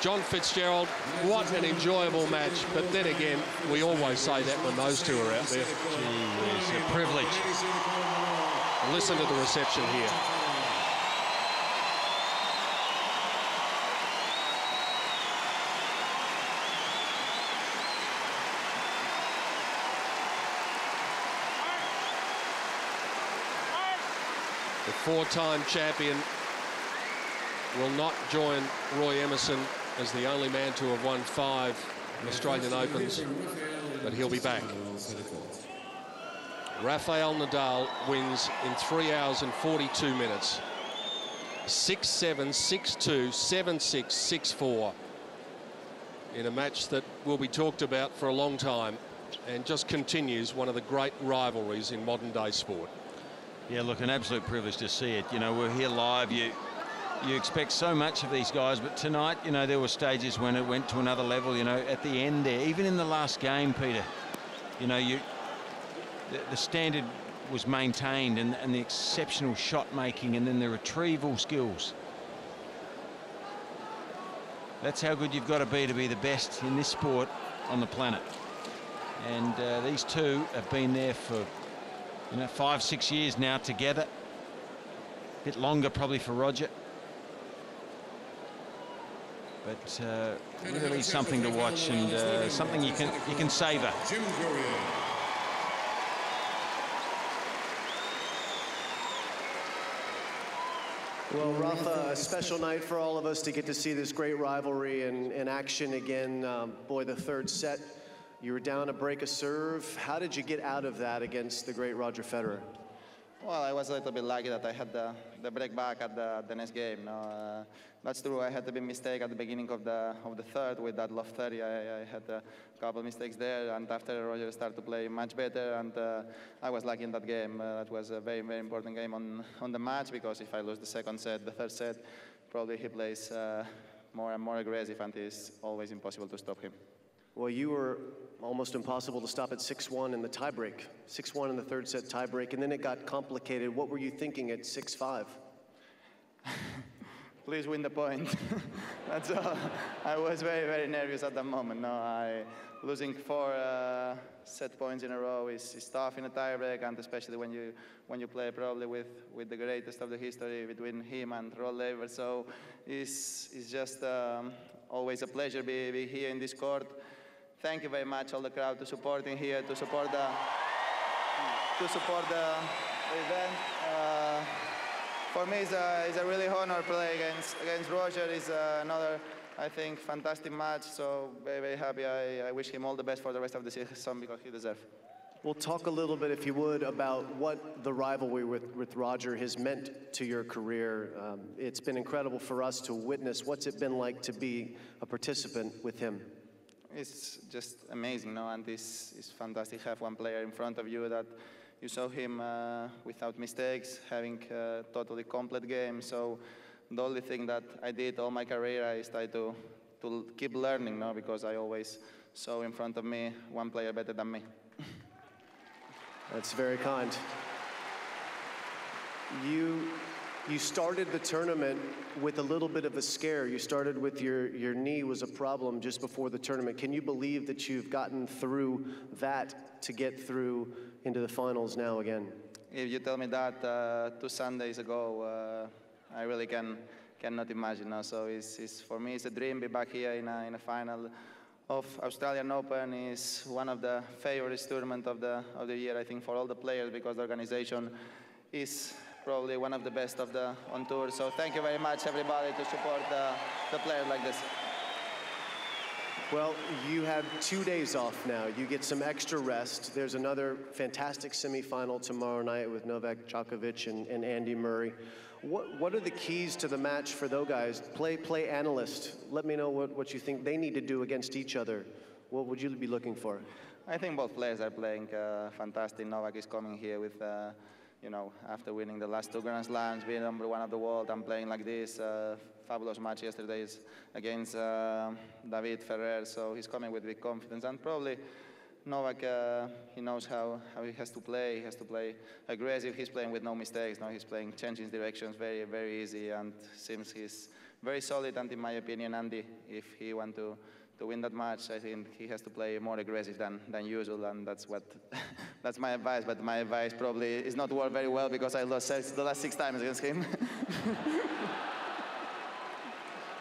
John Fitzgerald, what an enjoyable match. But then again, we always say that when those two are out there. Gee whiz, a privilege. Listen to the reception here. The four-time champion will not join Roy Emerson as the only man to have won five Australian Opens, but he'll be back. Rafael Nadal wins in 3 hours and 42 minutes. 6-7, 6-2, 7-6, 6-4 in a match that will be talked about for a long time and just continues one of the great rivalries in modern day sport. Yeah, look, an absolute privilege to see it. You know, we're here live. You you expect so much of these guys, but tonight, you know, there were stages when it went to another level. You know, at the end there, even in the last game, Peter, you know, you the, the standard was maintained, and, and the exceptional shot making, and then the retrieval skills. That's how good you've got to be to be the best in this sport on the planet. And uh, these two have been there for you know, five, six years now together. A bit longer probably for Roger. But uh, really something to watch and uh, something you can you can savour. Well, Rafa, a special night for all of us to get to see this great rivalry in, in action again. Um, boy, the third set, you were down a break a serve. How did you get out of that against the great Roger Federer? Well, I was a little bit lucky that I had the, the break back at the, the next game. No, uh, that's true. I had a big mistake at the beginning of the of the third with that love 30. I, I had a couple mistakes there, and after Roger started to play much better, and uh, I was lucky in that game. Uh, that was a very very important game on on the match because if I lose the second set, the third set, probably he plays uh, more and more aggressive, and it's always impossible to stop him. Well, you were almost impossible to stop at 6-1 in the tiebreak. 6-1 in the third set tiebreak, and then it got complicated. What were you thinking at 6-5? Please win the point. That's all. I was very, very nervous at that moment. No, I losing four uh, set points in a row is, is tough in a tiebreak, and especially when you when you play probably with, with the greatest of the history between him and Rod Laver. So it's it's just um, always a pleasure be, be here in this court. Thank you very much, all the crowd, to supporting here, to support the to support the event. Uh, for me, it's a, it's a really honor play against against Roger. It's uh, another, I think, fantastic match. So very very happy. I, I wish him all the best for the rest of the season because he deserves. Well, talk a little bit, if you would, about what the rivalry with, with Roger has meant to your career. Um, it's been incredible for us to witness. What's it been like to be a participant with him? It's just amazing, no? And it's, it's fantastic have one player in front of you that you saw him uh, without mistakes, having a totally complete game. So the only thing that I did all my career is try to, to keep learning, no? Because I always saw in front of me one player better than me. That's very kind. You, you started the tournament with a little bit of a scare. You started with your, your knee was a problem just before the tournament. Can you believe that you've gotten through that to get through into the finals now again? If you tell me that uh, two Sundays ago, uh, I really can cannot imagine. No? So it's, it's, for me, it's a dream to be back here in a, in a final of Australian Open is one of the favorite tournament of the of the year. I think for all the players because the organization is probably one of the best of the on tour. So thank you very much, everybody, to support the, the players like this. Well, you have two days off now. You get some extra rest. There's another fantastic semifinal tomorrow night with Novak Djokovic and, and Andy Murray. What, what are the keys to the match for those guys? Play, play analyst. Let me know what, what you think they need to do against each other. What would you be looking for? I think both players are playing uh, fantastic. Novak is coming here with, uh, you know, after winning the last two Grand Slams, being number one of the world, and playing like this. Uh, fabulous match yesterday against uh, David Ferrer, so he's coming with big confidence. And probably Novak, uh, he knows how, how he has to play. He has to play aggressive. He's playing with no mistakes. No, he's playing changing directions very, very easy, and seems he's very solid. And in my opinion, Andy, if he want to to win that match, I think he has to play more aggressive than, than usual, and that's what that's my advice. But my advice probably is not work very well because I lost the last six times against him.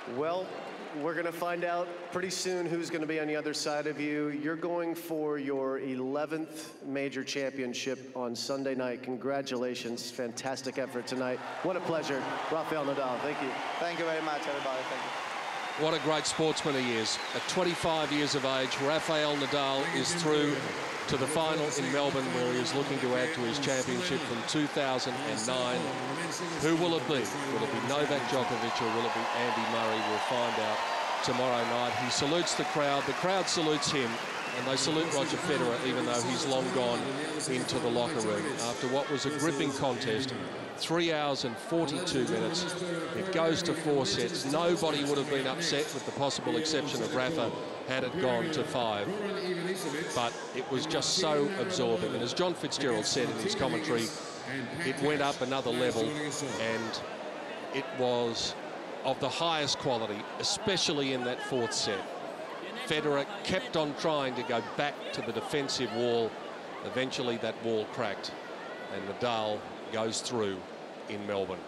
well, we're going to find out pretty soon who's going to be on the other side of you. You're going for your 11th major championship on Sunday night. Congratulations. Fantastic effort tonight. What a pleasure. Rafael Nadal, thank you. Thank you very much, everybody. Thank you. What a great sportsman he is. At 25 years of age, Rafael Nadal is through to the final in Melbourne where he is looking to add to his championship from 2009. Who will it be? Will it be Novak Djokovic or will it be Andy Murray? We'll find out tomorrow night. He salutes the crowd. The crowd salutes him and they salute Roger Federer even though he's long gone into the locker room after what was a gripping contest three hours and 42 minutes. It goes to four sets nobody would have been upset with the possible exception of Rafa had it gone to five. But it was just so absorbing. And as John Fitzgerald said in his commentary it went up another level and it was of the highest quality especially in that fourth set. Federer kept on trying to go back to the defensive wall. Eventually that wall cracked and Nadal goes through in Melbourne.